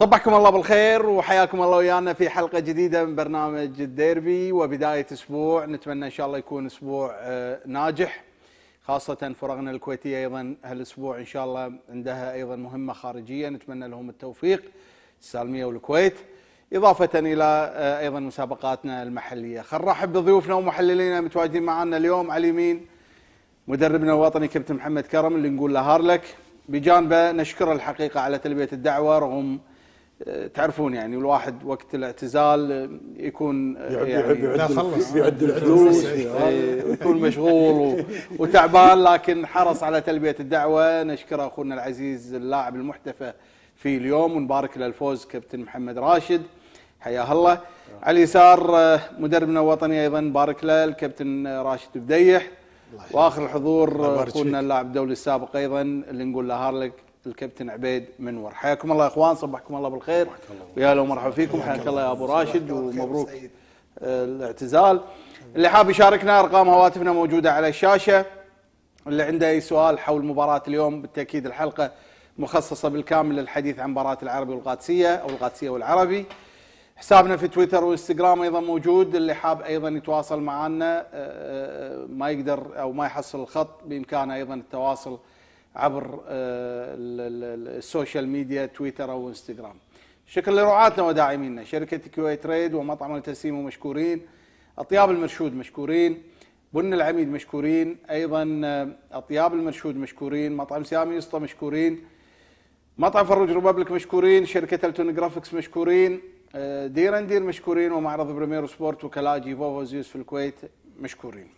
صبحكم الله بالخير وحياكم الله ويانا في حلقة جديدة من برنامج الديربي. وبداية أسبوع نتمنى إن شاء الله يكون أسبوع آه، ناجح خاصة فرغنا الكويتية أيضا هالأسبوع إن شاء الله عندها أيضا مهمة خارجية. نتمنى لهم التوفيق. السالمية والكويت. إضافة إلى آه، أيضا مسابقاتنا المحلية. خل نرحب بضيوفنا ومحللينا المتواجدين معنا اليوم. على اليمين مدربنا الوطني كابتن محمد كرم اللي نقول له هارلك بجانبه نشكره الحقيقة على تلبية الدعوة رغم تعرفون يعني الواحد وقت الاعتزال يكون يعد يعني يعد الفلوس يكون مشغول وتعبان لكن حرص على تلبية الدعوة. نشكر أخونا العزيز اللاعب المحتفى في اليوم ونبارك له الفوز كابتن محمد راشد. حياه الله. على اليسار مدربنا الوطني أيضا نبارك له الكابتن راشد بديح. وآخر الحضور أخونا. اللاعب الدولي السابق أيضا اللي نقول له هارلك. الكابتن عبيد منور حياكم الله يا إخوان صبحكم الله بالخير. ويا لو مرحبا فيكم. حياك الله. يا أبو راشد ومبروك آه، الاعتزال. اللي حاب يشاركنا أرقام هواتفنا موجودة على الشاشة. اللي عنده أي سؤال حول مباراة اليوم بالتأكيد الحلقة مخصصة بالكامل للحديث عن مباراة العربي والقادسية أو القادسية والعربي. حسابنا في تويتر وإنستغرام أيضا موجود. اللي حاب أيضا يتواصل معنا آه، ما يقدر أو ما يحصل الخط بإمكانه أيضا التواصل عبر آه، ال- ال- ال- ال social media تويتر أو إنستغرام. شكرا لرعاتنا وداعمينا شركة كويت trade ومطعم التسيم مشكورين. أطياب المرشود مشكورين. بن العميد مشكورين. أيضا آه، أطياب المرشود مشكورين. مطعم سامي يسطا مشكورين. مطعم فروج Republic مشكورين. شركة ألتون Graphics مشكورين. آه، Dare and Dare مشكورين. ومعرض Premier Sport وكلاء جيفوفو زيوس في الكويت مشكورين.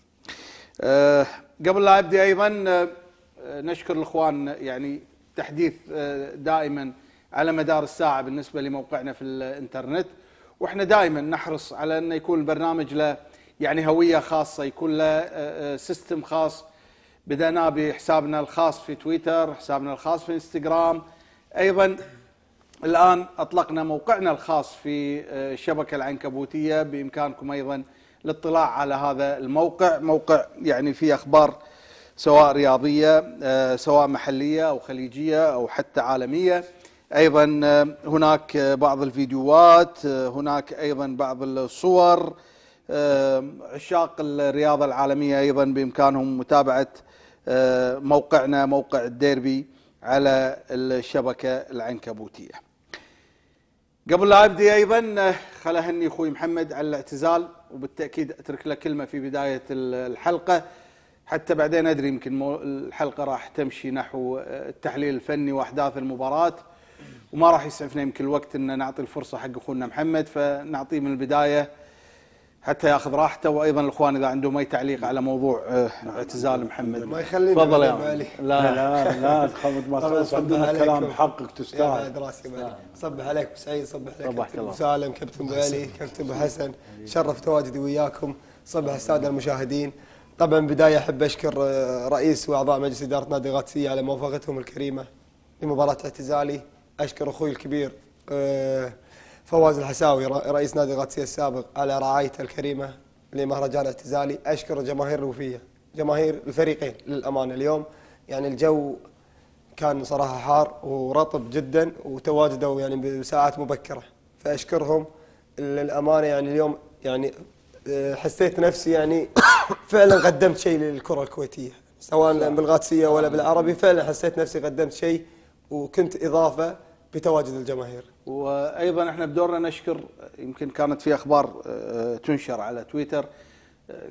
آه، قبل لا ابدي أيضا نشكر الإخوان يعني تحديث آه، دائما على مدار الساعة بالنسبة لموقعنا في الإنترنت. وإحنا دائما نحرص على انه يكون البرنامج له يعني هوية خاصة يكون له آه، آه، سيستم خاص. بدأنا بحسابنا الخاص في تويتر حسابنا الخاص في إنستغرام. أيضا الآن أطلقنا موقعنا الخاص في آه، الشبكة العنكبوتية. بإمكانكم أيضا الاطلاع على هذا الموقع. موقع يعني فيه أخبار سواء رياضية آه، سواء محلية أو خليجية أو حتى عالمية أيضا آه، هناك بعض الفيديوهات آه، هناك أيضا بعض الصور عشاق الرياضة العالمية أيضا بإمكانهم متابعة آه، موقعنا موقع الديربي على الشبكة العنكبوتية. قبل لا أبدي أيضا آه، خل أهني أخوي محمد على الاعتزال وبالتأكيد أترك له كلمة في بداية ال- الحلقة حتى بعدين أدري يمكن مو- الحلقة راح تمشي نحو آه، التحليل الفني وأحداث المباراة. وما راح يسعفنا يمكن الوقت إن نعطي الفرصة حق أخونا محمد فنعطيه من البداية حتى يأخذ راحته. وأيضا الإخوان إذا عندهم أي تعليق على موضوع آه، اعتزال محمد. ما يخليني تفضل يا علي. لا لا لا تخمد ما طبعاً خلص صبح عندنا. كلام بحقك يا تستاهل. راسي مالي صبح عليك سعيد صبح عليك كابتن سالم كابتن ابو علي كابتن أبو حسن. شرف تواجدي وياكم. صبح الساده المشاهدين. طبعا بدايه أحب أشكر آه، رئيس وأعضاء مجلس إدارة نادي غاتسيه على موافقتهم الكريمة لمباراة اعتزالي. أشكر أخوي الكبير آه، فواز الحساوي رئيس نادي غاتسيه السابق على رعايته الكريمة لمهرجان اعتزالي. أشكر الجماهير الوفية جماهير الفريقين للأمانة. اليوم يعني الجو كان صراحة حار ورطب جدا وتواجدوا يعني بساعات مبكرة فأشكرهم للأمانة. يعني اليوم يعني حسيت نفسي يعني فعلا قدمت شيء للكرة الكويتية. سواء بالغاتسية ولا بالعربي فعلا حسيت نفسي قدمت شيء وكنت إضافة بتواجد الجماهير. وأيضا إحنا بدورنا نشكر يمكن كانت في أخبار آه، تنشر على تويتر آه،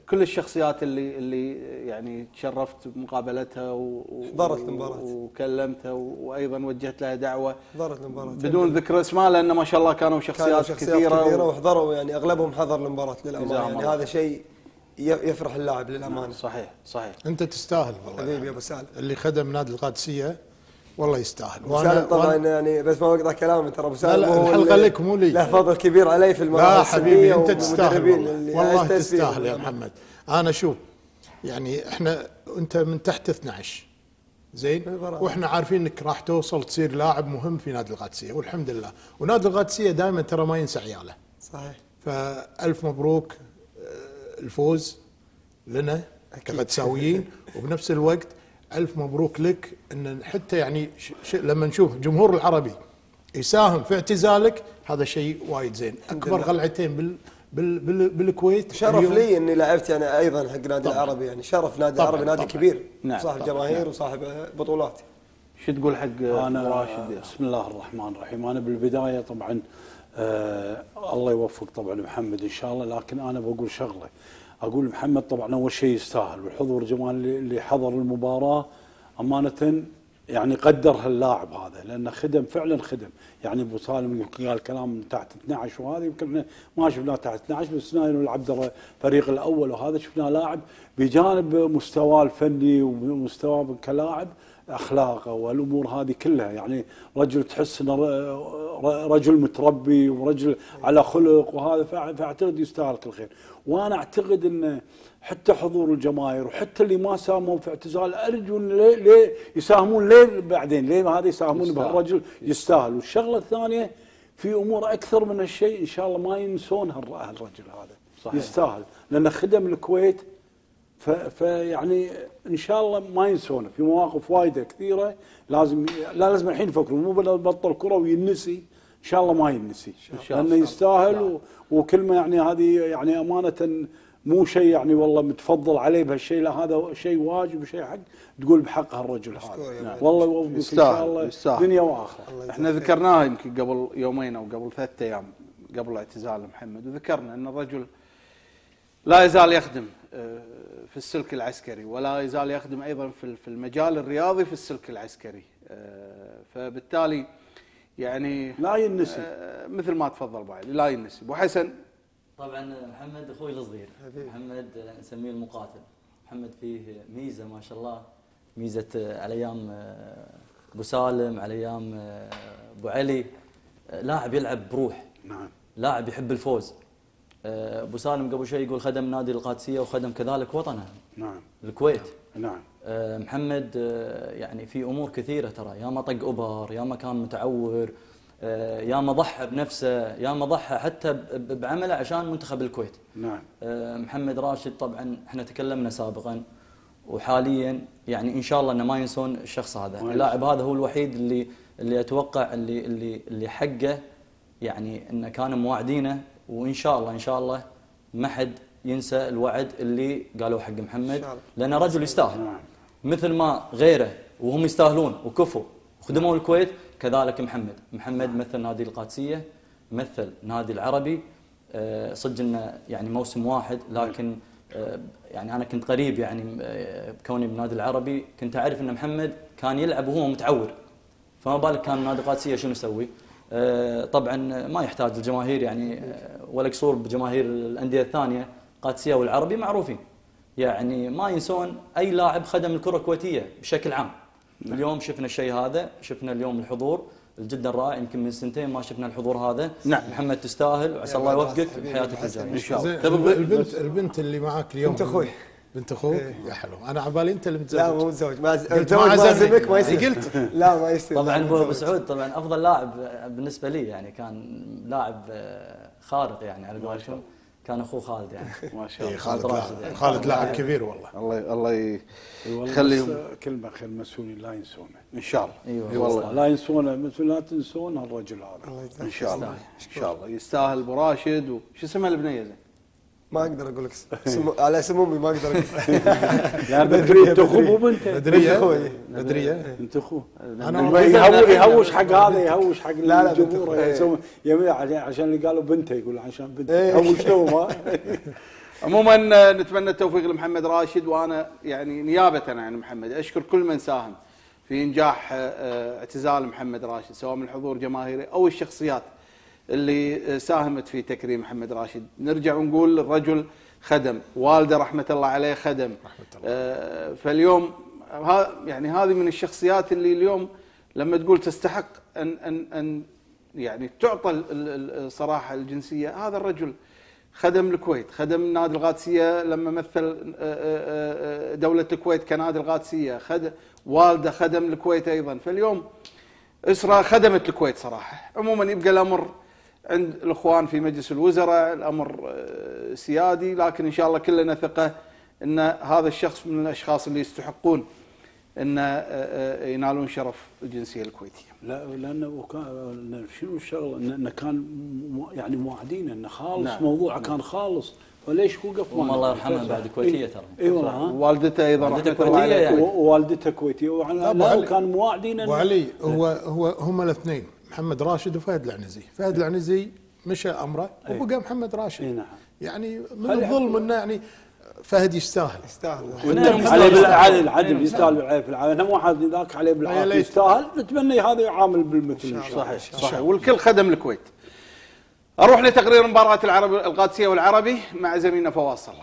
كل الشخصيات اللي اللي يعني تشرفت بمقابلتها و- حضرت المباراة. وكلمتها وأيضا وجهت لها دعوة. حضرت المباراة. بدون ذكر اسماء لأن ما شاء الله كانوا كانوا شخصيات, شخصيات كثيرة, كثيرة و- وحضروا يعني أغلبهم حضر المباراة للأمانة. جزاهم يعني الله. هذا شيء يفرح اللاعب للأمانة. صحيح صحيح. أنت تستاهل والله. حبيبي يا أبو سالم اللي خدم نادي القادسية والله يستاهل. سالم طبعا وأنا- يعني بس ما اقطع كلامي ترى أبو سالم الحلقة لك مو لي. له فضل كبير علي في المراحل لا حبيبي أنت تستاهل والله, والله. تستاهل يا محمد. أنا شوف يعني إحنا أنت من تحت 12 زين؟ بالبراءة. وإحنا عارفين إنك راح توصل تصير لاعب مهم في نادي القادسية والحمد لله. ونادي القادسية دائما ترى ما ينسى عياله. صحيح. فألف مبروك آه، الفوز لنا كقدساويين وبنفس الوقت ألف مبروك لك إن حتى يعني. لما نشوف جمهور العربي يساهم في اعتزالك هذا شيء وايد زين أكبر لله. غلعتين بال بال بال بالكويت شرف اليوم. لي إني لعبت يعني أيضا حق نادي طبعاً. العربي يعني شرف نادي طبعاً، العربي نادي طبعاً. كبير نعم، صاحب طبعاً، جماهير نعم. وصاحب بطولات شو تقول حق أبو أنا راشد بسم الله الرحمن الرحيم أنا بالبداية طبعا آه الله يوفق طبعا محمد إن شاء الله لكن أنا بقول شغلة أقول محمد طبعا أول شيء يستاهل. والحضور جمال اللي- حضر المباراة أمانة يعني قدر هاللاعب هذا لأنه خدم فعلا خدم. يعني أبو سالم يمكن قال كلام تحت 12 وهذا يمكن ما شفناه تحت 12 بس انه يلعب در- الفريق الأول وهذا شفناه لاعب بجانب مستواه الفني ومستواه كلاعب أخلاقه والأمور هذه كلها. يعني رجل تحس إنه رجل متربي ورجل على خلق وهذا فأعتقد يستاهل كل خير وأنا أعتقد انه حتى حضور الجماهير وحتى اللي ما ساهموا في اعتزال أرجو إن ليه, ليه يساهمون ليه بعدين؟ ليه هذا يساهمون. بهالرجل؟ يستاهل. والشغلة الثانية في أمور أكثر من هالشيء إن شاء الله ما ينسون هالر- هالرجل هذا. صحيح. يستاهل. لأنه خدم الكويت فيعني إن شاء الله ما ينسونه. في مواقف وايدة كثيرة لازم لا لازم الحين يفكرون مو بطل كرة وينسي. إن شاء الله ما ينسي شاء الله. لأنه يستاهل و- وكلمه يعني هذه يعني أمانة مو شيء يعني والله متفضل عليه بهالشيء لا هذا شيء واجب وشيء حق تقول بحق هالرجل هذا نعم. والله يوفقك إن شاء الله يستاهل. دنيا وآخرة الله إحنا ذكرناها يمكن قبل يومين أو قبل ثلاثة أيام قبل اعتزال محمد وذكرنا إن الرجل لا يزال يخدم آه، في السلك العسكري ولا يزال يخدم أيضا في في المجال الرياضي في السلك العسكري آه، فبالتالي يعني لا ينسي آه، مثل ما تفضل بعد لا ينسي أبو حسن. طبعا محمد أخوي الصغير. محمد نسميه المقاتل. محمد فيه ميزة ما شاء الله. ميزة على أيام آه، أبو سالم على أيام آه، أبو علي. لاعب يلعب بروح. نعم. لاعب يحب الفوز. أبو سالم قبل شوي يقول خدم نادي القادسية وخدم كذلك وطنه. نعم. الكويت. نعم. محمد آه، يعني في أمور كثيرة ترى. يا ما طق أبر يا ما كان متعور آه، يا ما ضحى بنفسه يا ما ضحى حتى بعمله عشان منتخب الكويت. نعم. آه، محمد راشد طبعا إحنا تكلمنا سابقا وحاليا يعني إن شاء الله إنه ما ينسون الشخص هذا. اللاعب هذا هو الوحيد اللي اللي أتوقع اللي اللي اللي حقه يعني إنه كانوا مواعدينه وإن شاء الله إن شاء الله ما حد ينسى الوعد اللي قالوا حق محمد. إن شاء الله. لأنه رجل يستاهل. نعم. مثل ما غيره وهم يستاهلون وكفوا وخدموا الكويت كذلك محمد. محمد مثل نادي القادسية مثل نادي العربي. آه، صدق إنه يعني موسم واحد لكن آه، يعني أنا كنت قريب يعني آه، كوني بنادي العربي. كنت أعرف إن محمد كان يلعب وهو متعور. فما بالك كان نادي القادسية شنو يسوي؟ طبعا ما يحتاج الجماهير يعني ولا قصور بجماهير الأندية الثانية. القادسيه والعربي معروفين. يعني ما ينسون أي لاعب خدم الكرة الكويتية بشكل عام. اليوم شفنا الشيء هذا شفنا اليوم الحضور جدا رائع يمكن من سنتين ما شفنا الحضور هذا. نعم. محمد تستاهل وعسى الله يوفقك بحياتك. الجاية. إن شاء الله. البنت البنت اللي معاك اليوم. بنت أخوي. بنت أخوك؟ إيه. يا حلو. أنا على بالي أنت اللي متزوج لا مو متزوج ما متزوج ما ما يصير. قلت؟ لا ما يصير. طبعا ابو أبو متزوج. سعود طبعا أفضل لاعب بالنسبة لي يعني كان لاعب آه، خارق يعني على قولتهم. كان أخوه خالد يعني. ما شاء إيه الله. خالد لاعب يعني. خالد لاعب كبير والله. الله الله ي- إي والله يخليهم. كلمة خير المسؤولين لا ينسونه إن شاء الله. أيوه إي والله. لا ينسونه مثل لا تنسون الرجل هذا. الله إن شاء الله. يستاهل. إن شاء الله. يستاهل أبو راشد وش اسمها البنية زين؟ ما أقدر أقول لك. على اسم أمي ما أقدر أقول لا بدري انت اخوه مو بنته بدرية. بدرية انت اخوه أنا ما والله يهوش حق هذا يهوش حق لا، لا، بنت الجمهور. يسوي يمين عشان- عشان اللي قالوا بنته يقول عشان بنته. يهوش له ما؟ عموما نتمنى التوفيق لمحمد راشد وأنا يعني نيابة عن محمد. أشكر كل من ساهم في إنجاح آه، اعتزال محمد راشد سواء من حضور جماهيري أو الشخصيات. اللي ساهمت في تكريم محمد راشد. نرجع ونقول الرجل خدم. والده رحمة الله عليه خدم. آه، فاليوم يعني هذه من الشخصيات اللي اليوم لما تقول تستحق ان ان أن يعني تعطى ال- ال- الصراحة الجنسية هذا الرجل خدم الكويت. خدم نادي القادسيه لما مثل آه، آه، دولة الكويت كنادي القادسيه خد والده خدم الكويت أيضا. فاليوم اسره خدمت الكويت صراحة. عموما يبقى الأمر عند الإخوان في مجلس الوزراء الأمر آه، سيادي لكن إن شاء الله كلنا ثقه إن هذا الشخص من الأشخاص اللي يستحقون إن آه، آه، ينالون شرف الجنسية الكويتية. لا لأنه كان شنو الشغله إن- انه كان يعني موعدين انه خالص نعم. موضوعه كان خالص فليش وقف معنا؟ الله يرحمها بعد كويتية ترى. اي والله والدته أيضا والدته عليها. يعني. ووالدته كويتية وعلى. كان موعدين ابو إنه- علي هو هو هم الاثنين محمد راشد وفهد العنزي، فهد العنزي مشى أمره وبقى محمد راشد. اي نعم. يعني من الظلم إنه يعني فهد يستاهل. يستاهل. عليه. بالعدل نعم العدل يستاهل. بالعافية العافيه أنا مو واحد ذاك عليه ليت. يستاهل. نتمنى هذا يعامل بالمثل صحيح صحيح. والكل خدم الكويت. أروح لتقرير مباراة العربي القادسية والعربي مع زميلنا فواز صلال.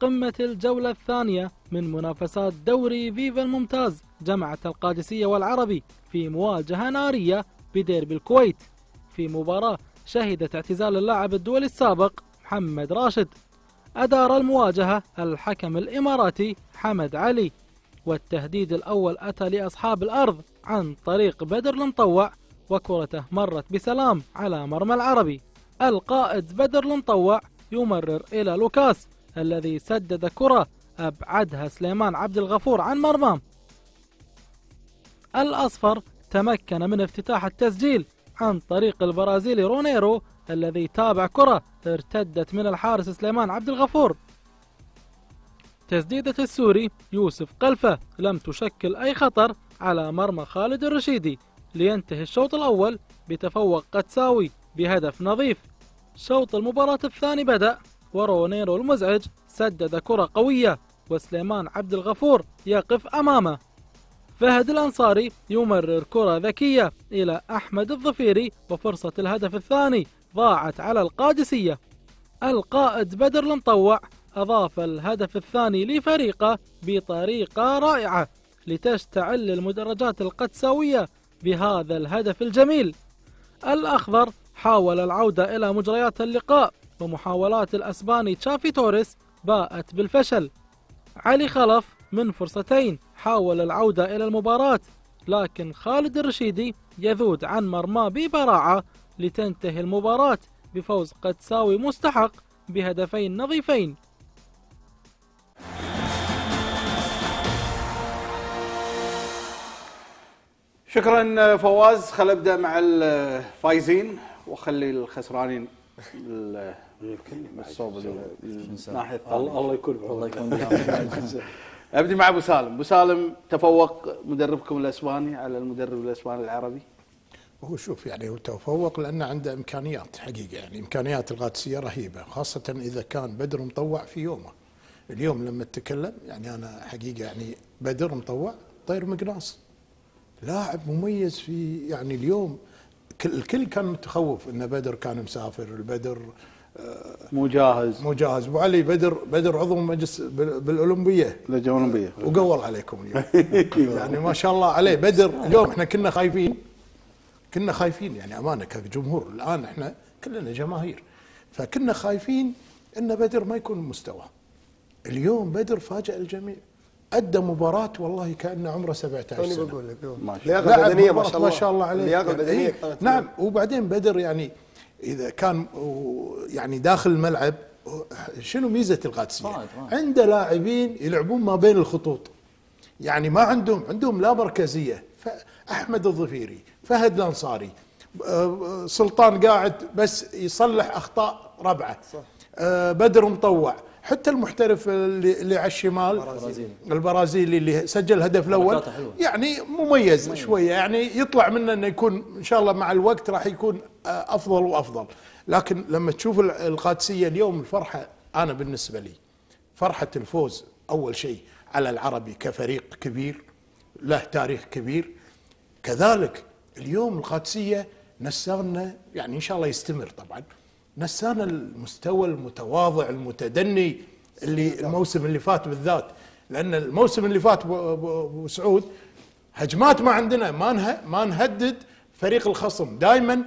قمة الجولة الثانية من منافسات دوري فيفا الممتاز جمعت القادسية والعربي في مواجهة نارية بديربي الكويت. في مباراة شهدت اعتزال اللاعب الدولي السابق محمد راشد. أدار المواجهة الحكم الإماراتي حمد علي. والتهديد الأول أتى لأصحاب الأرض عن طريق بدر المطوع وكرته مرت بسلام على مرمى العربي. القائد بدر المطوع يمرر إلى لوكاس. الذي سدد كرة أبعدها سليمان عبد الغفور عن مرماه. الأصفر تمكن من افتتاح التسجيل عن طريق البرازيلي رونيرو الذي تابع كرة ارتدت من الحارس سليمان عبد الغفور. تسديدة السوري يوسف قلفة لم تشكل أي خطر على مرمى خالد الرشيدي. لينتهي الشوط الأول بتفوق قدساوي بهدف نظيف. شوط المباراة الثاني بدأ ورونيرو المزعج سدد كرة قوية وسليمان عبد الغفور يقف أمامه. فهد الأنصاري يمرر كرة ذكية إلى أحمد الظفيري وفرصة الهدف الثاني ضاعت على القادسية. القائد بدر المطوع أضاف الهدف الثاني لفريقه بطريقة رائعة لتشتعل المدرجات القدساوية بهذا الهدف الجميل. الأخضر حاول العودة إلى مجريات اللقاء. ومحاولات الأسباني تشافي توريس باءت بالفشل. علي خلف من فرصتين حاول العودة إلى المباراة لكن خالد الرشيدي يذود عن مرماه ببراعة لتنتهي المباراة بفوز قدساوي مستحق بهدفين نظيفين. شكرا فواز. خل أبدأ مع الفايزين واخلي الخسرانين ال- بالصوب ال- الناحيه الله الثانية الله يكون الله بعونك يكون بعونك. أبدي مع أبو سالم. أبو سالم تفوق مدربكم الأسباني على المدرب الأسباني العربي؟ هو شوف يعني هو تفوق لأن عنده إمكانيات حقيقة. يعني إمكانيات القادسية رهيبة خاصة إذا كان بدر مطوع في يومه. اليوم لما تكلم يعني أنا حقيقة يعني بدر مطوع طير مقناص. لاعب مميز في يعني اليوم. كل الكل كان متخوف إن بدر كان مسافر البدر مو جاهز مو جاهز أبو علي بدر بدر عضو مجلس بال- بالأولمبية. لجنة أولمبية. وقول عليكم اليوم. يعني ما شاء الله عليه. بدر اليوم إحنا كنا خايفين. كنا خايفين. يعني أمانة كجمهور الآن إحنا كلنا جماهير. فكنا خايفين إن بدر ما يكون مستوى. اليوم بدر فاجأ الجميع. أدى مباراة والله كأنه عمره 17 توني سنة. بقول لك ما شاء لياقه لاعب بدنية ما شاء الله. ما شاء الله عليه. اللياقه البدنيه إيه، نعم. وبعدين بدر يعني إذا كان يعني داخل الملعب شنو ميزة القادسيه؟ عنده لاعبين يلعبون ما بين الخطوط. يعني ما عندهم عندهم لا مركزية. فاحمد الظفيري فهد الأنصاري آه، سلطان قاعد بس يصلح أخطاء ربعة. صح. آه، بدر مطوع. حتى المحترف اللي, اللي على الشمال برازيلي. البرازيلي اللي سجل الهدف الأول. يعني مميز. شوية. يعني يطلع منه إنه يكون إن شاء الله مع الوقت راح يكون آه، أفضل وأفضل. لكن لما تشوف ال- القادسية اليوم الفرحة أنا بالنسبة لي فرحة الفوز أول شيء على العربي كفريق كبير له تاريخ كبير. كذلك اليوم القادسية نسانا يعني إن شاء الله يستمر طبعا. نسانا المستوى المتواضع المتدني اللي الموسم اللي فات بالذات. لأن الموسم اللي فات ابو سعود هجمات ما عندنا ما نه ما نهدد فريق الخصم. دائما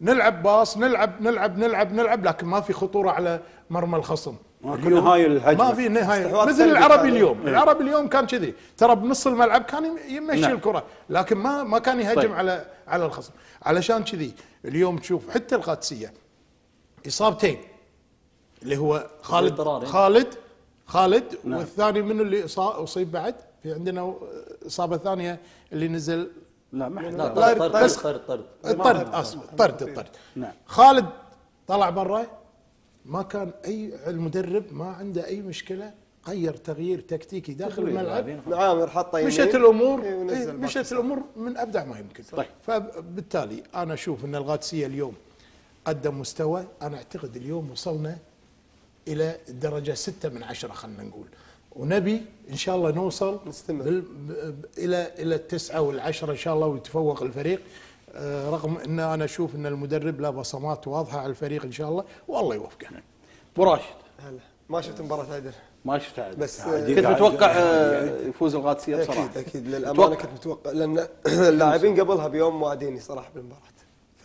نلعب باص نلعب نلعب نلعب نلعب لكن ما في خطورة على مرمى الخصم. ماكو اليوم نهاية للهجمة. ما في نهاية. مثل العربي. اليوم. العربي اليوم كان كذي. ترى بنص الملعب كان يمشي نعم. الكرة لكن ما ما كان يهاجم طيب. على على الخصم. علشان كذي اليوم تشوف حتى القادسيه إصابتين اللي هو خالد اضطراري. خالد خالد والثاني منه اللي أصيب بعد؟ في عندنا إصابة ثانية اللي نزل. لا ما لا إحنا طرد طرد. طرد بس- طرد طرد. الطرد اسف الطرد الطرد نعم. خالد طلع برا ما كان أي المدرب ما عنده أي مشكلة غير تغيير تكتيكي داخل الملعب. معامر حطه يمين. مشت الأمور إيه، إيه مشت الأمور من أبدع ما يمكن. طيب. فبالتالي أنا أشوف إن القادسيه اليوم قدم مستوى. أنا أعتقد اليوم وصلنا إلى الدرجه ستة من عشرة خلينا نقول. ونبي إن شاء الله نوصل نستمر. بال... إلى إلى التسعة والعشرة إن شاء الله ويتفوق الفريق. آه، رغم إن أنا أشوف إن المدرب له بصمات واضحة على الفريق إن شاء الله والله يوفقه. أبو راشد. هلا. ما شفت مباراة عدل ما شفت عاد بس. آه، كنت متوقع آه، يفوز القادسيه بصراحه أكيد أكيد. للأمانة كنت متوقع لأن اللاعبين قبلها بيوم موعديني صراحة بالمباراة.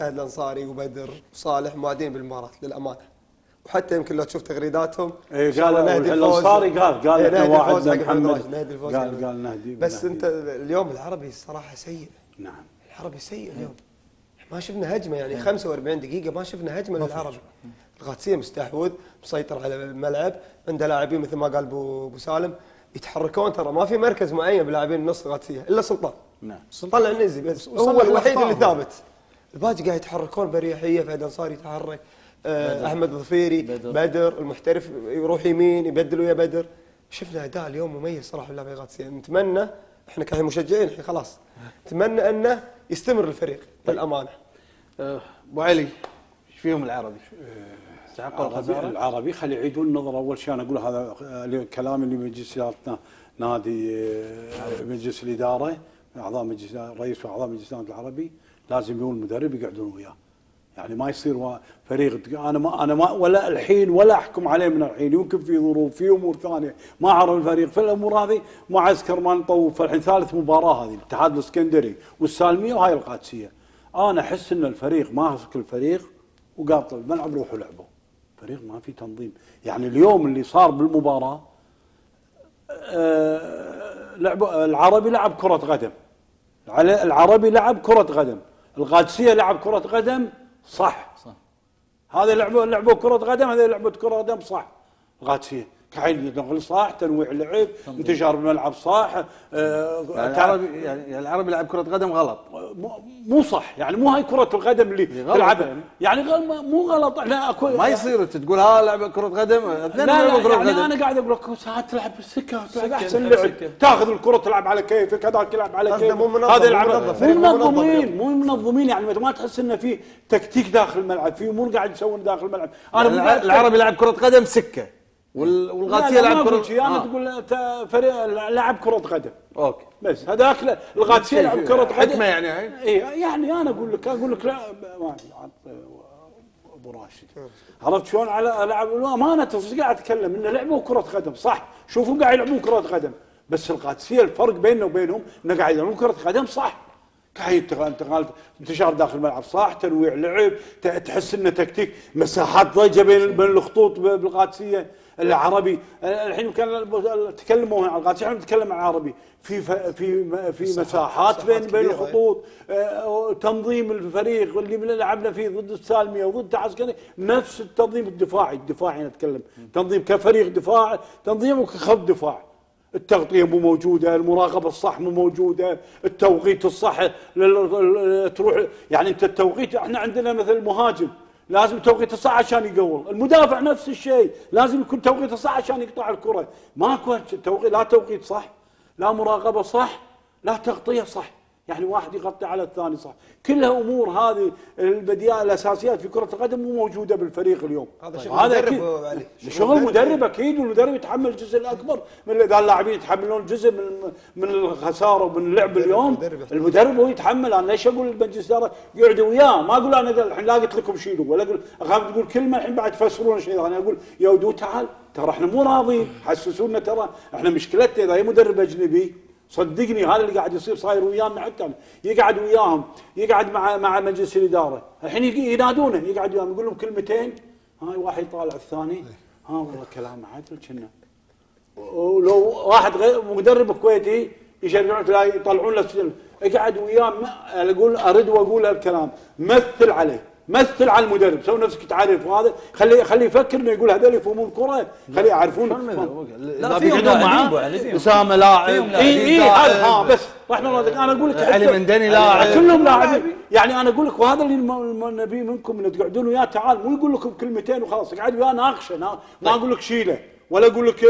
فهد الأنصاري وبدر وصالح موعدين بالمباراة للأمانة. وحتى يمكن لو تشوف تغريداتهم إيه الله قال. الأنصاري قال قال إيه، إحنا حق محمد. نهدي الفوز قال. قال نهدي بس نهدي. أنت اليوم العربي الصراحه سيء. نعم. العربي سيء اليوم. ما شفنا هجمة يعني 45 دقيقة ما شفنا هجمة للعرب القادسية مستحوذ مسيطر على الملعب عنده لاعبين مثل ما قال ابو سالم. يتحركون ترى ما في مركز معين بلاعبين النص القادسية إلا سلطان. نعم. طلع النزي بس هو الوحيد اللي. ثابت. الباقي قاعد يتحركون بريحية فهد انصاري يتحرك آه أحمد ظفيري بدر. بدر. بدر المحترف يروح يمين يبدل ويا بدر شفنا أداء اليوم مميز صراحة باللعبه القادسيه نتمنى إحنا كمشجعين مشجعين الحين خلاص نتمنى أنه يستمر الفريق بالأمانة آه، أبو علي إيش فيهم العربي؟ استحقوا العربي, الخساره؟ العربي خلي يعيدون النظر أول شيء أنا أقول هذا آه، كلام اللي مجلس إدارتنا نادي آه، مجلس الإدارة أعضاء مجلس رئيس وأعضاء مجلس النادي العربي لازم يكون المدرب يقعدون وياه. يعني ما يصير فريق أنا ما أنا ما ولا الحين ولا أحكم عليه من الحين. يمكن في ظروف في أمور ثانية. ما أعرف الفريق. في الأمور هذه معسكر ما نطوف فالحين ثالث مباراة هذه الاتحاد الإسكندري. والسالمية وهاي القادسية. أنا أحس إن الفريق ماسك الفريق وقاطع الملعب روحوا لعبوا فريق ما في تنظيم. يعني اليوم اللي صار بالمباراة آه، لعبوا العربي لعب كرة قدم. العربي لعب كرة قدم. القادسية لعب كرة قدم صح. صح. هذا لعبوا لعبوا كرة قدم هذا لعبوا كرة قدم صح. القادسية. كحين نقل صح تنويع لعب انتشار بالملعب صح آه، يعني تع- العربي يعني العربي لعب كرة قدم غلط. مو- مو صح يعني مو هاي كرة القدم اللي تلعبها. يعني. يعني مو غلط. إحنا اكو ما يصير أنت تقول ها لعبة كرة قدم. اثنين لا لا يعني قدم. أنا قاعد أقول لك ساعات تلعب بالسكة تلعب أحسن لعب. سكة. تاخذ الكرة تلعب على كيفك هذاك يلعب على كيفك هذا يلعب مو. منظمين مو منظمين. يعني ما تحس إنه في تكتيك داخل الملعب في امور قاعد يسوون داخل الملعب. أنا يعني مو الع- قاعد- العربي لعب كرة قدم سكة. وال- لا والقادسيه لا ما لعب كره شيء أنا آه. تقول فريق لعب كرة قدم. okay. بس هذاك القادسيه لعب كرة قدم. حكمة يعني هاي؟ اي يعني أنا أقول لك أقول لك لا ما أبو راشد. عرفت شلون؟ على لعب امانه تصدق قاعد أتكلم إنه لعبوا كرة قدم صح. شوفوا قاعد يلعبون كرة قدم. بس القادسيه الفرق بيننا وبينهم إنه قاعد يلعبون كرة قدم صح. قاعد انتقال انتشار داخل الملعب صح. تنويع لعب تحس إنه تكتيك مساحات ضيقة بين بين الخطوط بالقادسيه العربي. الحين كان تكلموا عن القادسيه إحنا نتكلم عن العربي في في في مساحات بين بين. الخطوط آه، تنظيم الفريق اللي لعبنا فيه ضد السالمية وضد عسكري نفس التنظيم الدفاعي. الدفاعي نتكلم تنظيم كفريق دفاع تنظيم وكخط دفاع التغطية مو موجودة المراقبة الصح مو موجودة التوقيت الصح تروح يعني أنت التوقيت إحنا عندنا مثل المهاجم لازم توقيت الصح عشان يقول. المدافع نفس الشيء. لازم يكون توقيت الصح عشان يقطع الكرة. ماكو توقيت لا توقيت صح. لا مراقبة صح. لا تغطية صح. يعني واحد يغطي على الثاني صح. كلها أمور هذه البديهة الأساسيات في كرة القدم مو موجودة بالفريق اليوم. هذا طيب، شغل مدرب علي. شغل مدرب. أكيد والمدرب يتحمل الجزء الأكبر من إذا اللاعبين يتحملون جزء من من الخسارة ومن اللعب اليوم المدرب هو يتحمل. أنا ليش أقول المجلس الاداره يقعدوا وياه؟ ما أقول أنا الحين لا قلت لكم شيلوا ولا أقول أخاف تقول كلمة الحين بعد تفسرون شيء. أنا أقول يا ودود تعال ترى إحنا مو راضيين. حسسونا ترى إحنا مشكلتنا إذا هي مدرب أجنبي صدقني هذا اللي قاعد يصير صاير ويانا حتى. يقعد وياهم يقعد مع مع مجلس الإدارة. الحين ينادونه يقعد وياهم يقول لهم كلمتين. هاي واحد يطالع الثاني. ها والله كلام عدل كنا. ولو واحد غير مدرب كويتي يشجعون يطلعون له. اقعد وياه أقول ارد وأقول الكلام. مثل عليه. مثل على المدرب سوي نفسك تعرف وهذا. خليه خليه يفكر إنه يقول هذول يفهمون الكره خليه يعرفون. لا أبو علي فيهم اسامه لاعب إي. إي هذا ها بس. رحمه الله أنا أقول لك علي مندني لاعب. كلهم لاعبين. يعني أنا أقول لك وهذا اللي نبيه منكم إنه تقعدون وياه تعال مو يقول لكم كلمتين وخلاص اقعد وياه ناقشة نا- ما أقول لك شيله. ولا أقول لك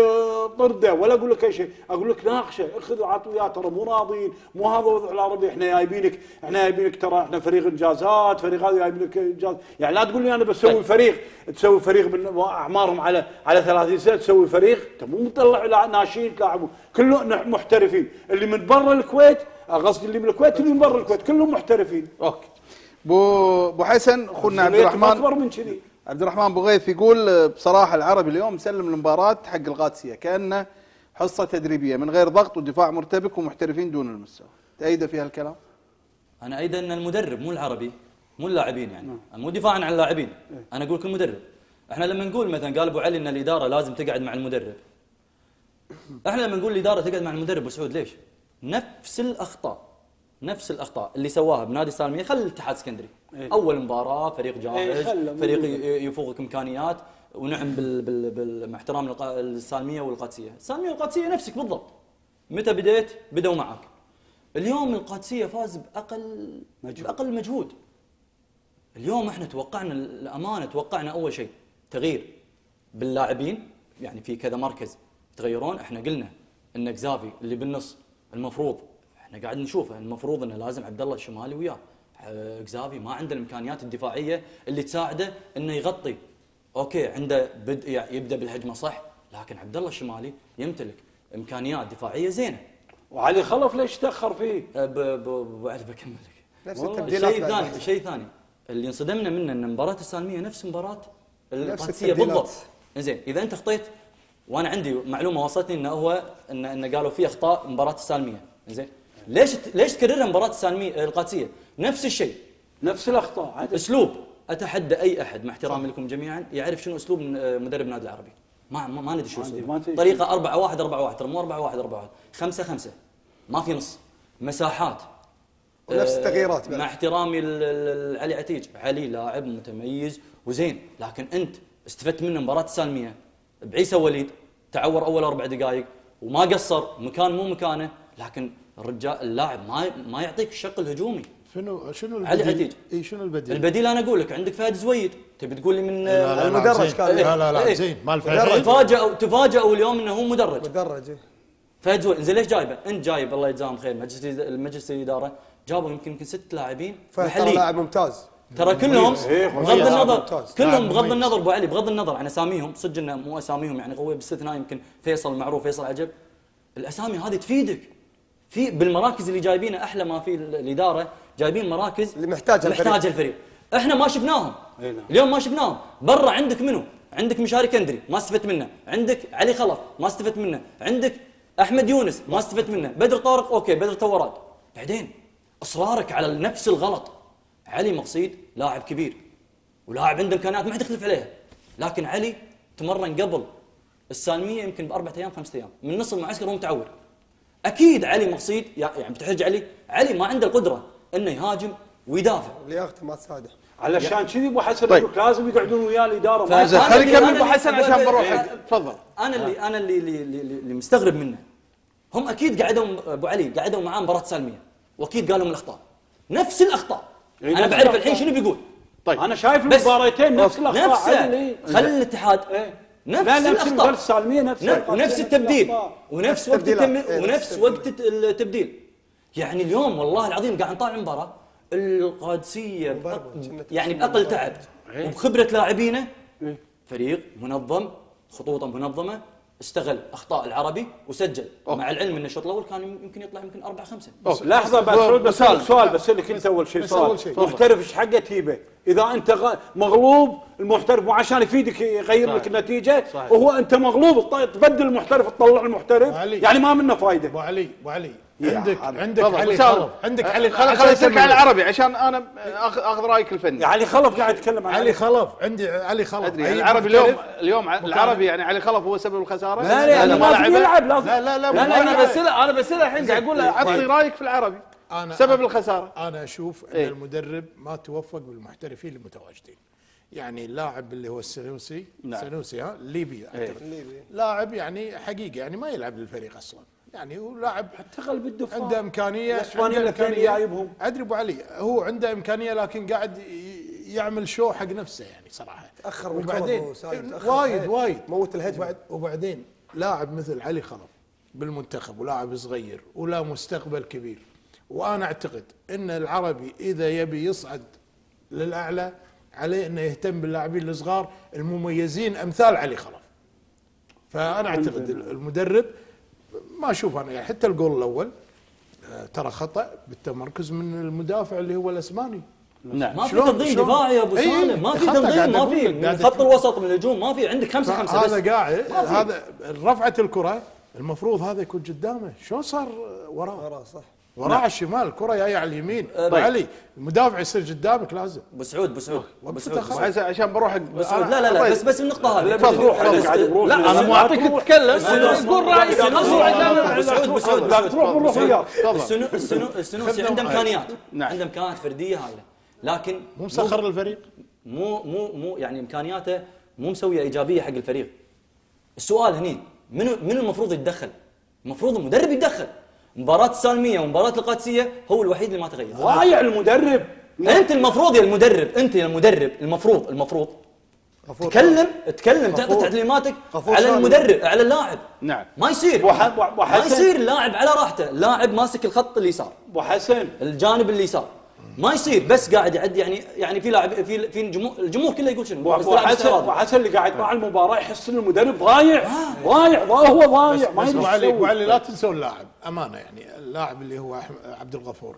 طردة ولا أقول لك أي شيء. أقول لك ناقشة اخذ وعط وياه ترى مو راضيين مو هذا وضع العربي. إحنا جايبينك إحنا جايبينك ترى إحنا فريق إنجازات فريق هذا جايبينك إنجاز. يعني لا تقول لي أنا بسوي طيب. فريق تسوي فريق من أعمارهم على على 30 سنة تسوي فريق. انت مو مطلع ناشئين تلاعبون كله نح- محترفين. اللي من برا الكويت آه، قصدي اللي من الكويت اللي من برا الكويت. كلهم محترفين. okay. بو أبو حسن أخونا عبد الرحمن. أكبر من كذي. عبد الرحمن بوغيث يقول بصراحة العربي اليوم سلم المباراة حق القادسية كأنه حصة تدريبية من غير ضغط ودفاع مرتبك ومحترفين دون المستوى. تأيد في هالكلام؟ أنا أيضا أن المدرب مو العربي مو اللاعبين يعني. مو دفاعا عن اللاعبين أنا أقول لك المدرب إحنا لما نقول مثلا قال أبو علي إن الإدارة لازم تقعد مع المدرب. إحنا لما نقول الإدارة تقعد مع المدرب وسعود ليش؟ نفس الأخطاء نفس الأخطاء اللي سواها بنادي سالمية خلي الاتحاد السكندري. أول مباراة فريق إيه، جاهز مو فريق يفوقك إمكانيات ونعم بال بال بال احترام السالميه والقادسية. السالمية والقادسية نفسك بالضبط. متى بديت؟ بدوا معك. اليوم القادسية فاز بأقل مجهود. بأقل مجهود. اليوم إحنا توقعنا الأمانة توقعنا أول شيء تغيير باللاعبين. يعني في كذا مركز يتغيرون. إحنا قلنا إن جزافي اللي بالنص المفروض إحنا قاعد نشوفه المفروض إنه لازم عبد الله الشمالي وياه. آه، جزافي ما عنده الإمكانيات الدفاعية اللي تساعده إنه يغطي. أوكي عنده بدء يبدأ بالهجمة صح لكن عبد الله الشمالي يمتلك إمكانيات دفاعية زينة. وعلي خلف ليش تأخر فيه؟ ب- ب- بعد بكمل لك نفس التبديلات الشيء بعد. الثاني الشيء الثاني اللي انصدمنا منه إن مباراة السالمية نفس مباراة القادسية. بالضبط. زين إذا أنت خطيت وأنا عندي معلومة وصلتني انه هو ان إن قالوا في أخطاء مباراة السالمية. زين ليش ليش تكررها مباراة السالميه القادسية؟ نفس الشيء. نفس الأخطاء عاد أسلوب. أتحدى أي أحد مع احترامي لكم جميعا يعرف شنو أسلوب مدرب النادي العربي. ما ما, ندري شو أسلوبه. ندري. طريقة 4 1 4 1 ترى مو 4 1 4 1 5 5 ما في نص. مساحات. ونفس آه، التغييرات. مع احترامي لعلي عتيج. علي لاعب متميز وزين. لكن أنت استفدت منه مباراة السالميه بعيسى وليد تعور أول أربع دقائق وما قصر مكان مو مكانه لكن الرجال اللاعب ما ما يعطيك الشق الهجومي شنو شنو علي البديل؟ عتيج. إي شنو البديل؟ البديل أنا أقول لك عندك فهد زويد تبي تقول لي من لا لا لا المدرج. كان. لا لا لا إيه. زين مال مدرج. فهد تفاجئوا تفاجئوا اليوم إنه هو مدرج مدرج إيه. فهد زويد زين ليش جايبه؟ انت جايب الله يجزاهم خير مجلس المجلس الإدارة جابوا يمكن يمكن ست لاعبين فهد ترى محليين لاعب ممتاز ترى كلهم إيه، بغض. النظر. كلهم بغض. النظر ابو علي بغض النظر عن أساميهم صدق إنه مو أساميهم يعني قويه باستثناء يمكن فيصل معروف فيصل عجب الأسامي هذه تفيدك في بالمراكز اللي جايبينها أحلى ما في ال- الإدارة جايبين مراكز اللي محتاجها الفريق. محتاجها الفريق. إحنا ما شفناهم. أي نعم. اليوم ما شفناهم. برا عندك منو؟ عندك مشاري كندري ما استفدت منه. عندك علي خلف ما استفدت منه. عندك أحمد يونس ما استفدت منه. بدر طارق أوكي بدر توراد بعدين أصرارك على نفس الغلط. علي مقصيد لاعب كبير. ولاعب عنده إمكانيات ما حد يختلف عليها. لكن علي تمرن قبل السالمية يمكن بأربع أيام خمسة أيام. من نص المعسكر هو متعور. أكيد علي مقصيد يعني بتحرج علي؟ علي ما عنده القدرة إنه يهاجم ويدافع. لياقته ما تساعده علشان كذي أبو حسن طيب. يقول لازم يقعدون وياه الإدارة. اللي- خلي اللي- أبو حسن عشان بنروح حق تفضل. أنا اللي أنا اللي اللي, اللي, اللي مستغرب منه. هم أكيد قعدوا أبو علي قعدوا معاه مباراة سالمية. وأكيد قالوا من الأخطاء. نفس الأخطاء. إيه، أنا نفس بعرف. الحين شنو بيقول. طيب. أنا شايف المباراتين نفس الأخطاء نفسه. إيه. خلي الاتحاد إيه. نفس لا نفس السالميه نفس نفس, نفس التبديل. ونفس وقت. التم... نفس ونفس التبديل. وقت الت- التبديل يعني اليوم والله العظيم قاعد نطالع مباراة القادسية بأق... يعني بأقل. تعب وبخبرة لاعبينه إيه. فريق منظم خطوطه منظمة استغل أخطاء العربي وسجل مع العلم إن الشوط الأول كان يمكن يطلع يمكن أربع خمسة. لحظة بس أبو سعود بسالك سالم. سؤال بسالك انت أول شيء بس سؤال. محترف إيش حقه تجيبه؟ إذا أنت مغلوب المحترف مو عشان يفيدك يغير لك النتيجة وهو أنت مغلوب تبدل المحترف تطلع المحترف علي. يعني ما منه فايدة ابو علي ابو علي عندك. عندك علي. خلف. عندك علي خل عشان خل يسلك أكمل. على العربي عشان أنا اخذ رأيك الفني يعني خلف قاعد يتكلم عن علي خلف. عندي علي خلف. أدري يعني العربي اليوم اليوم العربي يعني علي خلف هو سبب الخسارة؟ لا لا لأنه لازم ما يلعب لازم. لا لا لا لا لا أنا بسأله أنا بسأله الحين قاعد أقول له عطني طيب. رأيك في العربي. أنا سبب الخسارة. أنا أشوف أن إيه. المدرب ما توفق بالمحترفين المتواجدين. يعني اللاعب اللي هو السنوسي نعم. سنوسي ها؟ ليبي إيه. أعتقد. لاعب يعني حقيقي يعني ما يلعب للفريق أصلا. يعني هو لاعب حتى قلب الدفاع عنده إمكانية إمكانية. جايبهم. أدري أبو علي هو عنده إمكانية لكن قاعد يعمل شو حق نفسه يعني صراحة تأخر وبعدين وايد. وايد موت الهجمة. وبعد وبعدين لاعب مثل علي خلف بالمنتخب ولاعب صغير ولا مستقبل كبير وأنا أعتقد إن العربي إذا يبي يصعد للأعلى عليه إنه يهتم باللاعبين الصغار المميزين أمثال علي خلف فأنا أعتقد المدرب ما أشوف أنا. يعني حتى الجول الأول آه، ترى خطأ بالتمركز من المدافع اللي هو الأسباني. نعم. ما في تنظيم؟ دفاعي يا أبو إيه، سالم ما في تنظيم ما في. من خط الوسط من الهجوم ما في. عندك خمسة خمسة بس. هذا قاعد. هذا رفعت الكرة. المفروض هذا يكون قدامه. شلون صار وراه؟ وراه صح. وراه على الشمال الكره جاية على اليمين. أبو طيب. علي المدافع يصير قدامك لازم. ابو سعود ابو سعود ابو وقفته سعود أبو خلاص. سعود. عشان بروح ابو سعود لا لا لا طيب. بس بس النقطة هذه. لا، بروح. لا أنا مو أعطيك تتكلم قول رايك ابو سعود ابو سعود لا تروح بنروح وياك. السنو السنو السنوسي عنده إمكانيات. نعم. عنده إمكانيات فردية هايله لكن مو مسخر الفريق؟ مو مو مو يعني إمكانياته مو مسوية إيجابية حق الفريق. السؤال هني منو منو المفروض يتدخل؟ المفروض المدرب يتدخل. مباراة السالمية ومباراة القادسية هو الوحيد اللي ما تغير. ضايع المدرب. أنت المفروض يا المدرب أنت يا المدرب المفروض المفروض. تكلم تكلم تعطي. تعليماتك على. المدرب على اللاعب. نعم. ما يصير. وح- وح- ما وحسن. يصير اللاعب على راحته. اللاعب ماسك الخط اليسار. أبو حسن. الجانب اليسار. ما يصير بس قاعد يعدي يعني يعني في لاعب في في الجمهور الجمهور كله يقول شنو؟ حسن اللي قاعد مع المباراة يحس إن المدرب ضايع ضايع ضايع هو ضايع ما يدري علي ابو يسوي. علي لا تنسوا اللاعب أمانة يعني اللاعب اللي هو عبد الغفور.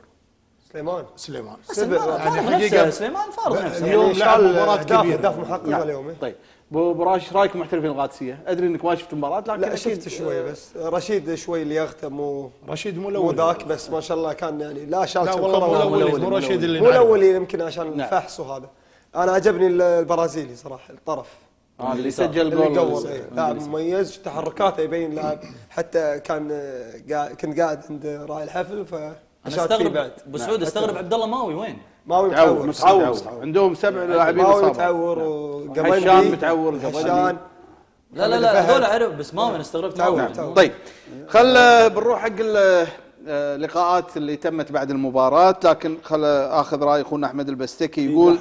سليمان. سليمان. سليمان يعني فارغ حقيقة- نفسه سليمان فارغ. نفسه اليوم يعني لعب شال مباراة أهداف- كبيرة. اهداف محققه نعم. اليوم. طيب. إيش رأيك محترفين القادسية؟ أدري إنك ما شفت المباراه لكن لا شفت شوي بس رشيد شوي لياقته مو رشيد مو مو الأول ذاك بس ما شاء الله كان يعني لا شاط لا والله مو الأول الأولي، مو رشيد اللي مو نعرفه. الاولي يمكن عشان نعم. الفحص وهذا أنا عجبني ال- البرازيلي صراحة الطرف آه، اللي. سجل جول. لاعب مميز تحركاته يبين لاعب حتى كان آه، قاعد كنت قاعد عند راعي الحفل فيه أستغرب بعد أبو سعود أستغرب عبد الله ماوي وين؟ ماوي متعور متعور متعور. عندهم سبع لاعبين ماوي متعور وقبل حشان متعور قبل حشان. لا لا لا هذول اعرف بس ماوي أنا استغربت. ماوي. تعود. طيب خل بنروح حق ال- آه، اللقاءات اللي تمت بعد المباراة لكن خل آخذ رأي أخونا أحمد البستكي. يقول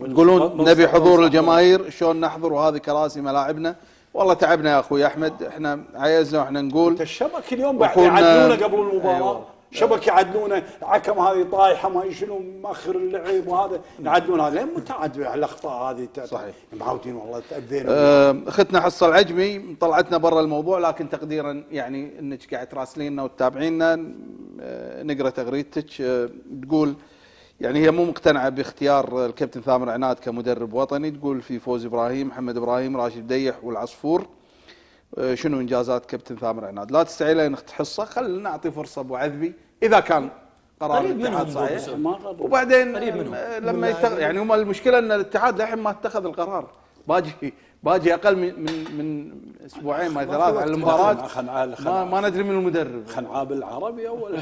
بنصح- نبي حضور الجماهير شلون نحضر وهذه كراسي ملاعبنا؟ والله تعبنا يا أخوي أحمد إحنا عيزنا وإحنا نقول الشبك اليوم بعد يعدلونه قبل المباراة. أيوة. شبك يعدلونه حكم هذه طايحة ما شنو مأخر اللعب وهذا. يعدلون هذا. لين متى عاد الأخطاء هذه؟ صحيح. معودين والله تأذينا. اختنا حصة العجمي طلعتنا برا الموضوع لكن تقديرا يعني إنك قاعد تراسليننا وتتابعينا نقرأ تغريدتك. تقول يعني هي مو مقتنعة باختيار الكابتن ثامر عناد كمدرب وطني. تقول في فوز إبراهيم محمد إبراهيم راشد ديح والعصفور. شنو إنجازات كابتن ثامر عناد؟ لا تستعيلين اخت حصه خلينا نعطي فرصة أبو عذبي إذا كان قرار قريب الاتحاد صحيح. وبعدين قريب منهم. لما يتخ... يعني هم المشكلة إن الاتحاد للحين ما اتخذ القرار. باجي. باجي أقل من من من أسبوعين ما ثلاث على المباراه. ما, ما ندري من المدرب. خنعاب العربي اول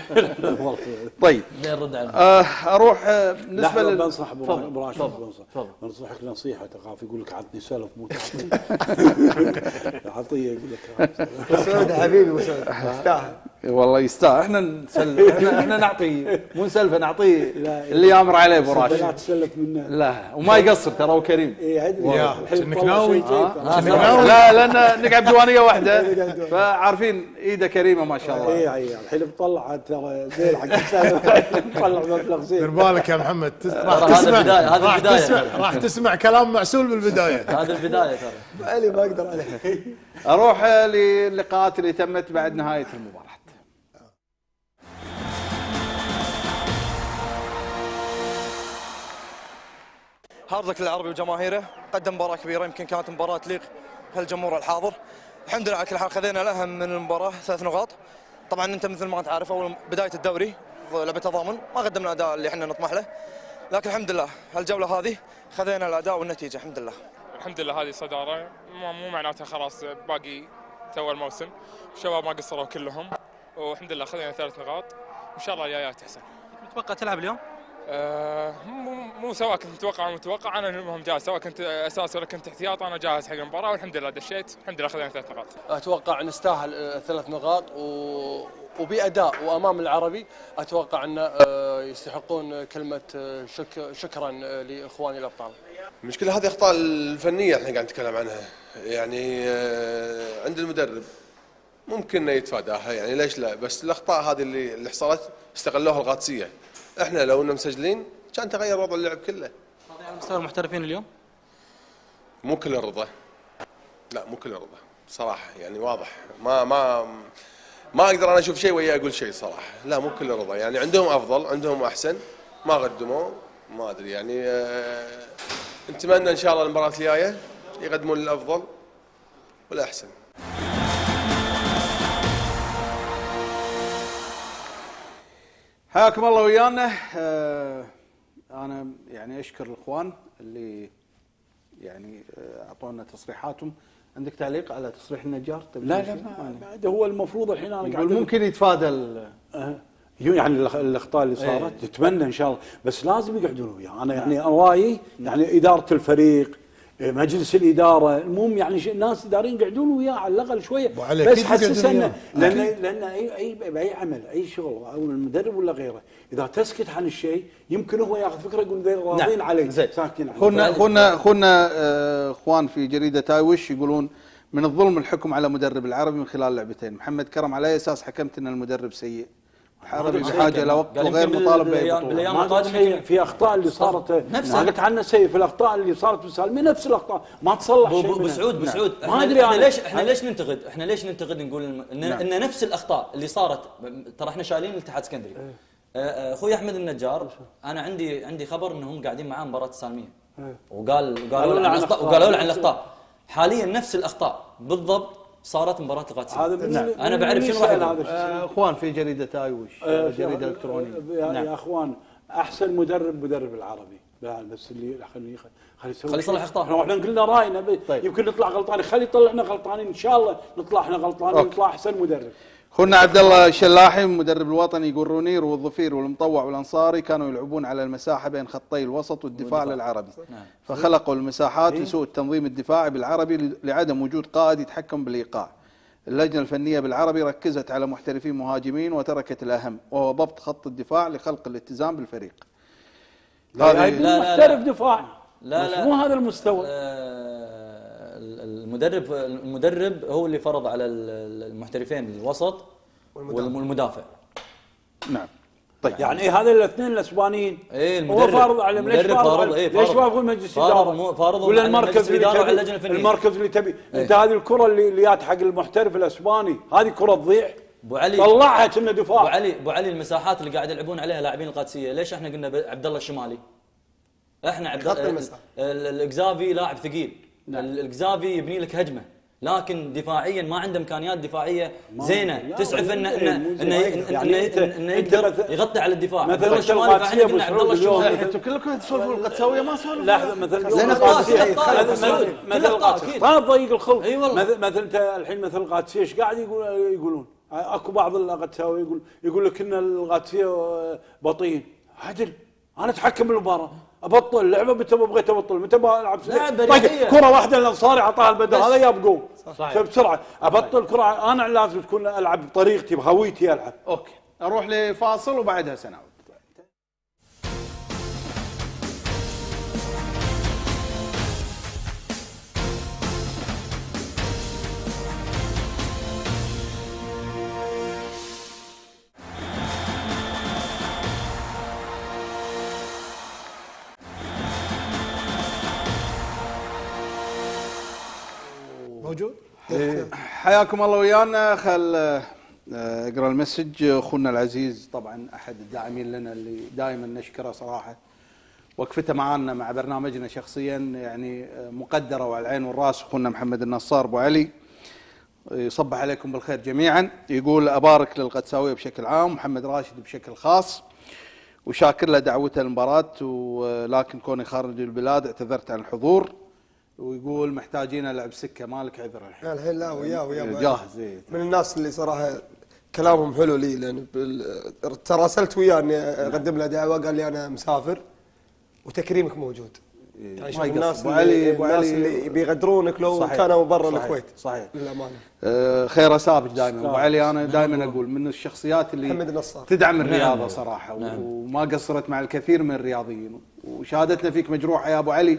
طيب. زين رد على آه أروح آه، بالنسبة لل... بنصح أبو راشد بنصح. بنصحك نصيحة تخاف يقول لك عطني سلف مو تعطي. عطية يقول لك. مسعود حبيبي مسعود يستاهل والله يستاهل. إحنا نسلف إحنا, إحنا نعطي مو نسلفه نعطيه اللي يامر عليه أبو لا راشد تسلف منه. لا وما يقصر ترى هو كريم. اي عدل ناوي. لا لأن نقعد ديوانيه واحدة. فعارفين إيده كريمة ما شاء الله. اي عيال الحين بطلع ترى زين حق السالفة. طلع مبلغ دير زين بالك يا محمد؟ راح تسمع البداية، هذا راح. تسمع راح تسمع كلام معسول بالبداية. هذا البداية ترى. ما أقدر عليه. أروح للقاءات اللي تمت بعد نهاية المباراة. hard luck للعربي وجماهيره. قدم مباراة كبيرة يمكن كانت مباراة تليق بهالجمهور الحاضر. الحمد لله على كل حال خذينا الاهم من المباراة ثلاث نقاط. طبعا أنت مثل ما انت عارف أول بداية الدوري لعبة تضامن ما قدمنا الاداء اللي إحنا نطمح له. لكن الحمد لله هالجوله هذه خذينا الأداء والنتيجة الحمد لله. الحمد لله هذه صدارة. مو مو معناتها خلاص باقي تو الموسم. الشباب ما قصروا كلهم. والحمد لله خذينا ثلاث نقاط. إن شاء الله الجايات أحسن. متوقع تلعب اليوم؟ آه، مو مو سواء كنت متوقع أو متوقع أنا المهم جاهز سواء كنت اساسي ولا كنت احتياط أنا جاهز حق المباراة والحمد لله دشيت الحمد لله اخذنا ثلاث نقاط. أتوقع نستاهل آه، ثلاث نقاط و... وبأداء وأمام العربي أتوقع أن آه، يستحقون كلمة شك... شكرا لإخواني الأبطال. المشكلة هذه أخطاء الفنية إحنا قاعد نتكلم عنها. يعني عند المدرب ممكن إنه يتفاداها يعني ليش لا؟ بس الأخطاء هذه اللي اللي حصلت استغلوها القادسية إحنا لو إننا مسجلين كان تغير وضع اللعب كله. راضي على مستوى المحترفين اليوم؟ مو كل الرضا. لا مو كل الرضا صراحة يعني واضح. ما ما ما أقدر أنا أشوف شيء ويا أقول شيء صراحة. لا مو كل الرضا. يعني عندهم أفضل عندهم أحسن. ما قدموا ما أدري يعني آه، نتمنى إن شاء الله المباراة الجاية يقدمون الأفضل والأحسن. حياكم الله ويانا. آه، أنا يعني أشكر الإخوان اللي يعني آه، أعطونا تصريحاتهم. عندك تعليق على تصريح النجار؟ تبي لا لا؟ ما- ما- هو المفروض الحين أنا قاعد ممكن يتفادى أه. يعني الأخطاء اللي صارت نتمنى إن شاء الله. بس لازم يقعدون وياه أنا يعني رايي يعني إدارة الفريق إيه، مجلس الإدارة. المهم يعني ش- الناس الاداريين يقعدون وياه على الأقل شوية. بس حسسه انه. لأن لأن اي اي باي عمل أي شغل أو المدرب ولا غيره إذا تسكت عن الشيء يمكن هو ياخذ فكرة يقول راضين نعم، عليه. زين. ساكتين عليه. اخونا اخونا اخونا آه، إخوان في جريدة تايوش يقولون من الظلم الحكم على مدرب العربي من خلال لعبتين. محمد كرم على أي أساس حكمت إن المدرب سيء؟ هذا بحاجه سيء. إلى وقت قال وغير مطالب بأي بطولة ما يمكن- في أخطاء اللي صارت نفسها. ما قلت عنه سيء في الأخطاء اللي صارت بسالمي نفس الأخطاء ما تصلح شيء أبو منها. سعود ابو سعود ما إحنا, أدري إحنا. ليش إحنا ليش ننتقد إحنا ليش ننتقد نقول ان, نعم. إن نفس الأخطاء اللي صارت ترى إحنا شايلين الاتحاد اسكندري إيه. آه، آه، أخوي أحمد النجار أنا عندي عندي خبر إنهم قاعدين معاه مباراة السالمية إيه. وقال له عن الأخطاء. وقالوا له عن الأخطاء حاليا نفس الأخطاء بالضبط صارت مباراة القادسيه هذا من نعم. أنا بعرف شنو راح يقول. آه، أخوان في جريدة تايوش آه، آه، جريدة إلكترونية يا, نعم. يا أخوان أحسن مدرب مدرب العربي لا بس اللي خليه خليه يسوي خليه يصلح شيء. أخطاء. إحنا إحنا قلنا رأينا ب- طيب. يمكن نطلع غلطانين خلي يطلعنا غلطانين إن شاء الله نطلع إحنا غلطانين. نطلع أحسن مدرب اخونا عبد الله الشلاحي المدرب الوطني يقول رونير والظفير والمطوع والأنصاري كانوا يلعبون على المساحة بين خطي الوسط والدفاع للعربي. نعم. فخلقوا المساحات لسوء التنظيم الدفاعي بالعربي لعدم وجود قائد يتحكم بالإيقاع. اللجنة الفنية بالعربي ركزت على محترفين مهاجمين وتركت الأهم وهو ضبط خط الدفاع لخلق الاتزان بالفريق. لا لا، لا، محترف لا. دفاع لا، لا. مو هذا المستوى. آه، المدرب المدرب هو اللي فرض على المحترفين الوسط والمدافع. نعم. طيب. يعني إيه هذا الاثنين الأسبانيين؟ إيه هو المدرب. فارض ليش المدرب فارض فارض عليهم؟ إيه ليش فارض. ما مجلس فارض إدارة؟ مو- فارض ولا على المركز مجلس اللي تبي اللجنة الفنية. المركز اللي تبي أنت هذه الكرة اللي اللي جات حق المحترف الأسباني هذه كرة تضيع؟ أبو علي. طلعها كنا أبو دفاع علي أبو علي المساحات اللي قاعد يلعبون عليها لاعبين القادسية ليش إحنا قلنا عبد الله الشمالي؟ إحنا عبد. الاكزافي لاعب ثقيل. الإكزافي يبني لك هجمة. لكن دفاعيا ما عنده إمكانيات دفاعية زينة. تسعف انه انه. انه يعني يقدر يغطي على الدفاع. مثل عبد الله أنت الشمالي القادسية فاحنا أبو قلنا عبد الله الشمالي أنتم كلكم تسولفون القدساوية ما سولفوا؟ لحظة مثل زين مثل-. أكيد. ما تضيق الخلق إي والله. مثل مثل أنت الحين مثل القادسيه إيش قاعد يقول يقولون؟ أكو بعض القادساويه يقول يقول لك إن القادسيه بطيئين عدل. أنا أتحكم بالمباراة. أبطل اللعبه متى ما بغيت أبطل متى ما ألعب طيب،. كرة واحدة الانصاري أعطاها البدل. هذا جاب جول صحيح. بسرعة. أبطل كرة أنا لازم تكون ألعب بطريقتي بهويتي ألعب. أوكي. أروح لفاصل وبعدها سنعود حياكم الله ويانا. خل آه، أقرأ المسج. أخونا العزيز طبعا أحد الداعمين لنا اللي دائما نشكره صراحة. وقفته معانا مع برنامجنا شخصيا يعني آه، مقدرة وعلى العين والرأس. أخونا محمد النصار أبو علي. يصبح عليكم بالخير جميعا. يقول أبارك للقدساويه بشكل عام محمد راشد بشكل خاص. وشاكر له دعوته المباراة. ولكن كوني خارج البلاد اعتذرت عن الحضور. ويقول محتاجين ألعب سكة مالك عذر الحين الحين لا وياه وياه علي. جاهز إيه. من الناس اللي صراحة كلامهم حلو لي لأن تراسلت وياه إني أقدم له دعوة قال لي أنا مسافر وتكريمك موجود يعني ما يقصر. الناس اللي, علي- اللي بيغدرونك لو صحيح. كانوا برا. الكويت صحيح للأمانة آه، خير سابق دائما أبو علي أنا دائما أقول من الشخصيات اللي محمد النصار. تدعم الرياضة نعم. صراحة نعم. وما قصرت مع الكثير من الرياضيين وشهادتنا فيك مجروحة يا أبو علي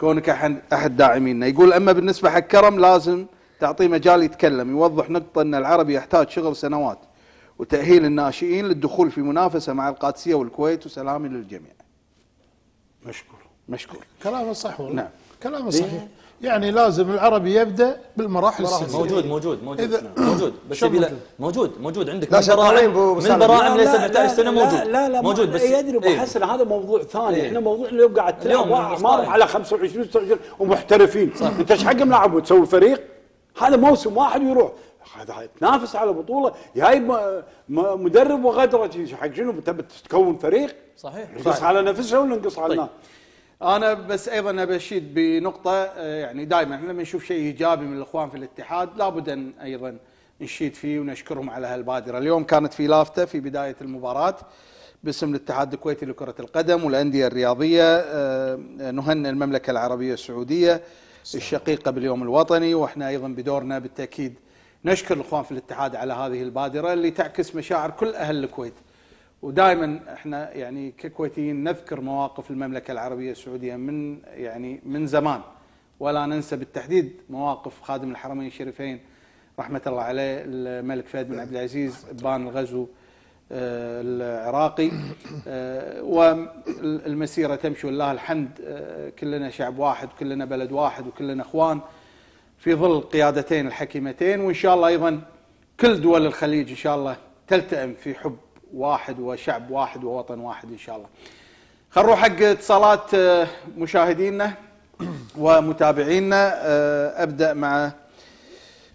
كونك احد أحد داعمينا يقول أما بالنسبة حق كرم لازم تعطيه مجال يتكلم يوضح نقطة أن العربي يحتاج شغل سنوات وتأهيل الناشئين للدخول في منافسة مع القادسية والكويت وسلامي للجميع. مشكور. مشكور. كلامه صح والله. نعم. كلامه صحيح. يعني لازم العربي يبدأ بالمراحل السنية. موجود موجود موجود. إذا- موجود. بس يبي له- موجود؟ موجود موجود. عندك لا بو- من. براعم ل لا، 17 سنه لا، موجود. لا لا موجود ما- بس يدري أبو إيه. حسن هذا موضوع ثاني. إيه. إحنا موضوع اليوم قاعد تلعب اعمارهم. على 25 26 ومحترفين. أنت إيش حق ملاعب وتسوي فريق؟ هذا موسم واحد ويروح هذا تنافس على بطولة. جايب مدرب وغدره حق شنو؟ تبي تكون فريق؟ صحيح. نقص على نفسه ولا نقص على طيب. أنا بس أيضا أبي أشيد بنقطة آه، يعني دائما إحنا لما نشوف شيء إيجابي من الإخوان في الاتحاد لابد أن أيضا نشيد فيه ونشكرهم على هالبادرة، اليوم كانت في لافتة في بداية المباراة باسم الاتحاد الكويتي لكرة القدم والأندية الرياضية آه، نهنئ المملكة العربية السعودية الشقيقة باليوم الوطني وإحنا أيضا بدورنا بالتأكيد نشكر الإخوان في الاتحاد على هذه البادرة اللي تعكس مشاعر كل أهل الكويت. ودائما إحنا يعني ككويتيين نذكر مواقف المملكة العربية السعودية من يعني من زمان. ولا ننسى بالتحديد مواقف خادم الحرمين الشريفين رحمة الله عليه الملك فهد بن عبد العزيز ابان الغزو آه، العراقي. آه، والمسيرة تمشي ولله الحمد. آه، كلنا شعب واحد وكلنا بلد واحد وكلنا إخوان في ظل القيادتين الحكيمتين. وإن شاء الله أيضا كل دول الخليج إن شاء الله تلتئم في حب واحد وشعب واحد ووطن واحد إن شاء الله. خلينا نروح حق اتصالات آه، مشاهدينا ومتابعينا آه، أبدأ مع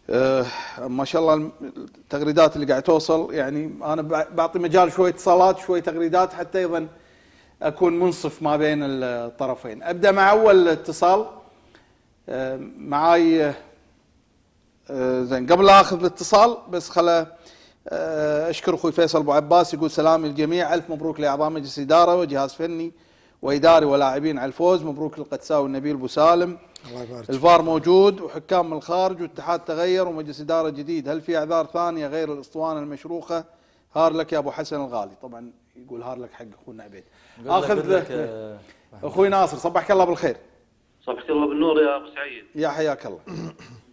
آه، ما شاء الله التغريدات اللي قاعد توصل يعني أنا بع- بعطي مجال شوية اتصالات شوية تغريدات حتى أيضا أكون منصف ما بين الطرفين. أبدأ مع أول اتصال معاي زين قبل أخذ الاتصال بس خلا أشكر أخوي فيصل أبو عباس يقول سلام للجميع. ألف مبروك لاعضاء مجلس إدارة وجهاز فني وإداري ولاعبين على الفوز. مبروك للقدساوي النبيل أبو سالم. الله يبارك. الفار موجود وحكام من الخارج والاتحاد تغير ومجلس إدارة جديد. هل في أعذار ثانية غير الأسطوانة المشروخة؟ هار لك يا أبو حسن الغالي. طبعا يقول هار لك حق أخونا عبيد. اخذ لك، آه، أخوي ناصر صبحك الله بالخير. صبحك الله بالنور يا أبو سعيد. يا حياك الله.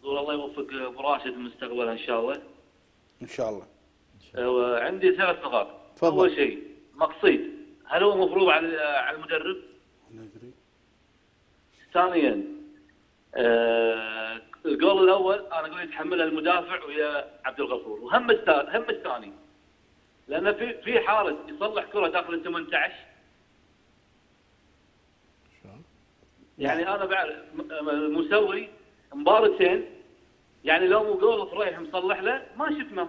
الله يوفق أبو راشد مستقبلا إن شاء الله. إن شاء الله. عندي ثلاث نقاط. تفضل. أول شيء مقصيد. هل هو مفروض على على المدرب؟ ثانيا أه الجول الأول أنا أقول يتحملها المدافع ويا عبد الغفور. وهم الثاني هم الثاني. لأن في في حارس يصلح كرة داخل ال 18 يعني أنا م- مسوي مبارتين يعني لو مو جول فريح مصلح له ما شفنا.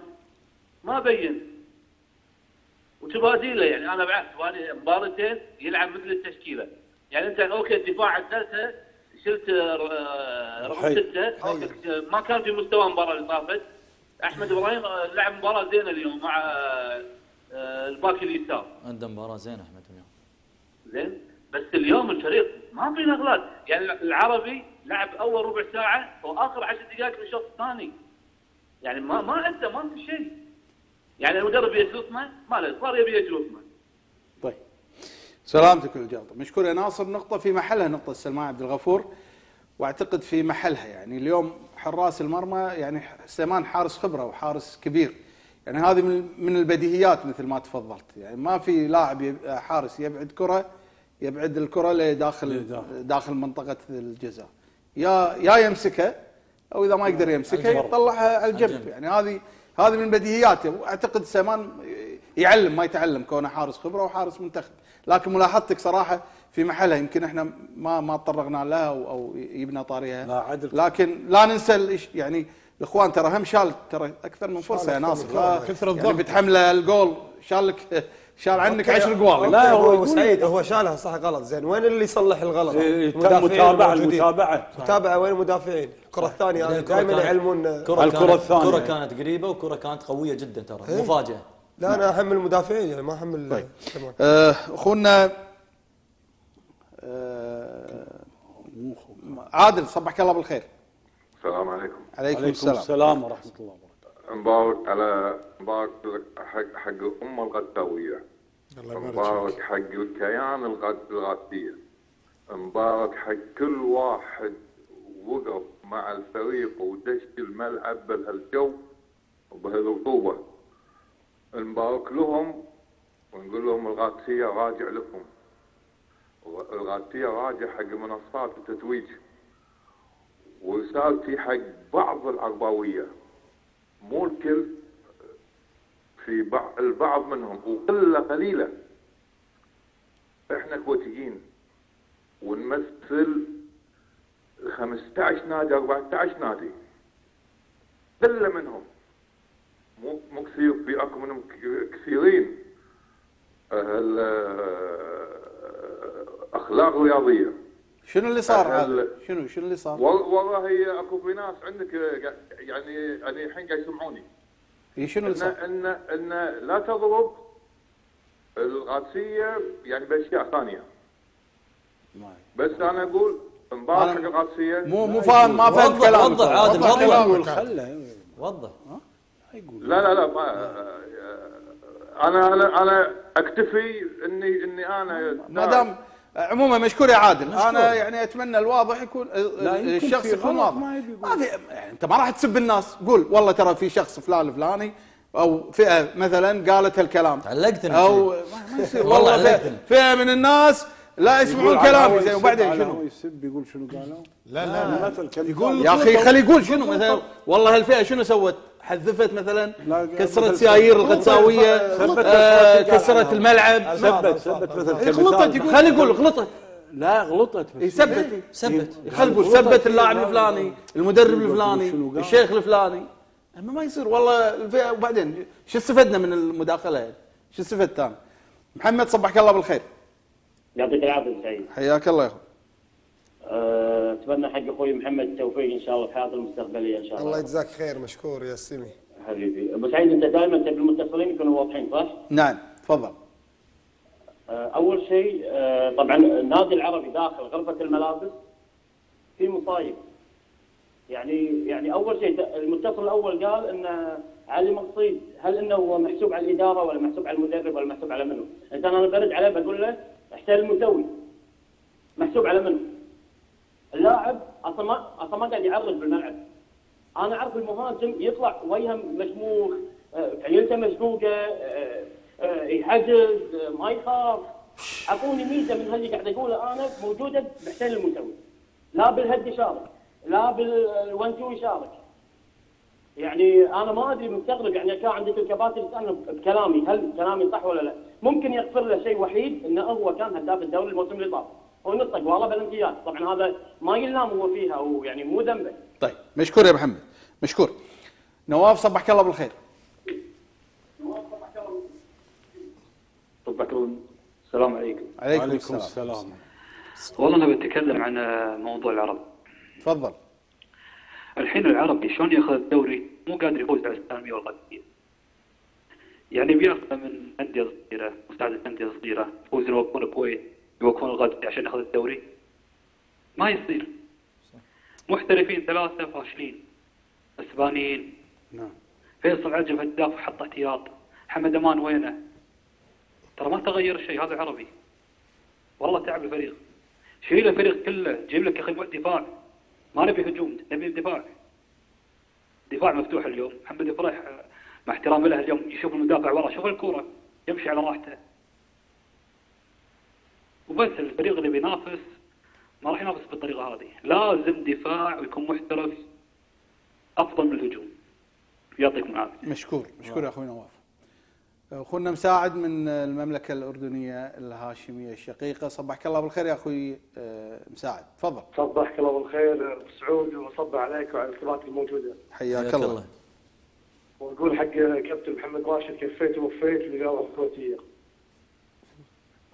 ما بين. وتباديله يعني أنا بعرف تباديله مبارتين يلعب مثل التشكيلة. يعني أنت okay الدفاع عدلته شلت آه، رقم. ستة. okay، ما كان في مستوى المباراة اللي طافت. أحمد إبراهيم آه، لعب مباراة زينة اليوم مع آه، ال back اليسار. عنده مباراة زينة أحمد اليوم. زين؟ بس اليوم الفريق ما في اغلاط يعني العربي لعب أول ربع ساعة وآخر عشر دقائق من الشوط الثاني يعني ما ما ادى ما في شيء. يعني المدرب يجلطنا ما له صار يبي يجلطنا طيب. سلامتك الجلطة. مشكور يا ناصر نقطة في محلها نقطة سلمان عبد الغفور وأعتقد في محلها يعني. اليوم حراس المرمى يعني سليمان حارس خبرة وحارس كبير. يعني هذه من من البديهيات مثل ما تفضلت. يعني ما في لاعب حارس يبعد كرة يبعد الكرة لداخل. داخل منطقة الجزاء. يا يا يمسكها أو إذا ما يقدر يمسكها الجنب. يطلعها على الجنب. يعني هذه هذه من بديهياته وأعتقد سلمان يعلم ما يتعلم كونه حارس خبرة وحارس منتخب لكن ملاحظتك صراحة في محلها يمكن إحنا ما ما تطرقنا لها أو, أو يبنى طاريها لا، عدل. لكن لا ننسى الإش- يعني الإخوان ترى هم شال ترى أكثر من فرصة يا أكثر ناصر من لا فرصة. كثر يعني الضغط. بتحمله الجول شالك شال عنك 10 أوكي، جوال لا هو سعيد هو شالها صح غلط زين وين اللي يصلح الغلط؟ إيه، متابعة. المتابعة متابعة وين المدافعين؟ الكرة الثانية دائما كانت- يعلمون كرة الكرة كانت الثانية. كرة كانت قريبة وكرة كانت قوية جدا ترى إيه. مفاجأة لا أنا احمل المدافعين يعني ما احمل طيب. آه، أخونا آه، عادل صبحك الله بالخير السلام عليكم عليكم, عليكم السلام السلام ورحمة الله وبركاته مبارك على مبارك حق حق يبارك فيك. مبارك حق الكيان الغاديه مبارك حق كل واحد وقف مع الفريق ودش الملعب بهالجو وبهالرطوبة. نبارك لهم ونقول لهم الغاتسيه راجع لكم. الغاتسيه راجع حق منصات التتويج. ورسالتي حق بعض العرباوية. مو الكل في بعض البعض منهم وقلة قليلة. إحنا كويتيين ونمثل 15 نادي 14 نادي. قلة منهم. مو مو كثير في أكو منهم كثيرين. أهل أخلاق رياضية. شنو اللي صار عادل شنو شنو اللي صار؟ وال- والله هي اكو في ناس عندك يعني يعني الحين قاعد يسمعوني. إيه شنو اللي ان صار؟ ان إن لا تضرب القادسيه يعني بأشياء ثانية. بس أنا أقول مبارك حق القادسيه مو مو فاهم ما فهمت كلامك. وضح عادل وضح وضح. لا لا لا ما أنا أنا أنا أكتفي اني إني أنا ما دام عموما مشكور يا عادل أنا يعني أتمنى الواضح يكون لا، يمكن الشخص في يكون واضح. ما. ما في يعني أنت ما راح تسب الناس. قول والله ترى في شخص فلان الفلاني أو فئة مثلا قالت هالكلام. علقتني أو. ما يصير. والله فئة, علقتني. فئة من الناس لا يسمعون كلامي. زين وبعدين شنو؟ هو يسب يقول شنو قالوا؟ لا لا لا. مثل كلمة يقول يا أخي خلي يقول شنو؟ مثلا والله هالفئة شنو سوت؟ حذفت مثلا لا، كسرت سيايير ثبت آه، كسرت الملعب. ثبت ثبت مثل إيه، كمثال. غلطت يقول خلي يقول غلطت لا غلطت بس يثبت ثبت. خلي يقول ثبت اللاعب الفلاني المدرب الفلاني؟ الشيخ الفلاني. أما ما يصير والله وبعدين شو استفدنا من المداخلة؟ شو استفدت أنا؟ محمد صبحك الله بالخير. يعطيك العافية سعيد. حياك الله يا أخوي أتمنى حق أخوي محمد التوفيق إن شاء الله في حياته المستقبلية إن شاء الله. الله يجزاك خير مشكور يا سمي حبيبي. ابو سعيد أنت دائما تبي المتصلين يكونوا واضحين صح؟ نعم تفضل. أه، أول شيء أه، طبعا النادي العربي داخل غرفة الملابس في مصايب. يعني يعني أول شيء المتصل الأول قال إن علي مقصيد هل إنه هو محسوب على الإدارة ولا محسوب على المدرب ولا محسوب على منو؟ انت أنا برد عليه بقول له حسين المسوي. محسوب على منو؟ اللاعب أصلا ما أصلا ما قاعد يعرض بالملعب. أنا أعرف المهاجم يطلع وجهه مشموخ عيلته مشقوقه يحجز ما يخاف. اعطوني ميزة من هاللي قاعد أقوله أنا موجودة بحسين المسوي لا بالهد يشارك لا بالون تو يشارك. يعني أنا ما أدري مستغرب يعني كان عندك الكباتن يسألنا بكلامي هل كلامي صح ولا لا؟ ممكن يغفر له شيء وحيد إنه هو كان هداف الدوري الموسم اللي طاف. هو نطق والله بالامتياز طبعا هذا ما يلام هو فيها ويعني مو ذنبه. طيب مشكور يا محمد مشكور. نواف صبحك الله بالخير. صبحكم السلام عليكم. عليكم, عليكم السلام. السلام. والله أنا بتكلم عن موضوع العرب. تفضل. الحين العربي شلون ياخذ الدوري مو قادر يفوز على الإسلامية والغربية. يعني بياخذه من أندية صغيرة مساعده أندية صغيرة يفوزون يوقفون الكويت يوقفون الغد عشان ياخذ الدوري؟ ما يصير. محترفين ثلاثة فاشلين أسبانيين. نعم. فيصل عجب هداف وحط احتياط حمد أمان وينه؟ ترى ما تغير شيء هذا عربي. والله تعب الفريق. شيل الفريق كله جيب لك يا أخي دفاع. ما نبي هجوم نبي دفاع. دفاع مفتوح اليوم. محمد فرح مع احترامي له اليوم يشوف المدافع ورا شوف الكورة يمشي على راحته. وبس الفريق اللي بينافس ما راح ينافس بالطريقة هذه. لازم دفاع ويكون محترف أفضل من الهجوم. يعطيكم العافية. مشكور مشكور يا أخوي نواف. أخونا مساعد من المملكة الأردنية الهاشمية الشقيقة. صبحك الله بالخير يا أخوي آه، مساعد. تفضل. صبحك الله بالخير ابو سعود وصبح عليك وعلى الكبات الموجودة. حياك الله. واقول حق كابتن محمد راشد كفيت ووفيت للرياضه الكويتيه.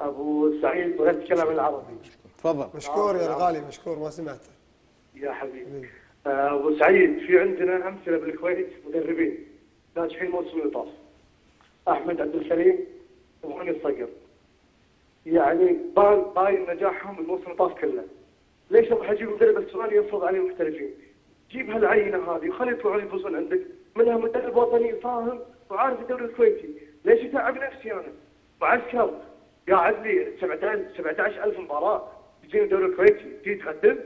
أبو سعيد بغيت اتكلم عن العربي تفضل مشكور يا الغالي مشكور ما سمعت يا حبيبي. آه، أبو سعيد في عندنا أمثلة بالكويت مدربين ناجحين الموسم اللي طاف. أحمد عبد الكريم ومغني الصقر. يعني باين باين نجاحهم الموسم اللي طاف كله. ليش أروح أجيب مدرب استرالي يفرض عليه محترفين؟ جيب هالعينة هذه وخلي يطلعون يفوزون عندك منها مدرب وطني فاهم وعارف الدوري الكويتي، ليش اتعب نفسي أنا؟ معسكر قاعد لي 17 17000 مباراة تجيني الدوري الكويتي تجي تقدم؟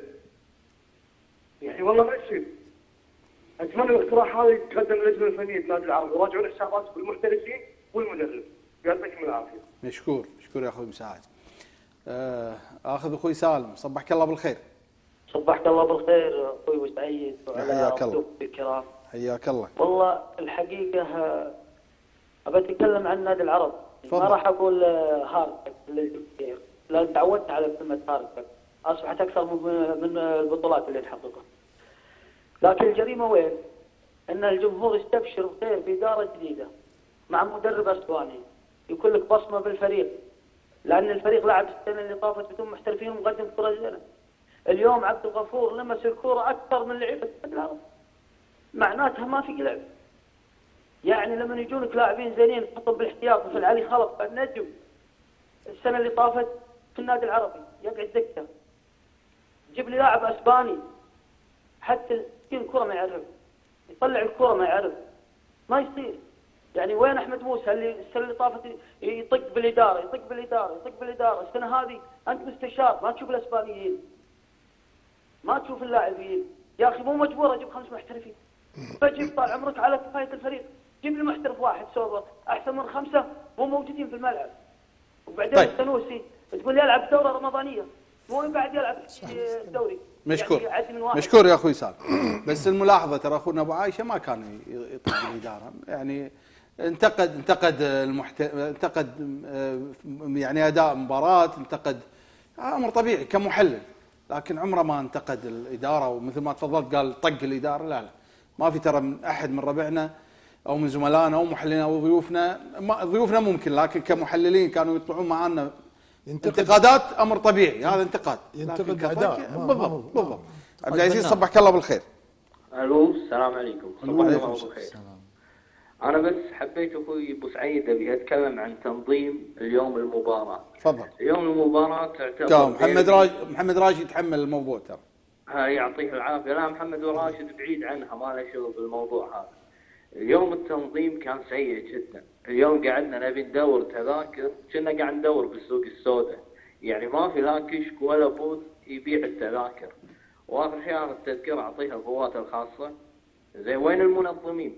يعني والله ما يصير. أتمنى الاقتراح هذا يتقدم للجنه الفنية بنادي العرب ويراجعون حسابات بالمحترفين والمدرب. يعطيكم العافية. مشكور مشكور يا أخوي مساعد آه، آخذ أخوي سالم صبحك الله بالخير صبحك الله بالخير أخوي أبو سعيد وعلى حياك الله. الكرام حياك الله والله الحقيقة آه، أبى أتكلم عن نادي العرب تفضل. ما راح أقول آه، hard luck لأن تعودت على كلمة hard luck أصبحت أكثر من من البطولات اللي تحققها. لكن الجريمة وين؟ إن الجمهور يستبشر بخير باداره جديدة مع مدرب أسباني. يكون لك بصمة بالفريق. لأن الفريق لعب السنة اللي طافت بدون محترفين ومقدم كرة زينه اليوم عبد الغفور لمس الكره أكثر من لعيبة معناتها ما في لعب. يعني لما يجونك لاعبين زينين تحطهم بالاحتياط مثل علي خلف النجم السنة اللي طافت في النادي العربي يقعد دكه جيب لي لاعب أسباني حتى يمكن الكره ما يعرف. يطلع الكرة ما يعرف. ما يصير. يعني وين أحمد موسى اللي السنة اللي طافت يطق بالإدارة يطق بالإدارة يطق بالإدارة. السنة هذه أنت مستشار ما تشوف الأسبانيين. ما تشوف اللاعبين. يا أخي مو مجبور أجيب خمس محترفين. بجيب طال عمرك على كفاية الفريق. جيب لي محترف واحد سوبر أحسن من خمسة مو موجودين في الملعب. وبعدين طيب. السنوسي تقول لي يلعب دورة رمضانية. مو قاعد يلعب الدوري مشكور. يعني من واحد. مشكور يا أخوي سالم بس الملاحظة ترى أخونا أبو عايشة ما كان يطلق الإدارة. يعني انتقد انتقد المحت... انتقد آه، يعني أداء مباراة انتقد أمر طبيعي كمحلل. لكن عمره ما انتقد الإدارة ومثل ما تفضلت قال طق الإدارة. لا لا. ما في ترى من أحد من ربعنا أو من زملائنا أو محللين أو ضيوفنا. ما ضيوفنا ممكن لكن كمحللين كانوا يطلعون معنا ينتقد- انتقادات أمر طبيعي هذا انتقاد. ينتقد ما بالضبط بالضبط. عبد العزيز صبحك الله بالخير. ألو السلام عليكم. صباح الله بالخير. أنا بس حبيت أخوي أبو سعيد أبي أتكلم عن تنظيم اليوم المباراة. تفضل. اليوم المباراة تعتبر محمد. راج محمد راشد يتحمل الموضوع ترى. يعطيه العافية. لا محمد وراشد بعيد عنها ما له شغل بالموضوع هذا. اليوم التنظيم كان سيء جدا. اليوم قعدنا نبي ندور تذاكر كنا قاعد ندور بالسوق السوداء. يعني ما في لا كشك ولا بوث يبيع التذاكر. وأخر شيء أنا التذكرة أعطيها القوات الخاصة. زين وين المنظمين؟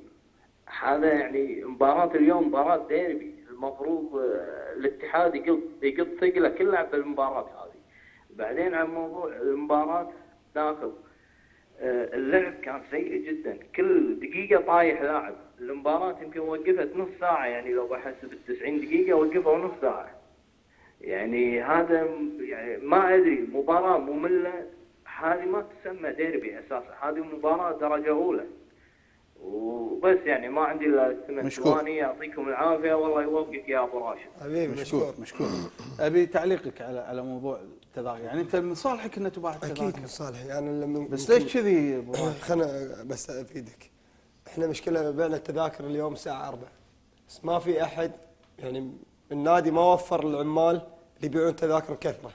هذا يعني مباراة اليوم مباراة ديربي. المفروض آه، الاتحاد يقط يقط ثقله كلها بالمباراة هذه. بعدين عن موضوع المباراة داخل اللعب كان سيء جدا. كل دقيقة طايح لاعب. المباراة يمكن وقفت نص ساعة يعني لو بحسب التسعين دقيقة وقفوا نص ساعة. يعني هذا يعني ما أدري مباراة مملة. هذه ما تسمى ديربي أساسا. هذه مباراة درجة أولى. وبس يعني ما عندي إلا ثمان مشكور. ثواني. يعطيكم العافية. والله يوفقك يا أبو راشد. حبيبي مشكور. مشكور. أبي تعليقك على على موضوع التذاكر يعني أنت من صالحك ان تباع أكيد التذاكر من صالحي. يعني لما بس ليش كذي أبو راشد؟ خلنا بس أفيدك. إحنا مشكلة بعنا التذاكر اليوم الساعة 4 بس ما في أحد يعني النادي ما وفر العمال اللي يبيعون تذاكر كثرة.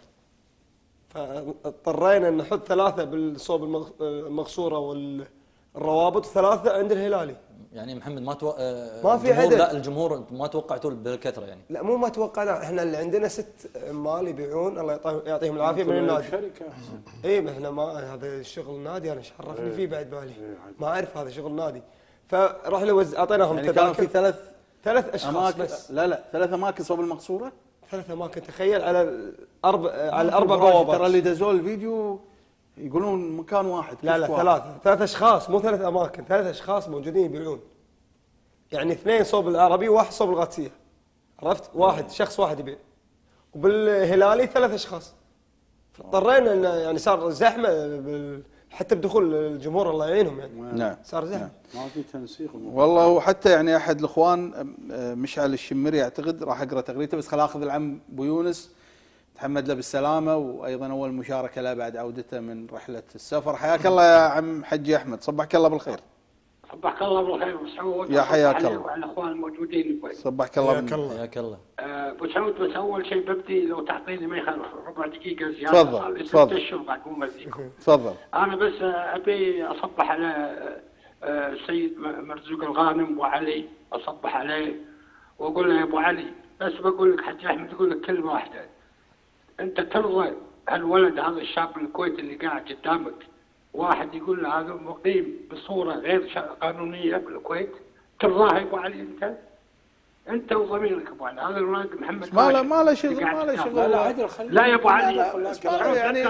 فاضطرينا نحط ثلاثة بالصوب المغ- المغصورة والروابط وثلاثه عند الهلالي. يعني محمد ما تو... آه، ما في الجمهور- عدد. لا الجمهور ما توقعتوا بالكثره يعني. لا مو ما توقعنا. إحنا اللي عندنا ست عمال يبيعون. الله يعطيهم- يعطيهم العافية من النادي. شركة. احسن اي ما إحنا ما هذا شغل نادي. أنا إيش عرفني إيه. فيه بعد بالي. ما أعرف هذا شغل نادي. فرحنا وز... أعطيناهم يعني كانوا في ثلاث ثلاث أشخاص اماكن بس. لا لا ثلاث أماكن صوب المقصورة. ثلاث أماكن. تخيل على الاربع على الاربع بوابات ترى اللي دزوا الفيديو يقولون مكان واحد لا لا واحد. ثلاث ثلاث أشخاص مو ثلاث أماكن ثلاث أشخاص موجودين يبيعون. يعني اثنين صوب العربي وواحد صوب القادسيه عرفت؟ واحد شخص واحد يبيع. وبالهلالي ثلاث أشخاص. فاضطرينا انه يعني صار زحمة بال- حتى بدخول الجمهور الله يعينهم يعني. نعم. صار زحمة. ما في تنسيق. والله وحتى يعني أحد الإخوان آه، مشعل الشمري أعتقد راح أقرأ تغريدته بس خل أخذ العم ابو يونس تحمد له بالسلامة وأيضا أول مشاركة له بعد عودته من رحلة السفر. حياك الله يا عم حجي أحمد. صبحك الله بالخير. صبحك الله بالخير أبو سعود. يا حياك الله. وعلى الأخوان الموجودين كويس. صبحك الله حياك. الله. حياك الله. آه، أبو سعود بس أول شيء ببدي لو تعطيني ما يخالف ربع دقيقة زيادة. تفضل، تفضل. أشهر بعد مو مزيكم تفضل. أنا بس أبي أصبح على آه، السيد مرزوق الغانم أبو علي أصبح عليه وأقول له يا أبو علي بس بقول لك حاج أحمد يقول لك كلمة واحدة. أنت ترضى هالولد هذا الشاب الكويتي اللي قاعد قدامك واحد يقول له هذا مقيم بصورة غير قانونية بالكويت ترضاها يا ابو علي أنت؟ أنت وضميرك أبو علي. هذا الولد محمد ما له ما له شغل ما له. شغل. لا عدل خليه لا يا أبو علي. يعني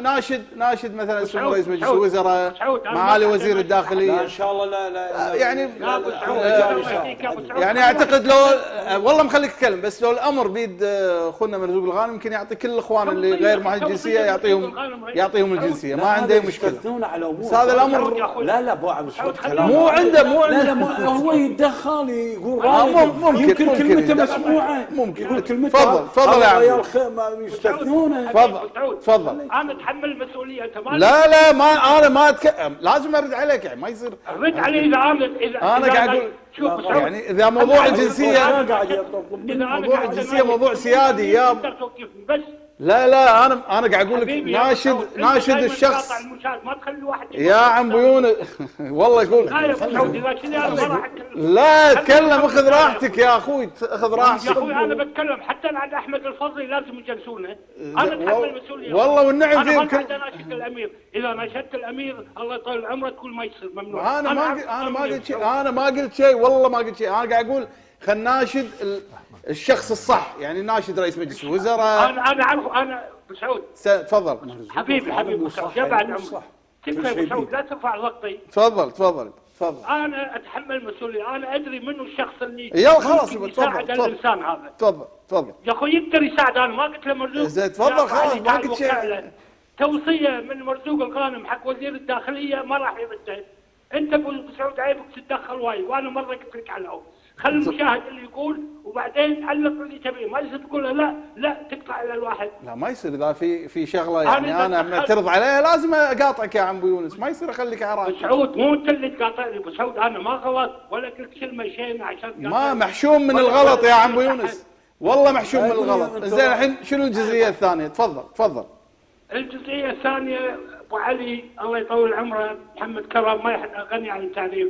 ناشد ناشد مثلا سمو رئيس مجلس الوزراء معالي وزير لا الداخلية. إن شاء الله لا لا يعني آه، سعود. يعني أعتقد لو والله مخليك تتكلم بس لو الأمر بيد آه، أخونا مرزوق الغانم يمكن يعطي كل الاخوان اللي غير مع الجنسية يعطيهم يعطيهم الجنسية. ما عنده مشكلة. بس هذا الامر لا لا أبو عبد كلام مو عنده مو لا لا عنده هو يتدخل يقول آه، ممكن- يمكن ممكن كلمته. مسموعة. ممكن. كلمته تفضل- تفضل يا ما يستثنونه تفضل تفضل. أنا أتحمل المسؤوليه ما لا لا ما أنا ما أتك... لازم أرد عليك يعني ما يصير. رد علي إذا أنا اذا أنا قاعد أقول شوف. يعني إذا موضوع الجنسيه موضوع الجنسيه موضوع سيادي يا بس لا لا أنا أنا قاعد أقول لك يا ناشد ناشد الشخص ما تخلي واحد يا عم بيون والله يقول لا يا أنا أتكلم. اخذ راحتك يا أخوي اخذ يا راحتك. أخوي أنا بتكلم. حتى عند أحمد الفضلي لازم يجلسونه. أنا أتحمل المسؤوليه والله والنعم أنا فيه ما كل- اناشد الأمير. إذا ناشدت الأمير الله يطول عمره تقول ما يصير ممنوع. أنا ما أنا ما قلت شيء يا أنا ما قلت شيء والله ما قلت شيء. أنا قاعد أقول خلينا ناشد الشخص الصح يعني ناشد رئيس مجلس الوزراء. أنا أنا اعرف أنا ابو سعود تفضل. حبيبي حبيبي ابو سعود يا بعد عمرك كل تكفى يا شيء ابو سعود. لا ترفع ضغطي تفضل تفضل تفضل. أنا أتحمل المسؤوليه أنا أدري منو الشخص اللي يلا خلاص يساعد تفضل. الإنسان هذا. تفضل تفضل. يا أخوي يقدر يساعد أنا ما قلت له مرزوق. زين، تفضل، خلاص، ما قلت شيء. توصية من مرزوق الغانم حق وزير الداخلية ما راح يرده. أنت أبو سعود عيبك تتدخل وايد وأنا مرة قلت لك على الهواء خلي المشاهد اللي يقول وبعدين علق اللي تبيه. ما يصير تقول له لا لا تقطع على الواحد. لا ما يصير إذا في في شغلة يعني أنا دخلت- معترض عليها لازم أقاطعك يا عم ابو يونس. ما يصير أخليك على أبو راحتك سعود مو أنت اللي تقاطعني. أبو سعود أنا ما غلط ولا قلت كلمه شيء عشان ما. محشوم من الغلط يا عم ابو يونس. والله محشوم من الغلط. زين الحين شنو الجزئية الثانية؟ تفضل تفضل. الجزئية الثانية أبو علي الله يطول عمره محمد كرم ما غني عن التعريف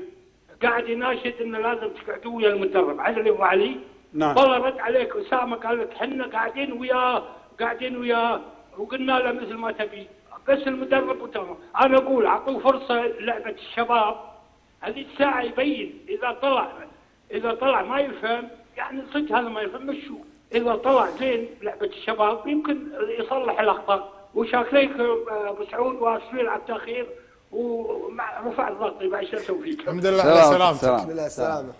قاعد يناشد إنه لازم تقعدوا ويا المدرب. عدل أبو علي. نعم. والله رد عليك اسامه قال لك إحنا قاعدين وياه قاعدين وياه وقلنا له مثل ما تبي. بس المدرب وتمام. أنا أقول أعطوه فرصة لعبة الشباب. هذه الساعة يبين إذا طلع إذا طلع ما يفهم يعني صدق هذا ما يفهم مشوا إذا طلع زين لعبة الشباب يمكن يصلح الأخطاء. وشاكريك آه، أبو سعود واسفين على التاخير ومع رفع الضغط يبقى إيش أسوي فيك الحمد لله على سلام، سلامتك سلام. الحمد لله السلامه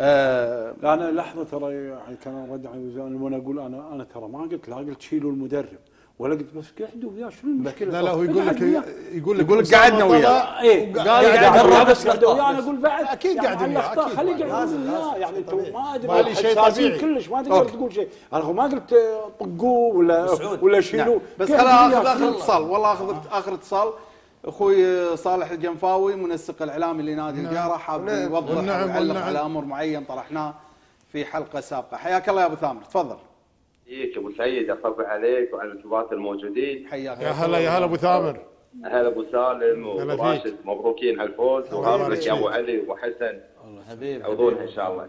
آه أنا لحظة ترى يعني كان رد على الوزير وأنا أقول أنا أنا ترى ما قلت لا قلت شيلوا المدرب ولا قلت بس قعدوا وياه شنو المشكلة؟ لا لا هو يقول لك يقول لك يقول لك قعدنا وياه. إيه قاعد قاعد قاعد يرى بس قعدوا وياه أنا أقول بعد أكيد يعني على وياه، الأخطاء أكيد خلي لازم- قاعدين لازم، وياه يعني أنتم ما أدري ما لي شيء حساسين طبيعي. كلش ما تقدر. تقول شيء أنا هو ما قلت آه، طقوه ولا ولا شيلوه. بس قاعد خلا وياه. اخذ اخر اتصال والله اخذ آخر اتصال أخوي صالح الجنفاوي منسق الاعلامي لنادي الجارة حاب والنعم. يوضح ويعلق والنعم. على أمر معين طرحناه في حلقة سابقة. حياك الله يا أبو ثامر. تفضل. يك أبو سعيد اصبح عليك وعلى الكبات الموجودين. حياك يا هلا يا هلا أبو ثامر. هلا أبو سالم. وراشد مبروكين هالفوز. وهابط يا أبو علي وابو حسن حبيبي. عوضونها إن شاء الله.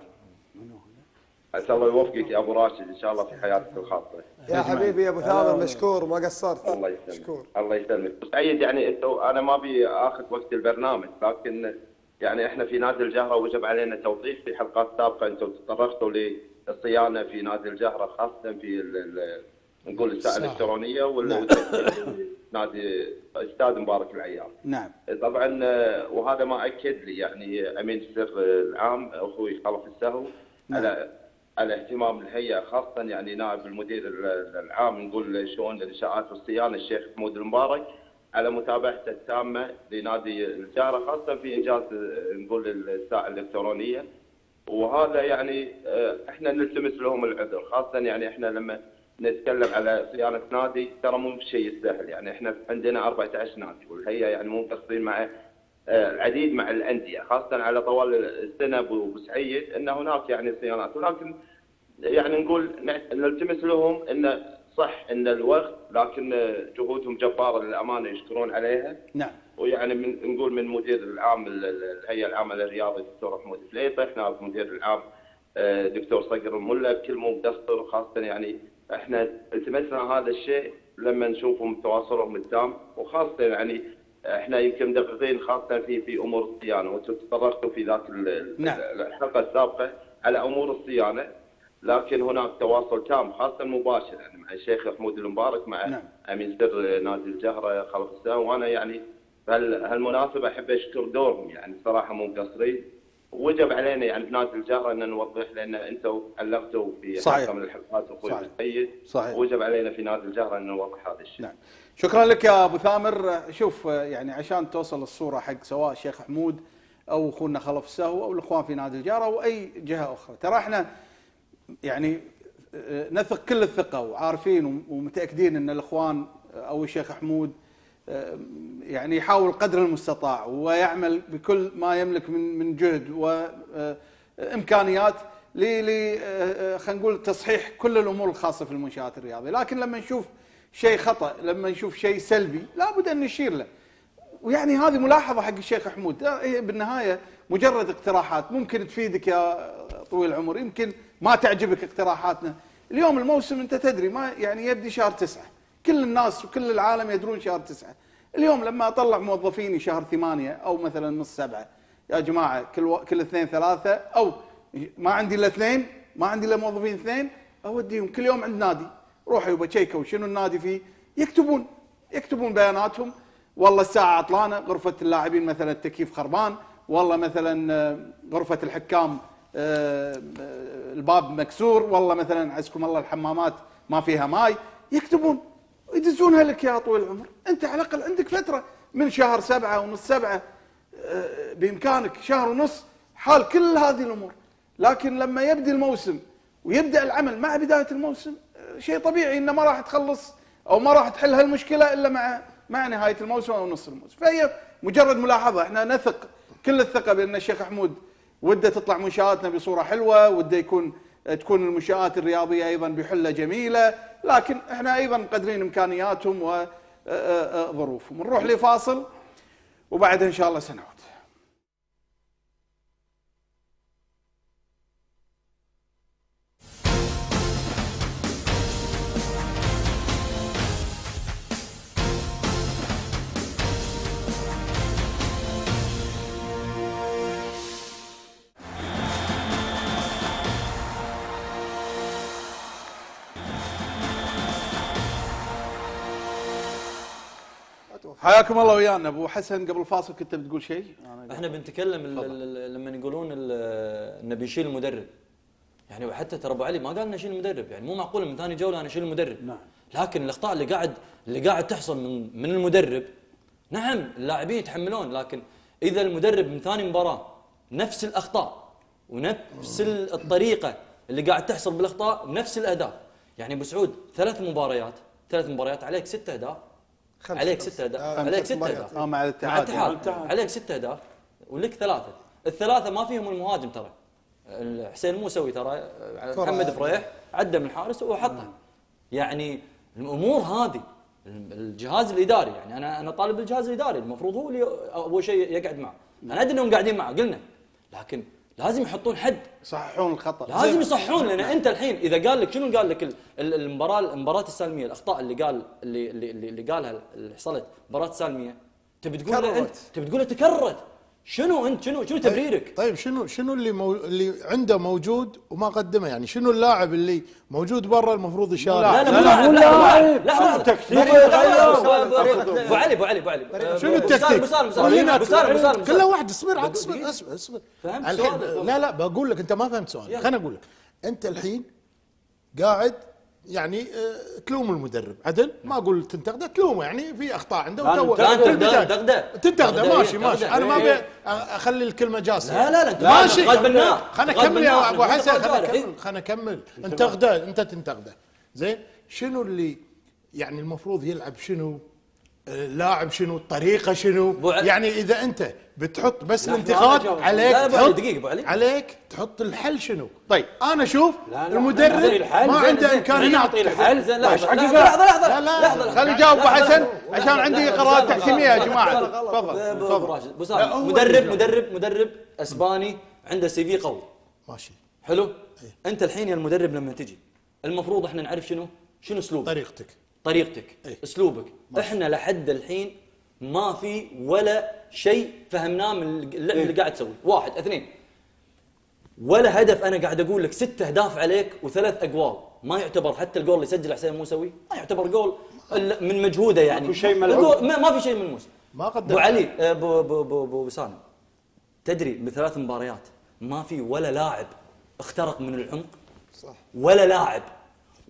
عسى الله يوفقك يا أبو راشد إن شاء الله في حياتك الخاصة. يا حبيبي يا أبو ثامر مشكور ما قصرت. الله يسلمك. مشكور. الله يسلمك. سعيد يعني انت أنا ما أبي آخذ وقت البرنامج لكن يعني إحنا في نادي الجهرة وجب علينا توضيح في حلقات سابقة. أنتم تطرقتوا للصيانه في نادي الجهرة خاصة في ال- ال- نقول الساعة الإلكترونية وال- نادي أستاذ مبارك العيار. نعم. طبعا آه، وهذا ما أكد لي يعني أمين السر العام أخوي خلف السهو على على اهتمام الهيئة خاصة يعني نائب المدير ال- العام نقول شؤون الإنشاءات والصيانة الشيخ محمود المبارك على متابعته التامة لنادي الجاره خاصة في إنجاز نقول الساعة الإلكترونية. وهذا يعني آه، إحنا نلتمس لهم العذر خاصة يعني إحنا لما نتكلم على صيانة نادي ترى مو بشيء سهل يعني إحنا عندنا 14 نادي والهيئة يعني مو مقصرين مع العديد مع الأندية خاصة على طوال السنة أبو أبو سعيد إن هناك يعني صيانات. ولكن يعني نقول نلتمس لهم إن صح إن الوقت لكن جهودهم جباره للأمانة يشكرون عليها. نعم. ويعني من نقول من مدير العام ال- ال- الهيئة العامة للرياضة الدكتور محمود فليطح نائب مدير العام آه، دكتور صقر الملا بكل مو مقصر خاصة يعني إحنا التمسنا هذا الشيء لما نشوفهم تواصلهم التام وخاصة يعني إحنا يمكن مدققين خاصة في في أمور الصيانة وأنتم تطرقتوا في ال- نعم. الحلقة السابقة على أمور الصيانة لكن هناك تواصل تام خاصة مباشر يعني مع الشيخ محمود المبارك مع نعم. امين سر نادي الجهرة خلف السلام وأنا يعني بهال- هالمناسبه أحب أشكر دورهم يعني صراحة مو مقصرين وجب علينا يعني بنادي الجهرة أن نوضح لأن أنتم علقتوا في صحيح. حلقه من الحلقات أخوي صحيح. صحيح. وجب علينا في نادي الجهرة أن نوضح هذا الشيء نعم شكرا لك يا أبو ثامر. شوف يعني عشان توصل الصورة حق سواء الشيخ حمود أو أخونا خلف السهو أو الأخوان في نادي الجارة أو أي جهة أخرى. ترى إحنا يعني آه، نثق كل الثقة وعارفين ومتأكدين إن الأخوان أو الشيخ حمود آه، يعني يحاول قدر المستطاع ويعمل بكل ما يملك من من جهد وامكانيات ل ل- آه، خلينا نقول تصحيح كل الأمور الخاصة في المنشآت الرياضيه، لكن لما نشوف شيء خطأ، لما نشوف شيء سلبي لابد أن نشير له. ويعني هذه ملاحظة حق الشيخ حمود. هي بالنهاية مجرد اقتراحات. ممكن تفيدك يا طويل العمر. يمكن ما تعجبك اقتراحاتنا. اليوم الموسم أنت تدري ما يعني يبدي شهر تسعة. كل الناس وكل العالم يدرون شهر تسعة. اليوم لما أطلع موظفيني شهر ثمانية أو مثلا نص سبعة يا جماعة كل و... كل اثنين ثلاثة أو ما عندي إلا اثنين ما عندي إلا موظفين اثنين أوديهم كل يوم عند نادي. روحوا يبا تشيكوا شنو النادي فيه؟ يكتبون يكتبون بياناتهم. والله الساعة عطلانة غرفة اللاعبين مثلا التكييف خربان. والله مثلا آه، غرفة الحكام آه، آه، الباب مكسور. والله مثلا عزكم الله الحمامات ما فيها ماي. يكتبون يدزونها لك يا طويل العمر. أنت على الأقل عندك فترة من شهر سبعة ونص سبعة بإمكانك شهر ونص حال كل هذه الأمور. لكن لما يبدي الموسم ويبدأ العمل مع بداية الموسم شيء طبيعي إنه ما راح تخلص أو ما راح تحل هالمشكلة إلا مع مع نهاية الموسم أو نص الموسم. فهي مجرد ملاحظة. إحنا نثق كل الثقة بأن الشيخ حمود وده تطلع منشآتنا بصورة حلوة وده يكون تكون المنشآت الرياضية أيضا بحلة جميلة. لكن إحنا أيضا مقدرين إمكانياتهم وظروفهم نروح لفاصل وبعدها إن شاء الله سنعود. حياكم الله ويانا. أبو حسن قبل الفاصل كنت بتقول شيء؟ إحنا بنتكلم لما يقولون انه بيشيل المدرب. يعني وحتى ترى أبو علي ما قال نشيل المدرب. يعني مو معقول من ثاني جولة أنا أشيل المدرب. نعم. لكن الأخطاء اللي قاعد اللي قاعد تحصل من من المدرب نعم اللاعبين يتحملون لكن إذا المدرب من ثاني مباراة نفس الأخطاء ونفس ال- الطريقة اللي قاعد تحصل بالأخطاء ونفس الاهداف يعني أبو سعود ثلاث مباريات ثلاث مباريات عليك ست أهداف. خمسة عليك. ست اهداف آه، عليك ست. اهداف آه مع مع الاتحاد. عليك ست اهداف ولك ثلاثة. الثلاثة ما فيهم المهاجم ترى. حسين موسوي ترى. محمد فريح عدى من الحارس وحطها يعني الأمور هذه الجهاز الإداري يعني أنا أنا طالب الجهاز الإداري. المفروض هو اللي أول شيء يقعد معه. أنا أدري إنهم قاعدين معه قلنا. لكن لازم يحطون حد. يصححون الخطأ. لازم زين. يصحون لأن أنت الحين إذا قال لك شنو قال لك؟ ال- ال- المباراة المباراة السالمية الأخطاء اللي قال اللي اللي, اللي قالها اللي حصلت مباراة سالمية. تبي تقول انت. تبي تقول تكررت. شنو انت شنو شنو تبريرك؟ طيب شنو شنو اللي مو اللي عنده موجود وما قدمه يعني شنو اللاعب اللي موجود برا المفروض يشارك لا لا لاعب لا لا تكتيك ابو علي ابو علي ابو علي شنو التكتيك؟ كل واحد اصبر عاد اصبر اصبر اصبر فهمت سؤالك. لا لا بقول لك انت ما فهمت سؤالي خليني أقول لك انت الحين قاعد يعني آه، تلوم المدرب. عدل؟ ما أقول تنتقده تلومه. يعني في أخطاء عنده وتو- تنتقده-. تنتقده. ماشي ماشي. أنا ما إيه. أبي أخلي الكلمة جاسيه لا، لا، لا، ماشي. خلنا تقاد نكمل يا. أبو حسن. خلنا نكمل. انتقده أنت تنتقده. زين؟ شنو اللي يعني المفروض يلعب شنو؟ اللاعب شنو؟ الطريقة شنو؟ يعني إذا أنت بتحط بس لا، الانتقاد. عليك لا، تحط دقيقة، أبو علي. عليك تحط الحل شنو طيب أنا أشوف المدرب. ما عنده زين. امكانيات نعطيه الحل. زين لحظه لحظه يقول؟ لحظه لحظه لا لا خلي يجاوب ابو حسن عشان عندي لحظة، تحكيميه يا جماعة. تفضل تفضل ابو مدرب مدرب مدرب اسباني عنده سي في قوي ماشي حلو انت الحين يا المدرب لما تجي المفروض إحنا نعرف شنو شنو اسلوبك طريقتك طريقتك اسلوبك إحنا لحد الحين ما في ولا شيء فهمناه من اللعب اللي قاعد تسويه واحد. اثنين. ولا هدف أنا قاعد أقول لك ست أهداف عليك وثلاث اجوال ما يعتبر حتى الجول اللي سجله حسين موسوي ما يعتبر جول من مجهوده يعني. شيء ما, ما في شيء ملموس ما قدم. أبو علي آه، ابو ابو ابو أبو سالم تدري بثلاث مباريات ما في ولا لاعب اخترق من العمق؟ صح. ولا لاعب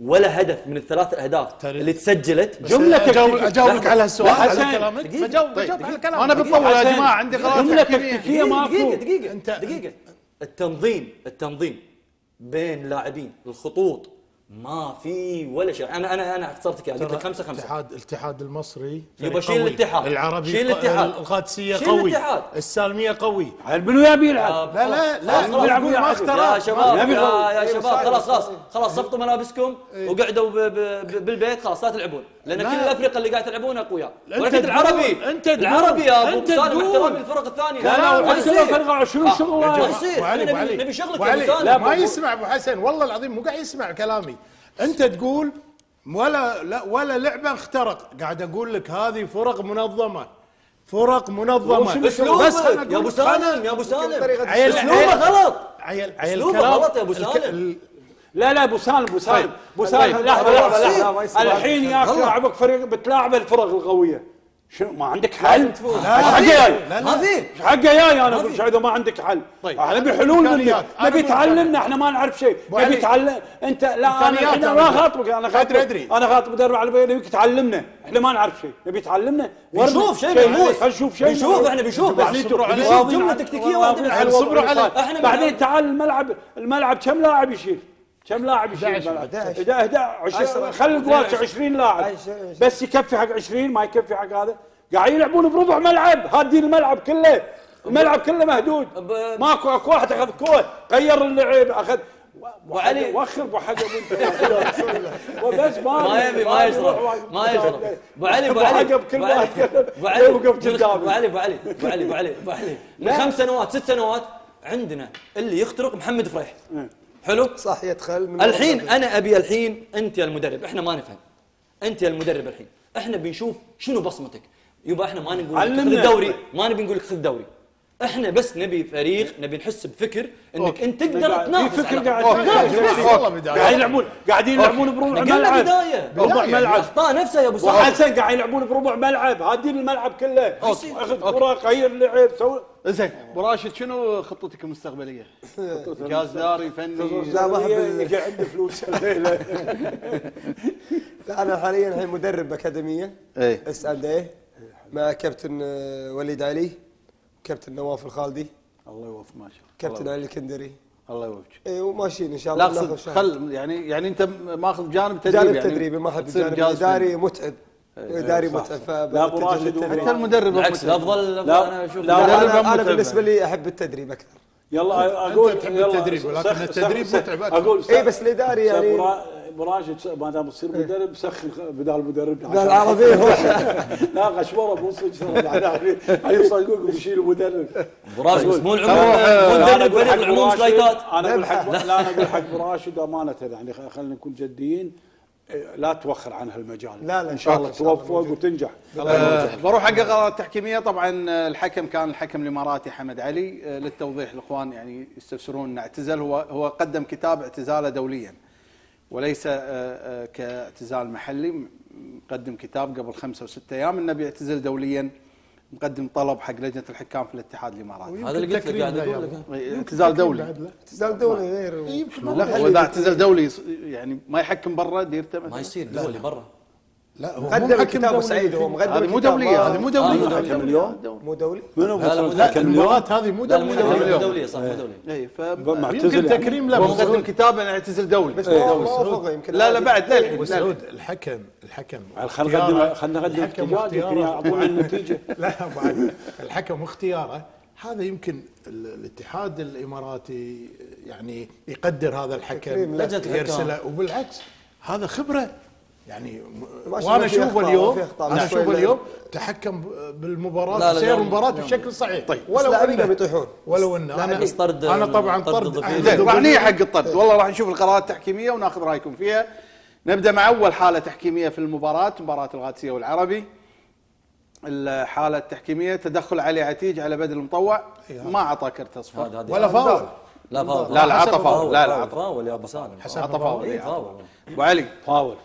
ولا هدف من الثلاث أهداف اللي تسجلت جملة أجاوب- أجاوبك لحظة. على هالسؤال، لا، على. كلامك. بجاوب- طيب، بجاوب على. كلامك. دقيقة. بطول يا. جماعة، عندي قرارات. تكتيكية دقيقة، ماكو. دقيقة، دقيقة دقيقة دقيقة التنظيم التنظيم بين اللاعبين الخطوط ما في ولا شيء. أنا أنا أنا اختصرتك قلت لك خمسة خمسة. الاتحاد الاتحاد المصري يبا فريق شيل. الاتحاد. العربي شيل الاتحاد. القادسية قوي. الاتحاد. السالمية قوي. منو يبي يلعب؟ لا لا لا. خلاص، خلاص. يلعب ما يا شباب. يا. يا إيه، شباب. خلاص خلاص. خلاص صفطوا ملابسكم وقعدوا ب- ب- بالبيت. خلاص لا تلعبون. لأن لا. كل الأفريقيا اللي قاعد تلعبون أقوياء. ولكن العربي. تقول- العربي يا أبو سالم. احترامي الفرق الثانية. لا، لا، فرقوا شنو شغل أبو علي نبي شغلك يا أبو سالم. ما يسمع أبو حسن. والله العظيم مو قاعد يسمع كلامي. أنت تقول ولا لا ولا لعبة اخترق. قاعد أقول لك هذه فرق منظمة. فرق منظمة. اسلوبك يا أبو سالم يا أبو سالم. عيل- أسلوبه غلط. عيل عيل غلط يا أبو سالم. ال- لا لا أبو سالم أبو سالم. طيب. أبو سالم طيب. لحظة لا، لحظة. لحظة. الحين ياك. لاعبك فريق بتلاعب الفرق القوية. شنو ما عندك حل؟ لا، حقه لا، جاي؟ ما في إيش حقه جاي أنا ما أقول اذا ما عندك حل طيب. إحنا نبي حلول منك. أنا نبي تعلمنا. إحنا ما نعرف شيء نبي. تعلم أنت لا أنا أنا ما. خاطبك أنا خاطبك أدري. أنا خاطب مدرب على بالي نبيك تعلمنا إحنا ما نعرف شيء نبي تعلمنا. بنشوف شيء. خلينا نشوف شيء بنشوف، ملموس. إحنا بنشوف، بس يعني اللي عليه. صار. إحنا بعدين. تعال الملعب الملعب كم لاعب يشيل؟ كم لاعب يشيل 11 الملعب؟ 11. 11 عشرة. خلي الجوال 20 لاعب. بس يكفي حق 20 ما يكفي حق هذا. قاعد يلعبون بربع ملعب. هادين الملعب كله. الملعب كله مهدود. ماكو أكو واحد أخذ كوره غير اللعب أخذ أبو علي. وخر ابو حق أبو بس ما ما يبي ما يشرب ما يشرب أبو علي أبو علي. واحد. ابو علي. أبو علي أبو علي. أبو علي أبو علي. أبو علي. من خمس سنوات ست سنوات عندنا اللي يخترق محمد فريح. حلو؟ صح يدخل من الحين أنا أبي الحين أنت يا المدرب إحنا ما نفهم. أنت يا المدرب الحين إحنا بنشوف شنو بصمتك؟ يبا إحنا ما نقول لك خذ علمنا. الدوري ما نبي نقول لك خذ الدوري. إحنا بس نبي فريق نبي نحس بفكر إنك أنت تقدر في تنافس فكر على- قاعد تنافس بس. والله بداية. قاعد يلعبون. قاعدين يلعبون بربع ملعب. بداية. بربع ملعب. الاخطاء نفسها يا أبو سعد وحسن قاعد يلعبون بربع ملعب. هادين الملعب كله. أخذ كرة غير لعب سوي زين أبو راشد شنو خطتك المستقبلية؟ جهاز داري فني. لا ما أحب يقع عنده فلوس. لا أنا حاليا الحين مدرب أكاديمية. إيه. اس اند إيه مع كابتن آه، وليد علي كابتن نواف الخالدي. الله يوفق ما شاء الله. كابتن علي الكندري. الله يوفقك. اي وماشيين إن شاء لا الله أقصد شهر. خل يعني يعني أنت ماخذ جانب تدريبي جانب يعني تدريبي ما أحب الاداري فني. متعب. اداري متعب لا، أبو راشد. حتى المدرب بالعكس. الافضل لا، أنا أشوف لا، أنا, أنا. بالنسبة لي أحب التدريب أكثر. يلا أقول تحب التدريب، ولكن التدريب متعب. أقول اي بس الإداري يعني أبو راشد ما دام تصير مدرب سخن بدال مدرب. لا، العربي هو. لا غشوره مو صدق يصيقوك ويشيلوا مدرب؟ أبو راشد بس مو العموم مو مدرب أقول فريق حق العموم سلايتات أنا أقول حق لا. أنا أقول حق أبو راشد أمانة يعني خلينا نكون جديين. إيه، لا توخر عن هالمجال. لا، لا، إن شاء الله إن شاء الله توفق وتنجح. آه، بروح حق قرارات تحكيميه طبعا آه، الحكم كان الحكم الإماراتي حمد علي آه، للتوضيح الإخوان يعني يستفسرون انه اعتزل هو هو قدم كتاب اعتزاله دوليا وليس كاعتزال محلي قدم كتاب قبل خمسة وستة أيام. انه بيعتزل دوليا مقدم طلب حق لجنة الحكام في الاتحاد الإماراتي. هذا اللي قلت لك قاعد أقول لك. إيه، اعتزال دولي. اعتزال دولي غير لا هو إذا اعتزل دولي يعني ما يحكم برا ديرته ما يصير دولي برا. لا مقدم الكتاب أبو سعيد هو مقدم هذه مو الكتاب، دولية ما- هذه مو دولية. آه، حكم اليوم مو دولي منو لا، لا، مو وصل دولي. لك المباراة؟ هذه مو لا مو دولية. مو دولي صح مو دولي اي ف معتزل يمكن يعني. تكريم هو له. مقدم كتاب انه يعتزل دولي. بس إيه. ما وافق يمكن. لا لا بعد لا الحين لا. سعود الحكم الحكم. خلينا اختياره- نقدم خلينا نقدم الحكم اختياره- النتيجه لا أبو الحكم اختياره هذا يمكن ال- الاتحاد الإماراتي يعني يقدر هذا الحكم. يرسله. وبالعكس هذا خبرة يعني وأنا الله في أشوف أخطاء، اليوم. أنا بس أشوف وين- اليوم تحكم بالمباراة سير المباراة. بشكل صحيح. طيب. ولو لاعبين إنه- قاموا يطيحون ولو ان أنا بس طرد- أنا طبعا طرد. راح. نيجي حق الطرد. والله راح نشوف القرارات التحكيمية وناخذ رأيكم فيها. نبدأ مع أول حالة تحكيمية في المباراة مباراة القادسيه والعربي. الحالة التحكيمية تدخل علي عتيج على بدر المطوع. ما أعطى كرت اصفر ولا فاول. لا فاول. لا، لا، عطى فاول. لا، لا، عطى. فاول يا أبو سالم. عطى فاول. فاول. أبو علي. فاول.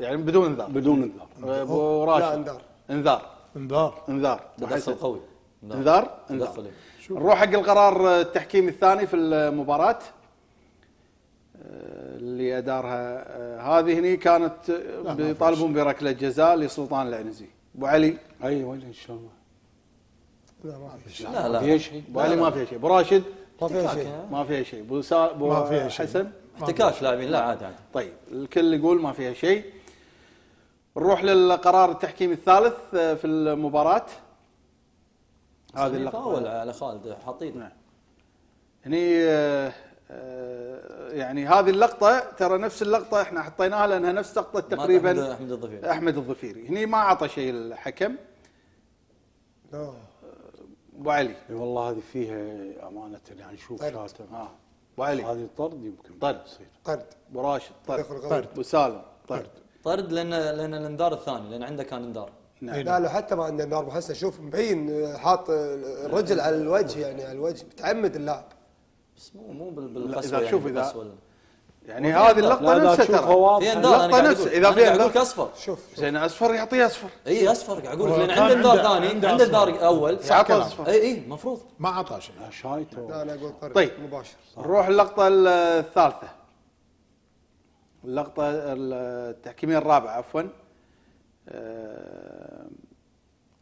يعني بدون انذار. بدون انذار. أبو لا راشد انذار. انذار. انذار. انذار تدخل قوي. انذار. انذار. نروح حق القرار التحكيمي الثاني في المباراة. آه، اللي أدارها آه، هذه هني كانت آه، بيطالبون بركلة جزاء لسلطان العنزي. أبو علي؟ أي وين إن شاء الله. لا ما في شيء. لا لا. فيها شيء. أبو علي ما فيها شيء. أبو راشد؟ ما فيها شيء. ما فيها شيء. أبو سا- أبو ما فيها شيء. حسن؟ احتكاك لاعبين لا عادي عادي طيب الكل يقول ما فيها شيء. نروح للقرار التحكيمي الثالث آه، في المباراة. هذه اللقطة. فاول على خالد؟ حاطين نعم. هني آه، آه، يعني هذه اللقطة ترى نفس اللقطة إحنا حطيناها لأنها نفس لقطة تقريبا أحمد الظفيري. أحمد الظفيري. هني ما عطى شيء الحكم. لا. أبو علي. إي والله هذه فيها أمانة يعني شوف آه. أبو علي. هذه طرد يمكن طرد. تصير. طرد أبو راشد طرد. أبو سالم طرد. طرد لأن لأن الإنذار الثاني لأن عنده كان إنذار. نعم. لا لا حتى ما عندنا نار ابو حسن شوف مبين حاط الرجل على الوجه يعني على الوجه متعمد اللاعب. بس مو مو بال- لا، بالقسوه إذا يعني شوف إذا- بالقسوة. يعني هذه اللقطة لا لا نفسها ترى. في إنذار أنا قاعد نفسها، قاعد أقول إنذار. اصفر شوف زين أصفر يعطيه أصفر. إي أصفر قاعد أقول لأن عنده إنذار عنده- ثاني عنده عنده. إنذار أول. كلام. أصفر. إي إي المفروض ما عطى شيء. لا شايته لا أنا أقول طرد طيب. مباشر. نروح اللقطة الثالثة. اللقطة التحكيمية الرابعة عفوا. آه،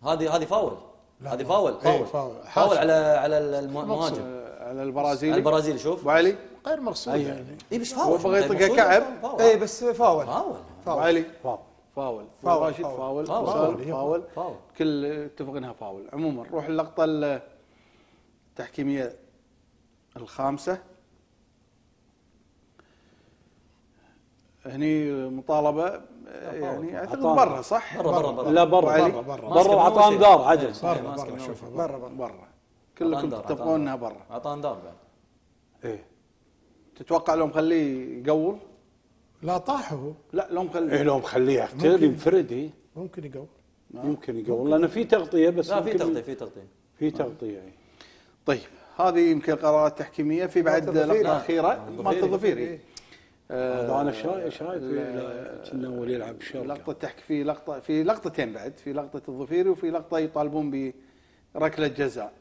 هذه هذه فاول. هذه فاول إيه، فاول. فاول. فاول حاسم. على على المهاجم. على البرازيلي. البرازيلي شوف. ابو علي غير مقصود يعني. اي بس هو فاول بغى يطقها المقصود كعب. فاول. اي بس فاول. فاول. ابو علي فاول. فاول. فاول، راشد فاول. فاول. فاول. فاول. فاول. فاول. فاول. كل اتفق إنها فاول. عموما نروح اللقطه التحكيمية الخامسة. هني مطالبة يعني أعتقد. برا صح؟ برا برا. برا لا أبو برا. برا برا. انذار عدل إيه، برا برا. برا. برا برا. كلكم تتفقون إنها برا. اعطاه انذار بعد. إيه. تتوقع لو مخليه يقول؟ لا طاح هو لا لو إيه مخليه لو مخليه. يفتر ينفرد إيه. ممكن يقول يمكن يقول لأن في تغطية بس لا في تغطية في تغطية. في تغطية إيه. طيب هذه يمكن قرارات تحكيميه في بعد. لقطه أخيرة. مالت الظفيري هذا أنا شايف شايف كنا اول يلعب الشركة لقطة تحكي في لقطه في لقطتين بعد في لقطة الظفيري وفي لقطة يطالبون بركلة جزاء.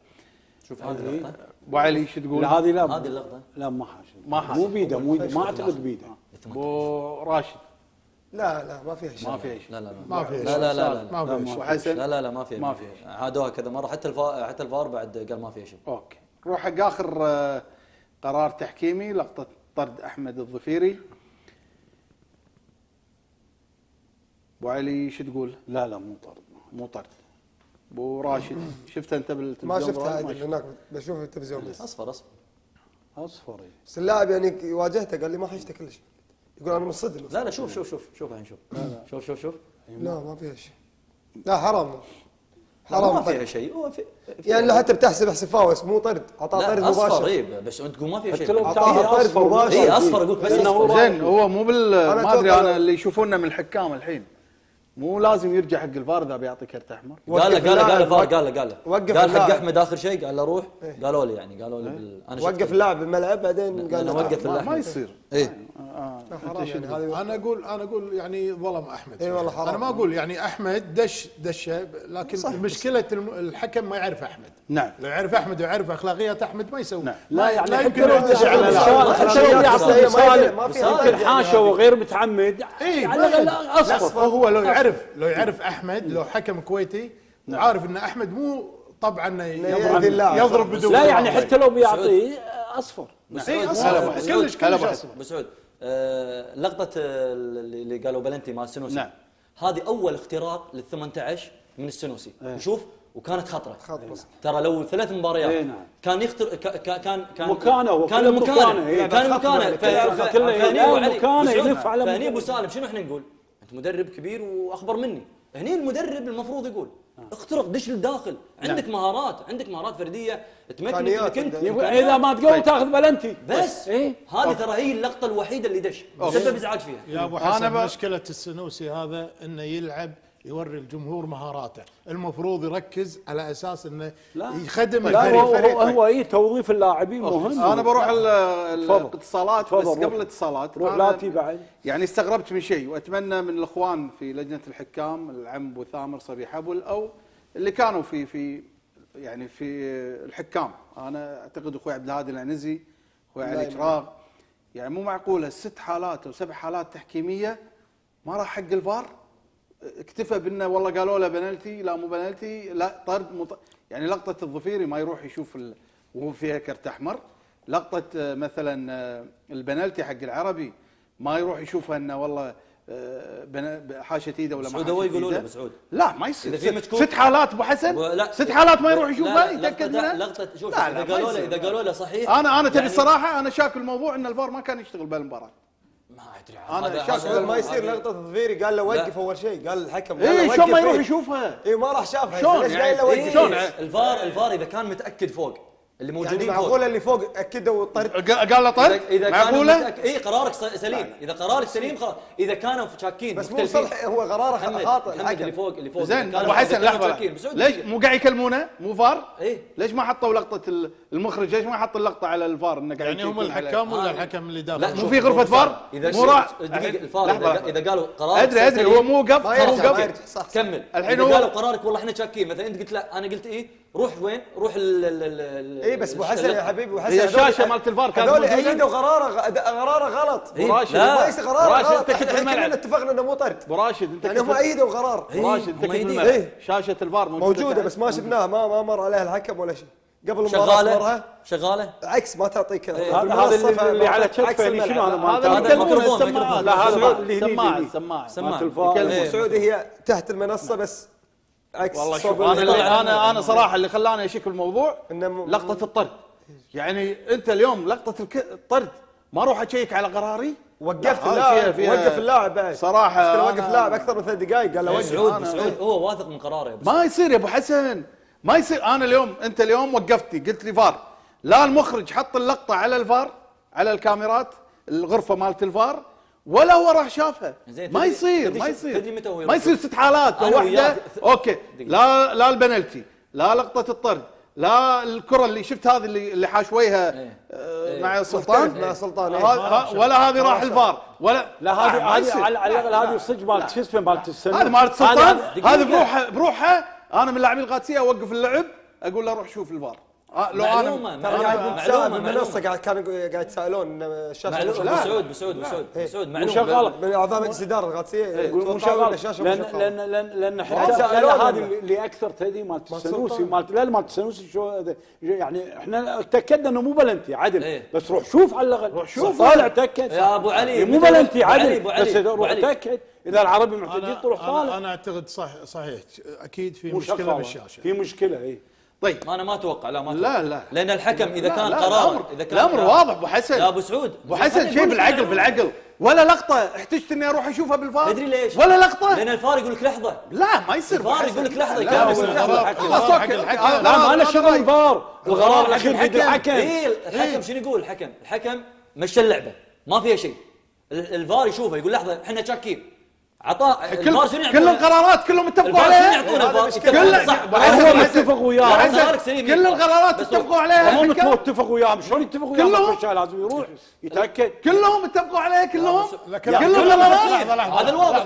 شوف هذه اللقطه ابو علي إيش تقول؟ لا هذه لا هذه اللقطة؟ لا ما حاشد ما حاشد. مو بيدة مو ما أعتقد بيدة. أبو راشد. لا لا ما فيها شيء. ما فيها شيء. لا لا لا. ما فيها لا لا لا لا. ما فيها شيء. وحسن لا لا لا ما فيها ما فيها عادوها كذا مرة. حتى الفار حتى الفار بعد قال ما فيها شيء. okay. نروح حق آخر آه، قرار تحكيمي لقطة طرد أحمد الظفيري. ابو علي إيش تقول؟ لا لا مو طرد مو طرد. أبو راشد شفت أنت بالتلفزيون؟ ما شفتها شفت. هناك بشوف التلفزيون بس. أصفر أصفر. أصفر إيه. بس اللاعب يعني واجهته قال لي ما حشته كلش يقول أنا منصدم لا لا شوف شوف شوف شوف. الحين شوف شوف شوف شوف. لا ما فيها شيء. لا حرام. لا، ما حرام فيها طرد. شيء هو في يعني لو حتى بتحسب احسب فاول بس مو طرد اعطاه طرد لا أصفر مباشر اي بس أنت تقول ما فيها شيء بتاخذ طرد مباشر. اي أصفر أقول بس هو زين هو مو بال ما أدري أنا اللي يشوفونا من الحكام الحين مو لازم يرجع حق الفار اذا بيعطي card أحمر. قال له قال له قال الفار قال له قال له. وقف قال حق أحمد آخر شيء قال له روح. إيه؟ قالوا لي يعني قالوا لي إيه؟ أنا وقف اللاعب بالملعب بعدين قال له. وقف اللاعب. ما يصير. آه. اي يعني أنا أقول أنا أقول يعني ظلم أحمد. اي والله حرام أنا ما أقول يعني أحمد دش دشة لكن صح مشكلة الحكم ما يعرف أحمد. نعم. لو يعرف أحمد ويعرف اخلاقيات أحمد ما يسوي. نعم. لا يعني لا يمكن يدش على لاعب حتى لو يعصب يمكن حاشا وغير متعمد. اي على الأقل اصفر هو لو يعرف يعرف لو إيه. يعرف أحمد لو حكم كويتي نعم. عارف إن أحمد مو طبعا يضرب, يضرب بدون لا يعني حتى لو بيعطيه أصفر. نعم. بس اي أصفر. كلش كلش أصفر. مسعود آه، لقطة آه، اللي قالوا بلنتي مال السنوسي. نعم. هذه أول اختراق لل 18 من السنوسي. إيه. شوف وكانت خطرة. خطرة. إيه. ترى لو ثلاث مباريات إيه نعم. كان يختر كان كان مكانه كان مكانه. إيه، كان مكانه. فهني أبو سالم شنو إحنا نقول؟ انت مدرب كبير وأخبر مني. هني المدرب المفروض يقول آه. اخترق دش للداخل. نعم. عندك نعم. مهارات عندك مهارات فردية تمكنك انت اذا إيه ما تقول طيب. تاخذ بلنتي. بس إيه؟ هذه ترى هي اللقطة الوحيدة اللي دش. سبب ازعاج فيها. يا أبو حسن مشكلة السنوسي هذا إنه يلعب يوري الجمهور مهاراته. المفروض يركز على أساس إنه لا. يخدم لا الفريق. هو, فريق هو أي توظيف اللاعبين مهم. أنا بروح الاتصالات بس فضل قبل الاتصالات. روح. لاتي بعد يعني استغربت من شيء وأتمنى من الإخوان في لجنة الحكام العم أبو ثامر صبيح أبو أو اللي كانوا في في يعني في الحكام. أنا أعتقد أخوي عبد الهادي العنزي أخوي علي شراغ يعني مو معقولة ست حالات أو سبع حالات تحكيمية ما راح حق الفار؟ اكتفى بأنه والله قالوا له بنالتي لا مو بنالتي لا طرد مط... يعني لقطة الظفيري ما يروح يشوف ال... وهو فيها كرت أحمر لقطة مثلا البنالتي حق العربي ما يروح يشوفها أنه والله آه، حاشة إيده ولا ما سعود يقولوا له سعود لا ما يصير. ست, ست حالات أبو حسن؟ لا ست حالات ما يروح يشوفها؟ يتأكد منها؟ لقطه شوف إذا قالوا له إذا قالوا له صحيح أنا أنا تبي يعني الصراحة أنا شاك الموضوع إن الفار ما كان يشتغل بهالمباراه ما أدري. أنا شاف قبل ما يصير لقطة الظفيري قال له وقف أول شيء. قال الحكم اي شلون ما يروح يشوفها؟ اي ما راح شافها. شلون ليش قايل يعني؟ له وقف إيه، شلون يعني؟ الفار الفار إذا كان متأكد فوق. اللي يعني موجودين يعني معقوله اللي فوق اكدوا طرد. قال له طرد؟ اذا معقولة؟ اي قرارك سليم. إذا قرارك سليم خلاص. إذا كانوا شاكين بس مو صلح هو قراره خاطئ محمد اللي فوق اللي فوق. زين أبو حسن لحظة. ليش مو قاعد يكلمونه؟ مو فار؟ اي ليش ما حطوا لقطة المخرج؟ ليش ما حط اللقطة على الفار إنه قاعد يعني هم الحكام ولا آه. الحكم اللي داخل؟ لا مو في غرفة فار؟ إذا مو راح. دقيقة الفار إذا قالوا قرارك أدري أدري. هو مو قف هو قف كمل. الحين هو قالوا قرارك والله إحنا شاكين مثلا أنت قلت لا أنا قلت إيه؟ روح وين؟ روح ال ال اي بس أبو حسن يا حبيبي أبو حسن الشاشة مالت الفار كانت هذول ايدوا قراره قراره غلط. أبو راشد لا قراره غلط أنت كنت في الملعب. اتفقنا إنه مو طرد. أبو راشد أنت يعني هم ايدوا قرار أبو إيه، راشد أنت كنت في الملعب. إيه. شاشة الفار موجودة, موجودة بس ما شفناها. ما ما مر عليها الحكم ولا شيء. قبل المباراه شغالة؟ شغالة؟ عكس ما تعطيك إيه. هذا اللي على كتفه اللي شنو هذا هذا السماعه لا هذا اللي السماعه السماعه السماعه سعودي هي تحت المنصة بس والله شوف أنا اللي أنا أنا صراحة اللي خلاني أشك الموضوع لقطة الطرد. يعني أنت اليوم لقطة الطرد ما أروح أشيك على قراري؟ وقفت آه، اللاعب وقف اللاعب بعد. صراحة وقف اللاعب أكثر من ثلاث دقائق قال له وقف. سعود سعود. هو واثق من قراره ما يصير يا أبو حسن. ما يصير. أنا اليوم أنت اليوم وقفتني قلت لي فار. لا المخرج حط اللقطة على الفار على الكاميرات الغرفة مالت الفار ولا هو راح شافها. ما يصير ما يصير. ما يصير ست حالات واحدة. أوكي. لا لا البنالتي لا لقطة الطرد لا الكرة اللي شفت هذه اللي اللي حاشويها إيه. آه، إيه. إيه. مع سلطان مع سلطان. ولا هذه راح الفار. ولا لا هذه هذه على الأقل هذه صدق مالت شو اسمه مالت السنة هذه مالت سلطان هذه بروحها بروحها أنا من لاعبين القادسية أوقف اللعب أقول له روح شوف الفار. آه لو معلومة أنا ترى قاعد بالمنصه قاعد كانوا قاعد الشاشه الشاشه معلومة. بسعود بسعود بسعود إيه. بسعود معلومة. شغاله من أعضاء مجلس الاداره القادسيه يقولون شغاله الشاشه لأن لأن لأن لأن هذه اللي أكثر تهدي مالت السنوسي مالت لا مالت السنوسي شو يعني إحنا تاكدنا إنه مو بلنتي عدل. إيه. بس روح شوف على الأقل. روح شوف. طالع تأكد. يا أبو علي إيه، مو بلنتي عدل. بس روح تأكد. إذا العربي محتاجين طلع طالع أنا أعتقد صحيح. أكيد في مشكلة بالشاشة. في مشكلة اي طيب. أنا ما أتوقع لا ما أتوقع. لا لا. لأن الحكم إذا لا كان لا قرار إذا كان الأمر واضح أبو حسن. لا أبو سعود. أبو حسن شيء بالعقل بالعقل. ولا لقطة احتجت إني أروح أشوفها بالفار. تدري ليش؟ ولا لقطة. لأن الفار يقول لك لحظة. لا ما يصير. الفار يقول لك لحظة. لا لا لا أنا شغل الفار. القرار الاخير بيد الحكم. اي الحكم شنو يقول؟ الحكم؟ الحكم مشى اللعبة. ما فيها شيء. الفار يشوفه يقول لحظة إحنا شاكين. عطاء كل كل؟ القرارات كلهم اتفقوا عليها؟ كل صح حسن- متفق وياه. كل. القرارات اتفقوا عليها هم. اتفقوا وياهم شلون يتفقوا وياهم لازم يروح يتأكد كلهم اتفقوا عليها كلهم كل القرارات لحظه لحظه هذا الواضح.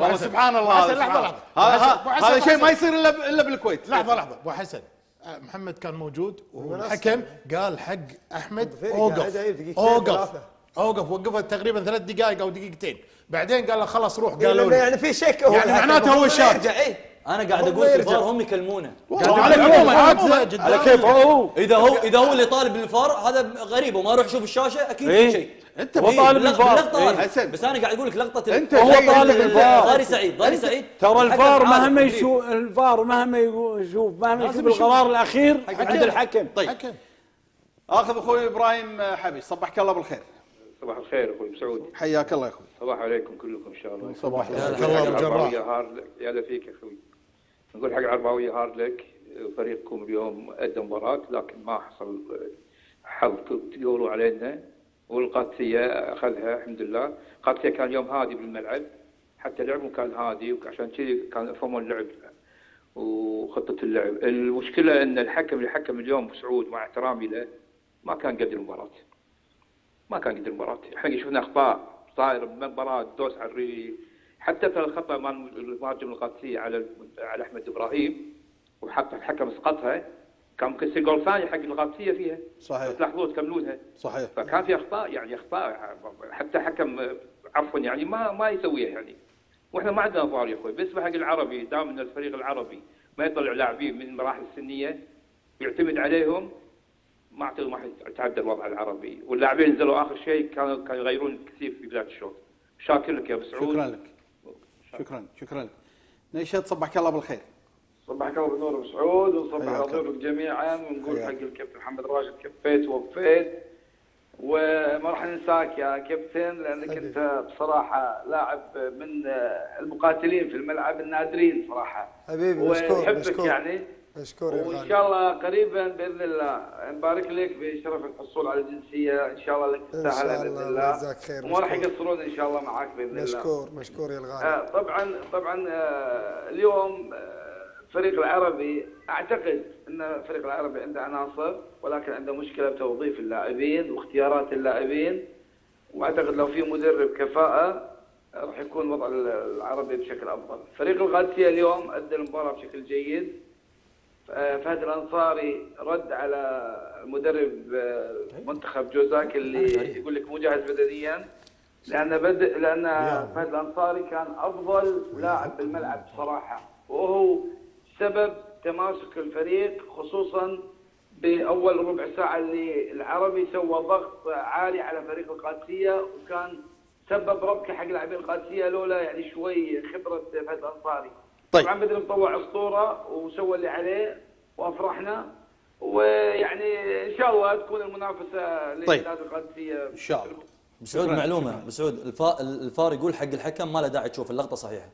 والله حسن. سبحان الله لحظة لحظة هذا شيء. ما يصير إلا إلا بالكويت لحظة لحظة أبو حسن آه، محمد كان موجود والحكم قال حق أحمد أوقف أوقف. أوقف وقفها تقريبا ثلاث دقائق أو دقيقتين بعدين قال له خلاص روح إيه، قالوا لي يعني في شك هو يعني معناته هو. يرجع إيه أنا قاعد أقول الفار. هم يكلمونه على. جدا. على كيف هو إذا هو إذا هو اللي طالب بالفار هذا غريب وما أروح أشوف الشاشة أكيد إيه. في شيء أنت إيه، هو طالب الفار. إيه. حسن. بس أنا قاعد أقول لك لقطة أنت هو شيء- طالب ال- الفار. ضاري سعيد ضاري سعيد ترى الفار مهما. يشوف الفار مهما يشوف مهما يشوف يشوف. القرار الأخير. عند الحكم طيب آخذ أخوي إبراهيم حبيش صبحك الله بالخير صباح الخير أخوي مسعود حياك الله يا أخوي. صباح عليكم كلكم إن شاء الله. صباح الله. بالجراح. hard يا هلا فيك يا أخوي. نقول حق العرباوية هارد لك. فريقكم اليوم أدى مباراة لكن ما حصل حظ تقولوا علينا. والقادسية أخذها الحمد لله. القادسية كان يوم هادي بالملعب. حتى لعبهم كان هادي وعشان كذي كان فهموا اللعب وخطة اللعب. المشكلة إن الحكم اللي حكم اليوم سعود مع احترامي له ما كان قد المباراة. ما كان قد المباراة إحنا شفنا أخطاء صايره بالمباراة دوس على الري. حتى في الخطأ مال المهاجم القادسية على على أحمد إبراهيم وحتى الحكم اسقطها كان ممكن يصير جول ثاني حق القادسية فيها. صحيح. تلاحظون تكملونها. صحيح. فكان في أخطاء يعني أخطاء حتى حكم عفوا يعني ما ما يسويها يعني. وإحنا ما عندنا فار يا أخوي. بالنسبة حق العربي دام إن الفريق العربي ما يطلع لاعبين من المراحل السنية يعتمد عليهم ما اعتقد ما يتعدل الوضع العربي. واللاعبين نزلوا آخر شيء كانوا كانوا يغيرون كثير في بداية الشوط. شاكر لك يا أبو سعود. شكرا لك. شكرا شكرا لك. نشهد صبحك الله بالخير. صبحك الله بالنور أبو سعود ونصبح على ضيوفك جميعا ونقول. حق الكابتن محمد راشد كفيت ووفيت. وما راح ننساك يا كابتن لأنك أنت بصراحة لاعب من المقاتلين في الملعب النادرين صراحة. حبيبي مشكور ونحبك يعني. مشكور يا وان شاء الله قريبا بإذن الله. نبارك لك بشرف الحصول على الجنسية. إن شاء الله لك تستاهلها بإذن الله. جزاك خير. وما راح. يقصرون إن شاء الله معاك بإذن الله. مشكور. مشكور يا الغالي آه، طبعا طبعا آه، اليوم آه، فريق العربي أعتقد إن فريق العربي عنده عناصر ولكن عنده مشكلة بتوظيف اللاعبين واختيارات اللاعبين. وأعتقد لو في مدرب كفاءة آه، راح يكون وضع العربي بشكل أفضل. فريق القادسيه اليوم أدى المباراة بشكل جيد. فهد الأنصاري رد على مدرب آه، منتخب جوزاك اللي يقول لك مو جاهز بدنيا. لأن بد... لأن فهد الأنصاري كان أفضل لاعب بالملعب بصراحة. وهو سبب تماسك الفريق خصوصا بأول ربع ساعة اللي العربي سوى ضغط عالي على فريق القادسية وكان سبب ربكه حق لاعبين القادسية لولا يعني شوي خبرة فهد الأنصاري. طيب. طبعا بدر مطوع اسطوره وسوى اللي عليه وأفرحنا. ويعني إن شاء الله تكون المنافسة طيب. القادسيه إن شاء الله. بسعود. معلومة. بسعود الفا- الفار يقول حق الحكم ما له داعي تشوف اللقطة صحيحة.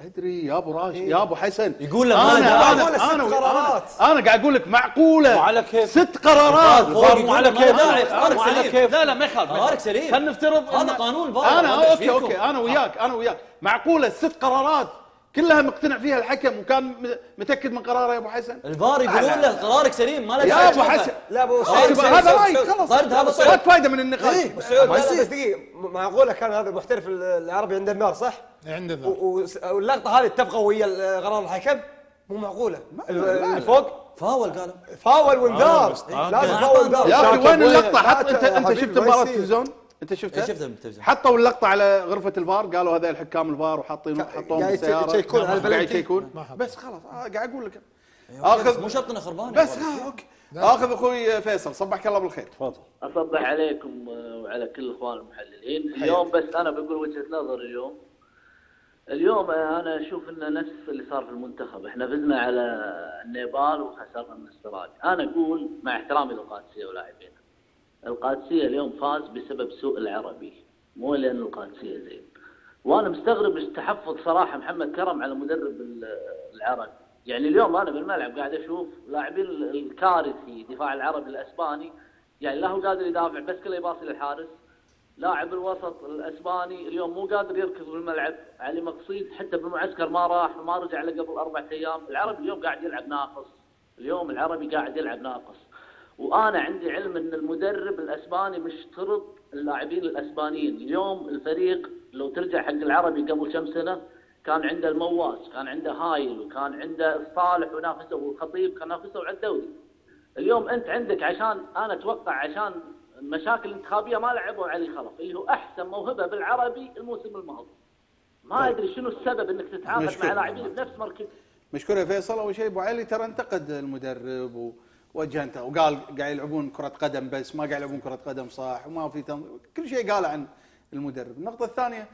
أدري يا أبو راشد يا أبو حسن. يقول له أنا أنا أنا ست قرارات. أنا قاعد أقول لك معقولة. وعلى كيف. ست قرارات. داعي أنا- فارق أنا- سليم. لا لا ما يخالف. يخالف. سليم. خلينا نفترض هذا قانون الفار أنا أوكي. أوكي. أنا وياك أنا وياك. معقولة ست قرارات؟ كلها مقتنع فيها الحكم وكان متأكد من قراره يا أبو حسن. الفار يقولون له قرارك سليم ما له يا أبو. حسن. لا أبو سعود هذا رايك خلاص. طرد هذا ما طرد. فايده من النقاش. لا بس دقيقة معقوله كان هذا المحترف العربي عنده النار صح؟ عنده و- و- واللقطة هذه اتفقوا ويا قرار الحكم؟ مو معقولة. اللي فوق فاول قالوا فاول وانذار. لازم فاول وانذار. يا أخي وين اللقطة؟ حط أنت انت شفت ما مباراة. التلفزيون انت إيه، شفتها شفتها بالتلفزيون حطوا اللقطة على غرفة الفار قالوا هذا الحكام الفار وحاطين حطوهم قاعد بالسيارة. يشيكون على قاعد البلنتي. يشيكون ما حط. بس خلاص آه، قاعد أقول لك. بس اخذ مو شرط إنه خربان. بس ها أوكي. آخذ أخوي فيصل صبحك الله بالخير. تفضل. أصبح عليكم آه، وعلى كل الاخوان المحللين. اليوم بس أنا بقول وجهة نظر اليوم. اليوم آه، أنا أشوف إنه نفس اللي صار في المنتخب. إحنا فزنا على النيبال وخسرنا من السراج. أنا أقول مع احترامي للقادسية ولاعبينها القادسية اليوم فاز بسبب سوء العربي مو لأن القادسية زين. وأنا مستغرب إيش تحفظ صراحة محمد كرم على مدرب ال- العربي يعني اليوم أنا بالملعب قاعد أشوف لاعبين ال- الكارثي دفاع العربي الأسباني. يعني لا هو قادر يدافع بس كله يباصي للحارس. لاعب الوسط الأسباني اليوم مو قادر يركض بالملعب. علي مقصيد حتى بالمعسكر ما راح وما رجع له قبل أربع أيام. العربي اليوم قاعد يلعب ناقص. اليوم العربي قاعد يلعب ناقص. وأنا عندي علم إن المدرب الأسباني مشترط اللاعبين الأسبانيين. اليوم الفريق لو ترجع حق العربي قبل كم سنة كان عنده المواس كان عنده هايل وكان عنده الصالح ونافسه والخطيب كان نافسه على الدوري. اليوم أنت عندك عشان أنا أتوقع عشان مشاكل انتخابية ما لعبوا علي خلف اللي هو أحسن موهبة بالعربي الموسم الماضي. ما أدري شنو السبب إنك تتعاقد. مع لاعبين بنفس مركز. مشكور يا فيصل اول شيء ابو علي ترى انتقد المدرب ووجه انت وقال قاعد يلعبون كرة قدم بس ما قاعد يلعبون كرة قدم صح وما في تنظيم كل شيء قاله عن المدرب. النقطة الثانية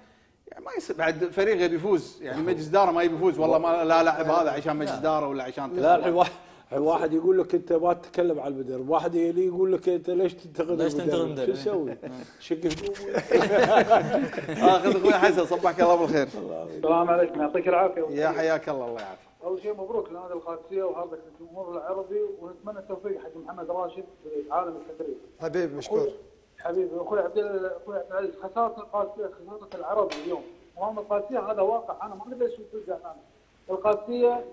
يعني ما يصير بعد فريق يبي يفوز يعني مجلس إدارة ما يبي يفوز والله ما لا لاعب هذا عشان مجلس إدارة ولا عشان لا الحين واحد يقول لك أنت ما تتكلم عن المدرب، واحد يلي يقول لك أنت ليش تنتقد ليش تنتقد المدرب؟ شو؟ تسوي؟ شكل آخذ أخوي حسن صبحك الله بالخير. السلام عليكم يعطيك العافية. يا حياك الله الله يعافيك. أول شيء مبروك لنادي القادسيه وهذا الجمهور العربي ونتمنى التوفيق حق محمد راشد في عالم التدريب. حبيبي مشكور. حبيبي أخوي عبد أخوي عبد العزيز خسارة القادسيه خسارة العربي اليوم. امام القادسيه هذا واقع. أنا ما أدري ليش ترجع أنا القادسيه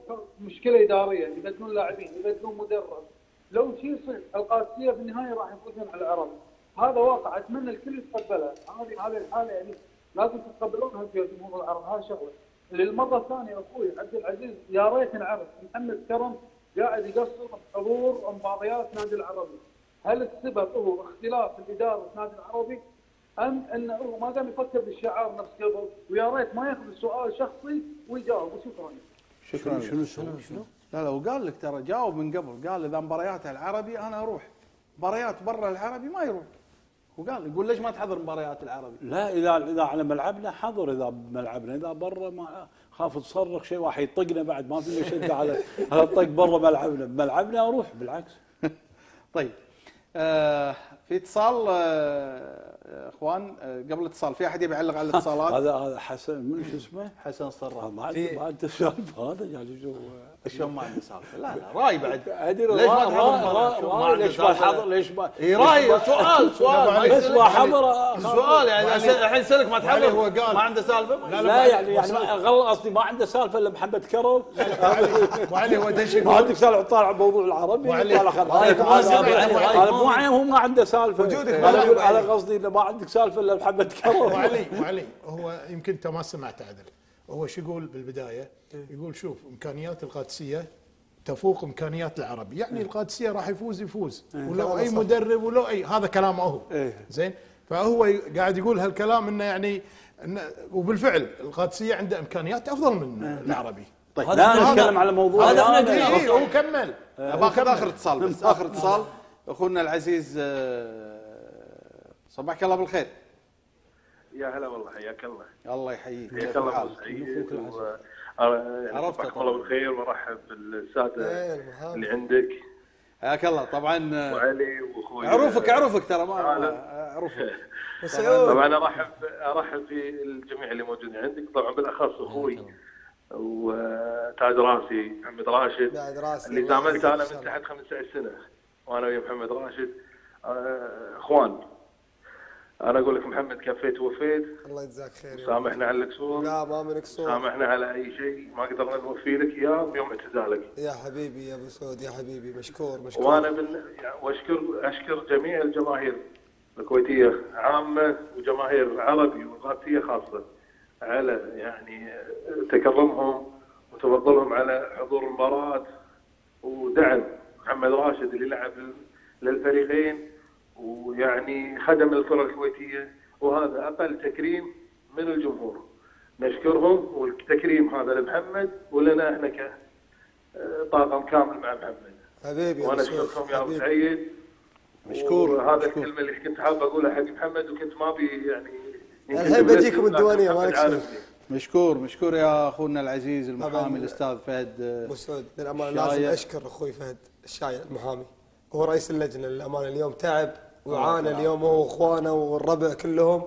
مشكلة إدارية يبدلون لاعبين يبدلون مدرب. لو شيء يصير القادسيه بالنهاية راح يفوزون على العرب. هذا واقع. أتمنى الكل يتقبله هذه هذه الحالة يعني لازم تتقبلونها في جمهور العرب. هذا شغلة. للمرة الثانية أخوي عبد العزيز يا ريت نعرف محمد كرم قاعد يقصر بحضور مباريات نادي العربي. هل السبب هو اختلاف الإدارة في نادي العربي؟ أم أنه هو ما قام يفكر بالشعار نفس قبل؟ ويا ريت ما ياخذ السؤال شخصي ويجاوب. وشكرا شكرا. شنو شنو شنو؟ لا لا وقال لك ترى جاوب من قبل. قال إذا مباريات العربي أنا أروح. مباريات برا العربي ما يروح. وقال يقول ليش ما تحضر مباريات العربي؟ لا إذا إذا على ملعبنا حضر إذا بملعبنا إذا برا ما خاف تصرخ شيء واحد يطقنا بعد ما في شده على على الطق برا ملعبنا. بملعبنا أروح بالعكس. طيب آه في اتصال آه إخوان آه قبل الاتصال في أحد يبي يعلق على الاتصالات؟ هذا هذا حسن من شو اسمه؟ حسن صراف ما عنده ما عنده سالفه هذا يعني شو شلون ما عنده سالفة؟ لا لا راي بعد. أدري ليش ما تحضر ليش ما. حضر ليش ما اي راي سؤال سؤال ما بس. ما حضر سؤال يعني يعني- الحين سألك ما يعني هو تحضر. قال- ما عنده سالفة؟ لا, يعني يعني ما- غلط قصدي ما عنده سالفة إلا محمد كرم. أبو علي هو دش ما عندك سالفة طالع موضوع العربي أبو علي- طالع خل- رايك ما هذا- سمع، هذا- أبو علي هو ما عنده سالفة. وجودك أنا ما- أقول. أنا قصدي إنه ما عندك سالفة إلا محمد كرم. ابو علي ابو علي هو يمكن أنت ما سمعت عدل. هو شو يقول بالبداية؟ يقول شوف إمكانيات القادسية تفوق إمكانيات العربي يعني القادسية راح يفوز يفوز. إيه. ولو أي. مدرب ولو أي هذا كلامه هو. إيه. زين؟ فهو قاعد يقول هالكلام إنه يعني إنه وبالفعل القادسية عنده إمكانيات أفضل من العربي. طيب لا، أنا أتكلم على موضوع هذا. إحنا إيه، إيه، هو كمل. باخذ كمل. آخر اتصال بس آخر اتصال. أخونا العزيز آه، صبحك الله بالخير. يا هلا والله حياك الله. الله يحييك. حياك الله الحال؟ أبو سعيد. و- آه، عرفته صبحكم الله بالخير وارحب بالسادة. اللي عندك. حياك الله. طبعا آه، وعلي وأخوي اعرفك اعرفك ترى ما آه، اعرفك طبعا ارحب أرحب في الجميع اللي موجودين عندك. طبعا بالأخص أخوي وتاج راسي محمد راشد اللي يعزك أنا من. تحت 15 سنة. وأنا ويا محمد راشد. آه، إخوان أنا أقول لك محمد كفيت ووفيت. الله يجزاك خير سامحنا على القصور لا ما من قصور سامحنا على أي شيء. ما قدرنا نوفي لك اياه بيوم اعتزالك. يا حبيبي يا أبو سعود يا حبيبي مشكور مشكور. وأنا بال... يعني واشكر أشكر جميع الجماهير الكويتية عامة وجماهير العربي والقادسيه خاصة على يعني تكرمهم وتفضلهم على حضور المباراة ودعم. محمد راشد اللي لعب للفريقين ويعني خدم الكرة الكويتية وهذا أقل تكريم من الجمهور. نشكرهم والتكريم هذا لمحمد ولنا إحنا كطاقم كامل مع محمد. حبيبي يا وأنا أشكركم يا أبو. سعيد. مشكور، وهذا الكلمة اللي كنت حاب أقولها حق محمد وكنت ما أبي يعني الحين بجيكم الديوانية مالك مشكور مشكور يا أخونا العزيز. المحامي الأستاذ فهد آه، أبو سعود للامانه لازم. أشكر أخوي فهد. الشايع المحامي. هو رئيس اللجنة للأمانة اليوم تعب وعانى. اليوم هو وإخوانه والربع كلهم.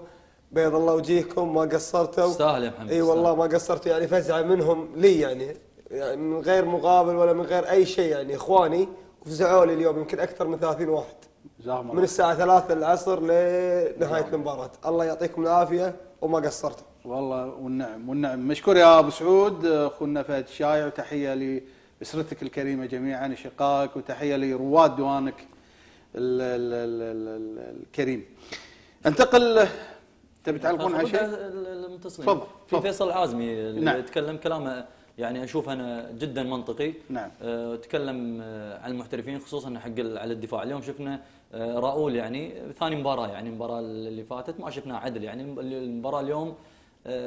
بيض الله وجيهكم ما قصرتوا؟ تستاهل يا محمد، إي والله ما قصرتوا يعني فزعه منهم لي يعني يعني من غير مقابل ولا من غير أي شيء يعني إخواني وفزعوا لي اليوم يمكن أكثر من 30 واحد. جزاهم الله. من الساعة 3 العصر لنهاية المباراة. الله يعطيكم العافية وما قصرتوا. والله والنعم والنعم. مشكور يا أبو سعود أخونا فهد الشايع وتحية لاسرتك الكريمة جميعا اشقائك وتحية لرواد ديوانك ال- ال- ال- ال- الكريم انتقل تبي تعلقون على شيء؟ المتصلين تفضل، في. فيصل العازمي اللي نعم. يتكلم كلامه يعني أشوف أنا جدا منطقي نعم آه، تكلم آه، عن المحترفين خصوصا حق على الدفاع اليوم شفنا آه، راؤول يعني ثاني مباراة يعني المباراة اللي فاتت ما شفناه عدل يعني المباراة اليوم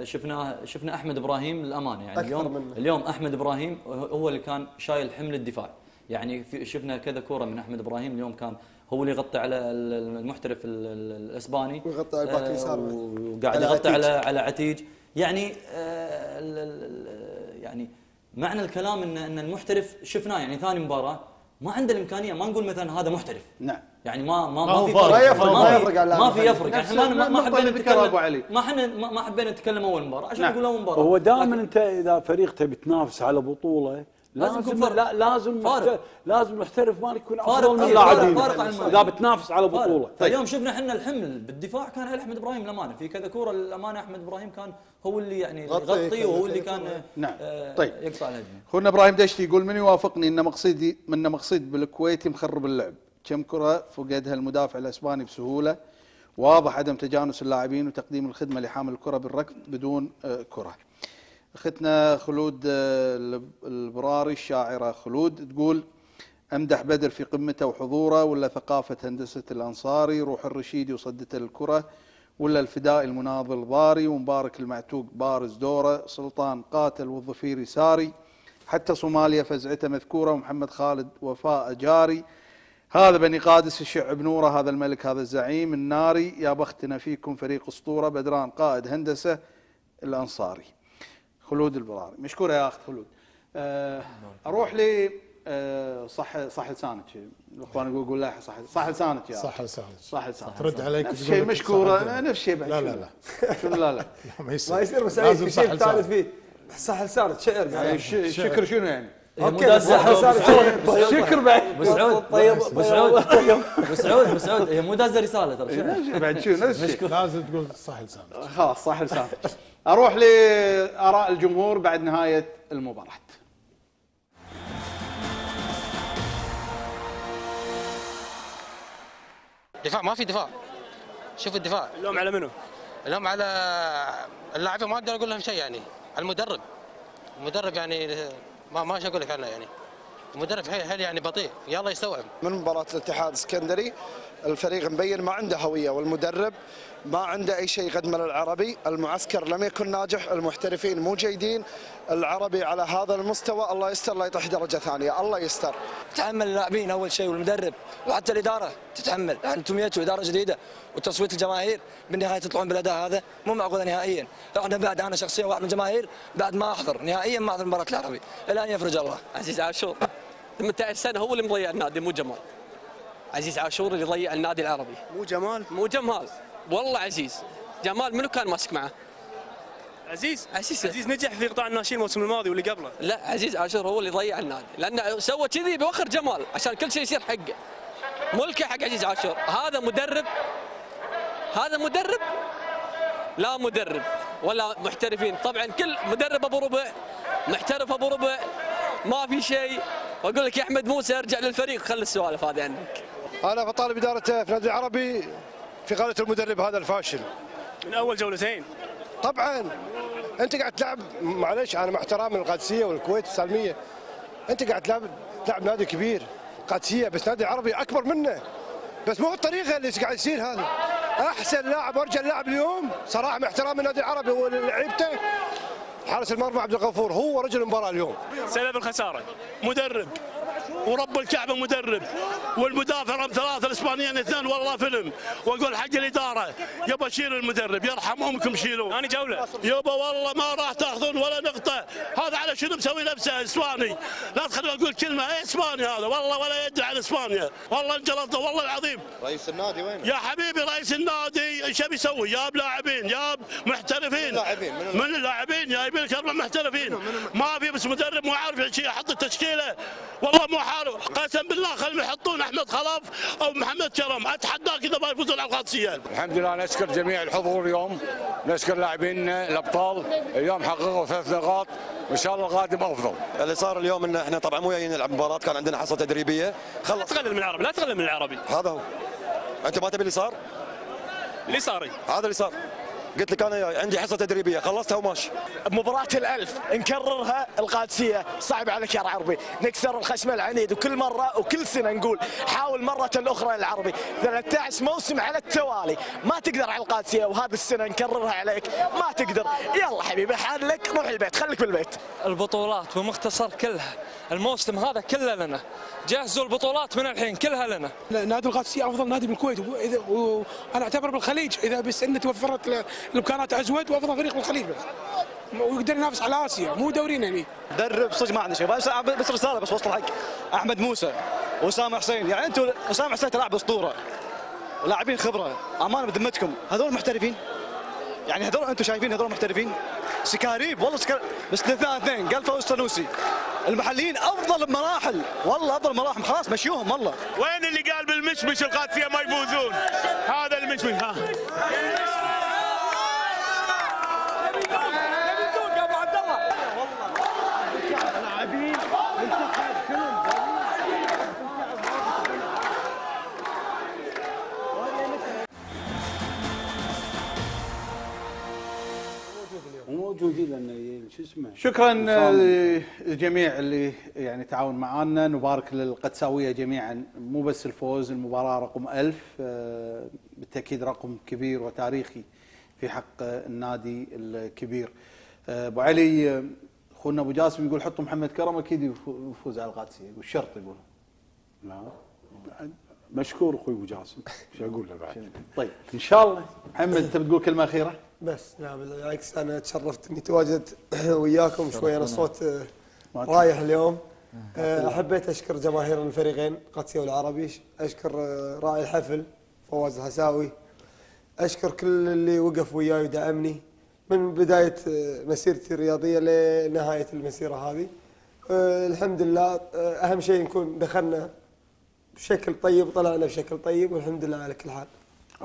شفناه شفنا أحمد إبراهيم للأمانة يعني اليوم منه. اليوم أحمد إبراهيم هو اللي كان شايل حمل الدفاع يعني شفنا كذا كورة من أحمد إبراهيم اليوم كان هو اللي يغطي على ال- المحترف ال- ال- الإسباني ويغطي على الباك آه، اليسار. وقاعد على يغطي. على على عتيج يعني آه، يعني معنى الكلام ان إن المحترف شفناه يعني ثاني مباراة ما عنده الإمكانية ما نقول مثلا هذا محترف نعم يعني ما ما ما في. ما يفرق- ما في- يفرق على ما في. يفرق إحنا ما ما حبينا نتكلم علي. ما إحنا ما حبينا نتكلم أول مباراة عشان نعم. نقول اول مباراة هو دائما أنت إذا فريق تبي تنافس على بطولة لازم لازم يكون فرق. لا لازم فارق. لازم المحترف مالك يكون فارق أفضل من فارق- اللاعبين فارق عن الملعب. اذا بتنافس على. بطولة فاليوم شفنا إحنا الحمل بالدفاع كان على أحمد إبراهيم للامانه في كذا كورة للامانه أحمد إبراهيم كان هو اللي يعني غطي يغطي وهو اللي كان نعم. آه، طيب. يقطع الهجمه اخونا إبراهيم دشتي يقول من يوافقني إن مقصدي من مقصد بالكويتي مخرب اللعب كم كرة فقدها المدافع الأسباني بسهولة واضح عدم تجانس اللاعبين وتقديم الخدمة لحامل الكرة بالركض بدون آه، كرة أختنا خلود آه، الب- البراري الشاعرة خلود تقول أمدح بدر في قمته وحضوره ولا ثقافة هندسة الانصاري روح الرشيدي وصدته الكرة ولا الفدائي المناضل ضاري ومبارك المعتوق بارز دوره سلطان قاتل والظفيري ساري حتى صوماليا فزعته مذكورة ومحمد خالد وفاء جاري. هذا بني قادس الشع بنوره هذا الملك هذا الزعيم الناري. يا بختنا فيكم فريق أسطورة بدران قائد هندسة الأنصاري. خلود البراري. مشكورة يا اخت خلود. أه أروح ل أه صح صح لسانك. الإخوان يقول يقول لا صح صح لسانك يا صح لسانك. صح لسانك. ترد عليك نفس الشيء مشكورة. لسانك. نفس الشيء بعد لا؟ لا. لا شنو لا. لا ما يصير. ما يصير بس في شيء. ثالث فيه. صح لسانك. شعر يعني شكر شنو يعني؟ أوكي بس صح لسانك. شكر بعد ابو سعود طيب ابو سعود ابو سعود ابو سعود هي مو دازة رسالة ترى الشيء بعد شنو نفس الشيء. لازم تقول صح لسانك خلاص صح لسانك أروح لآراء الجمهور بعد نهاية المباراة. دفاع ما في دفاع. شوف الدفاع. اللوم على منو؟ اللوم على اللاعبين ما أقدر أقول لهم شيء يعني. على المدرب. المدرب يعني ما ما إيش أقول لك عنه يعني. المدرب حيل حيل يعني بطيء؟ يلا يستوعب. من مباراة الاتحاد السكندري الفريق مبين ما عنده هوية والمدرب ما عنده أي شيء يقدمه للعربي. المعسكر لم يكن ناجح المحترفين مو جيدين. العربي على هذا المستوى الله يستر لا يطيح درجة ثانية. الله يستر. تحمل اللاعبين أول شيء والمدرب وحتى الإدارة تتحمل يعني أنتم جيتوا إدارة جديدة وتصويت الجماهير بالنهاية تطلعون بالأداء هذا مو معقولة نهائيا. إحنا بعد أنا شخصيا واحد من الجماهير بعد ما أحضر نهائيا ما أحضر مباراة العربي. إلى أن يفرج الله. عزيز عاشور. 18 سنه هو اللي مضيع النادي مو جمال. عزيز عاشور اللي ضيع النادي العربي. مو جمال؟ مو جمال. والله عزيز. جمال منو كان ماسك معه؟ عزيز؟ عزيز. عزيز نجح في قطاع الناشئين الموسم الماضي واللي قبله. لا عزيز عاشور هو اللي ضيع النادي. لأنه سوى كذي بوخر جمال عشان كل شيء يصير حقه. ملكه حق عزيز عاشور. هذا مدرب. هذا مدرب؟ لا مدرب. ولا محترفين. طبعا كل مدرب أبو ربع محترف أبو ربع ما في شيء. وأقول لك يا أحمد موسى أرجع للفريق. خلي السوالف هذه عنك. أنا بطالب إدارة في النادي العربي في قاله المدرب هذا الفاشل. من أول جولتين. طبعا. أنت قاعد تلعب معلش أنا مع احترامي للقادسية والكويت والسالميه أنت قاعد تلعب تلعب نادي كبير قادسية بس نادي عربي أكبر منه. بس مو الطريقة اللي قاعد يصير هذا. أحسن لاعب وارجل لاعب اليوم. صراحة مع احترامي للنادي العربي ولعيبته حارس المرمى عبد الغفور هو رجل المباراة اليوم. سبب الخسارة. مدرب. ورب الكعبه مدرب والمدافع رقم ثلاثة الإسبانيين اثنين والله فيلم. وأقول حق الإدارة يبا شيلوا المدرب يرحم امكم شيلوا ثاني جولة. يبا والله ما راح تأخذون ولا نقطة. هذا على شنو مسوي نفسه؟ إسباني. لا تخليني أقول كلمة إيه إسباني هذا؟ والله ولا يدري عن إسبانيا. والله انجلطه والله العظيم. رئيس النادي وين؟ يا حبيبي رئيس النادي إيش يبي يسوي؟ جاب لاعبين جاب محترفين. لاعبين؟ من من اللاعبين؟ جايبين لك أربع محترفين ما في بس مدرب مو عارف شيء يحط التشكيلة. والله مو حاله. قسم بالله خلهم يحطون أحمد خلف أو محمد كرم. اتحداك إذا ما يفوزون على القادسيه الحمد لله نشكر جميع الحضور اليوم. نشكر لاعبينا الأبطال. اليوم حققوا ثلاث نقاط. وإن شاء الله القادم أفضل. اللي صار اليوم إن إحنا طبعا مو جايين نلعب مباراة كان عندنا حصة تدريبية. لا تقلل من العربي لا تقلل من العربي. هذا هو. أنت ما تبي اللي صار؟ اللي صار هذا اللي صار. قلت لك أنا جاي عندي حصة تدريبية خلصتها وماشي. مباراة الألف نكررها القادسية صعب عليك يا عربي. نكسر الخشم العنيد وكل مرة وكل سنة نقول حاول مرة أخرى العربي. 13 موسم على التوالي. ما تقدر على القادسية وهذه السنة نكررها عليك. ما تقدر. يلا حبيبي حالك روح البيت خليك بالبيت. البطولات بمختصر كلها الموسم هذا كله لنا. جهزوا البطولات من الحين كلها لنا. نادي القادسيه أفضل نادي بالكويت وأنا اعتبر بالخليج إذا بس ان توفرت له الامكانات ازود وأفضل فريق بالخليج. بس ويقدر ينافس على آسيا مو دورينا هني. درب صدق ما عندنا شيء. بس بس رسالة بس وسط الحق. أحمد موسى واسامه حسين. يعني أنتم اسامه حسين لاعب اسطوره ولاعبين خبرة. امانه بذمتكم هذول محترفين؟ يعني هذول أنتم شايفين هذول محترفين؟ سكاريب والله سكار باستثناء اثنين قلفه والسنوسي المحليين أفضل بمراحل. والله أفضل مراحل خلاص مشيوهم والله. وين اللي قال بالمشمش القادسية ما يفوزون؟ هذا المشمش ها. موجودين لأن شو اسمه؟ شكرا للجميع اللي يعني تعاون معنا نبارك للقدساوية جميعا. مو بس الفوز المباراة رقم ألف. آه، بالتأكيد رقم كبير وتاريخي في حق النادي الكبير. آه، أبو علي آه، أخونا أبو جاسم يقول حطوا محمد كرم أكيد يفو- يفوز على القادسيه يقول شرط يقول. لا. مشكور أخوي أبو جاسم. شو أقول له بعد؟ طيب إن شاء الله. محمد انت بتقول كلمة أخيرة؟ بس لا بالعكس أنا تشرفت إني تواجدت وياكم شوي. أنا. الصوت آه، رايح اليوم. آه، حبيت أشكر جماهير الفريقين قادسيه والعربي. أشكر آه، راعي الحفل فواز الحساوي أشكر كل اللي وقف وياي ودعمني من بداية آه، مسيرتي الرياضية لنهاية المسيرة هذه. آه، الحمد لله آه، أهم شيء نكون دخلنا بشكل طيب طلعنا بشكل طيب والحمد لله على كل حال.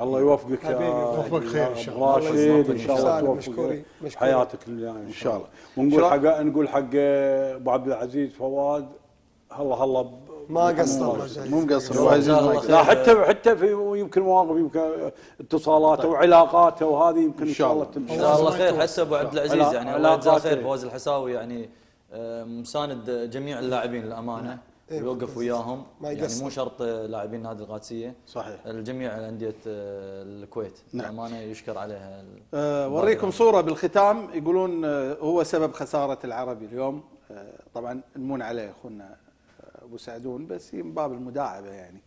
الله يوفقك يا حبيبي يوفقك خير إن شاء الله. راشد إن شاء الله توفق مشكورين حياتك الجايه إن شاء الله. ونقول حق نقول حق أبو عبد العزيز فواد هلا هلا. ما قصر. مو مقصر. لا حتى حتى في يمكن مواقف يمكن اتصالاته طيب. وعلاقاته وهذه يمكن إن شاء الله ان تمشي. شاء الله خير. حتى أبو عبد العزيز يعني الله يجزاه. خير. فوز الحساوي يعني آه، مساند جميع اللاعبين للأمانة. إيه، ويوقف وياهم. ما يعني. مو شرط آه، لاعبين نادي القادسيه صحيح. الجميع انديه آه، الكويت. نعم. للامانه يشكر عليها. أه وريكم صورة بالختام. يقولون أه، هو سبب خسارة العربي اليوم. أه طبعا نمون عليه أخونا أبو سعدون بس هي من باب المداعبة يعني.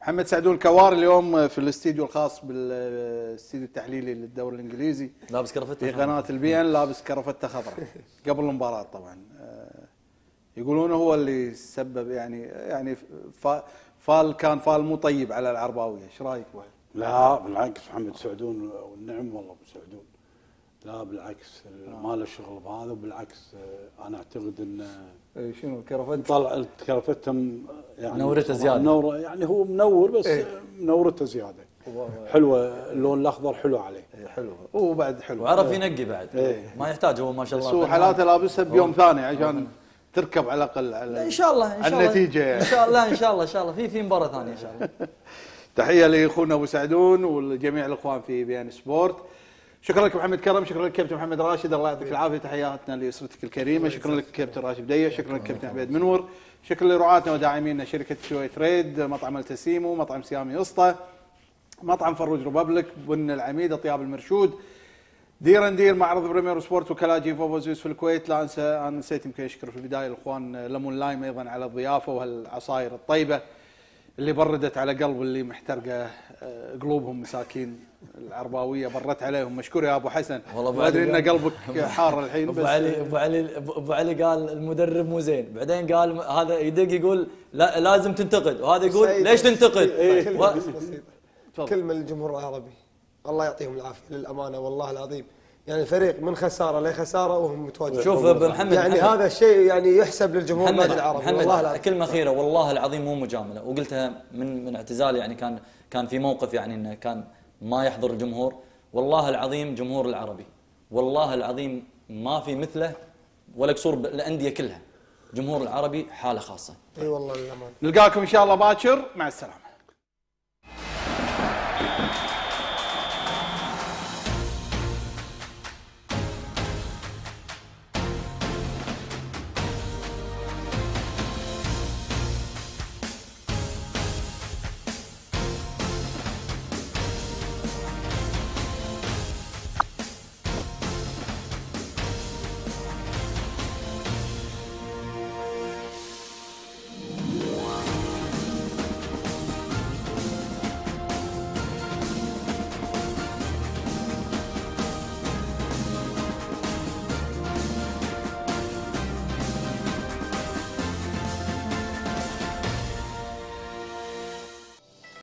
محمد سعدون كوار اليوم في الاستديو الخاص بالاستديو التحليلي للدوري الإنجليزي. لابس كرفتة في قناة البي إن لابس كرفتة خضراء قبل المباراة طبعا. يقولون هو اللي سبب يعني يعني فا- فال كان فال مو طيب على العرباوية إيش رأيك ابو علي؟ لا بالعكس محمد سعدون والنعم والله أبو سعدون لا بالعكس ما له شغل بهذا وبالعكس أنا أعتقد إن إيه، شنو كرفت طلع كرفته م- يعني منورته زيادة. منورة يعني هو منور بس إيه. منورته زيادة حلوة اللون الأخضر حلو عليه حلو هو بعد حلو وعرف ينقي بعد إيه. ما يحتاج هو ما شاء بس الله هو فنان. حالاته لابسها بيوم هو- ثاني عشان تركب على الأقل على إن شاء الله إن شاء الله. النتيجة. يعني إن شاء الله إن شاء الله إن شاء الله. في في مباراة ثانية إن شاء الله. تحية لإخونا أبو سعدون ولجميع الإخوان في بي ان سبورت. شكرا لك محمد كرم شكرا لك كابتن محمد راشد. الله يعطيك العافية. تحياتنا لأسرتك الكريمة. شكرا لك كابتن راشد بديه شكرا لك كابتن عبيد منور. شكرا لرعاتنا وداعمينا شركة شوي تريد مطعم التسيمو مطعم سيامي اسطى مطعم فروج ريبابليك بن العميد اطياب المرشود. دير ندير معرض بريمير سبورت وكلاء جي فوفو زيوس في الكويت. لا انسى أنا نسيت يمكن اشكر في البداية الإخوان لمون لايم أيضا على الضيافة وهالعصاير الطيبة اللي بردت على قلب اللي محترقة آه، قلوبهم مساكين. العرباوية بردت عليهم. مشكور يا أبو حسن. والله أبو ما أدري إن قلبك حار الحين أبو بس علي أبو علي أبو علي قال المدرب مو زين. بعدين قال هذا يدق يقول لا لازم تنتقد. وهذا يقول ليش تنتقد؟ كلمة للجمهور العربي الله يعطيهم العافية للأمانة والله العظيم. يعني الفريق من خسارة لخسارة وهم متواجدين. شوف أبو محمد- يعني محمد. هذا الشيء يعني يحسب للجمهور النادي العربي محمد والله العظيم. كلمة أخيرة والله العظيم مو مجاملة. وقلتها من من اعتزالي يعني كان كان في موقف يعني إنه كان ما يحضر الجمهور. والله العظيم جمهور العربي والله العظيم ما في مثله ولا قصور بالانديه كلها. جمهور العربي حالة خاصة. إي والله للأمانة. نلقاكم إن شاء الله باكر. مع السلامة.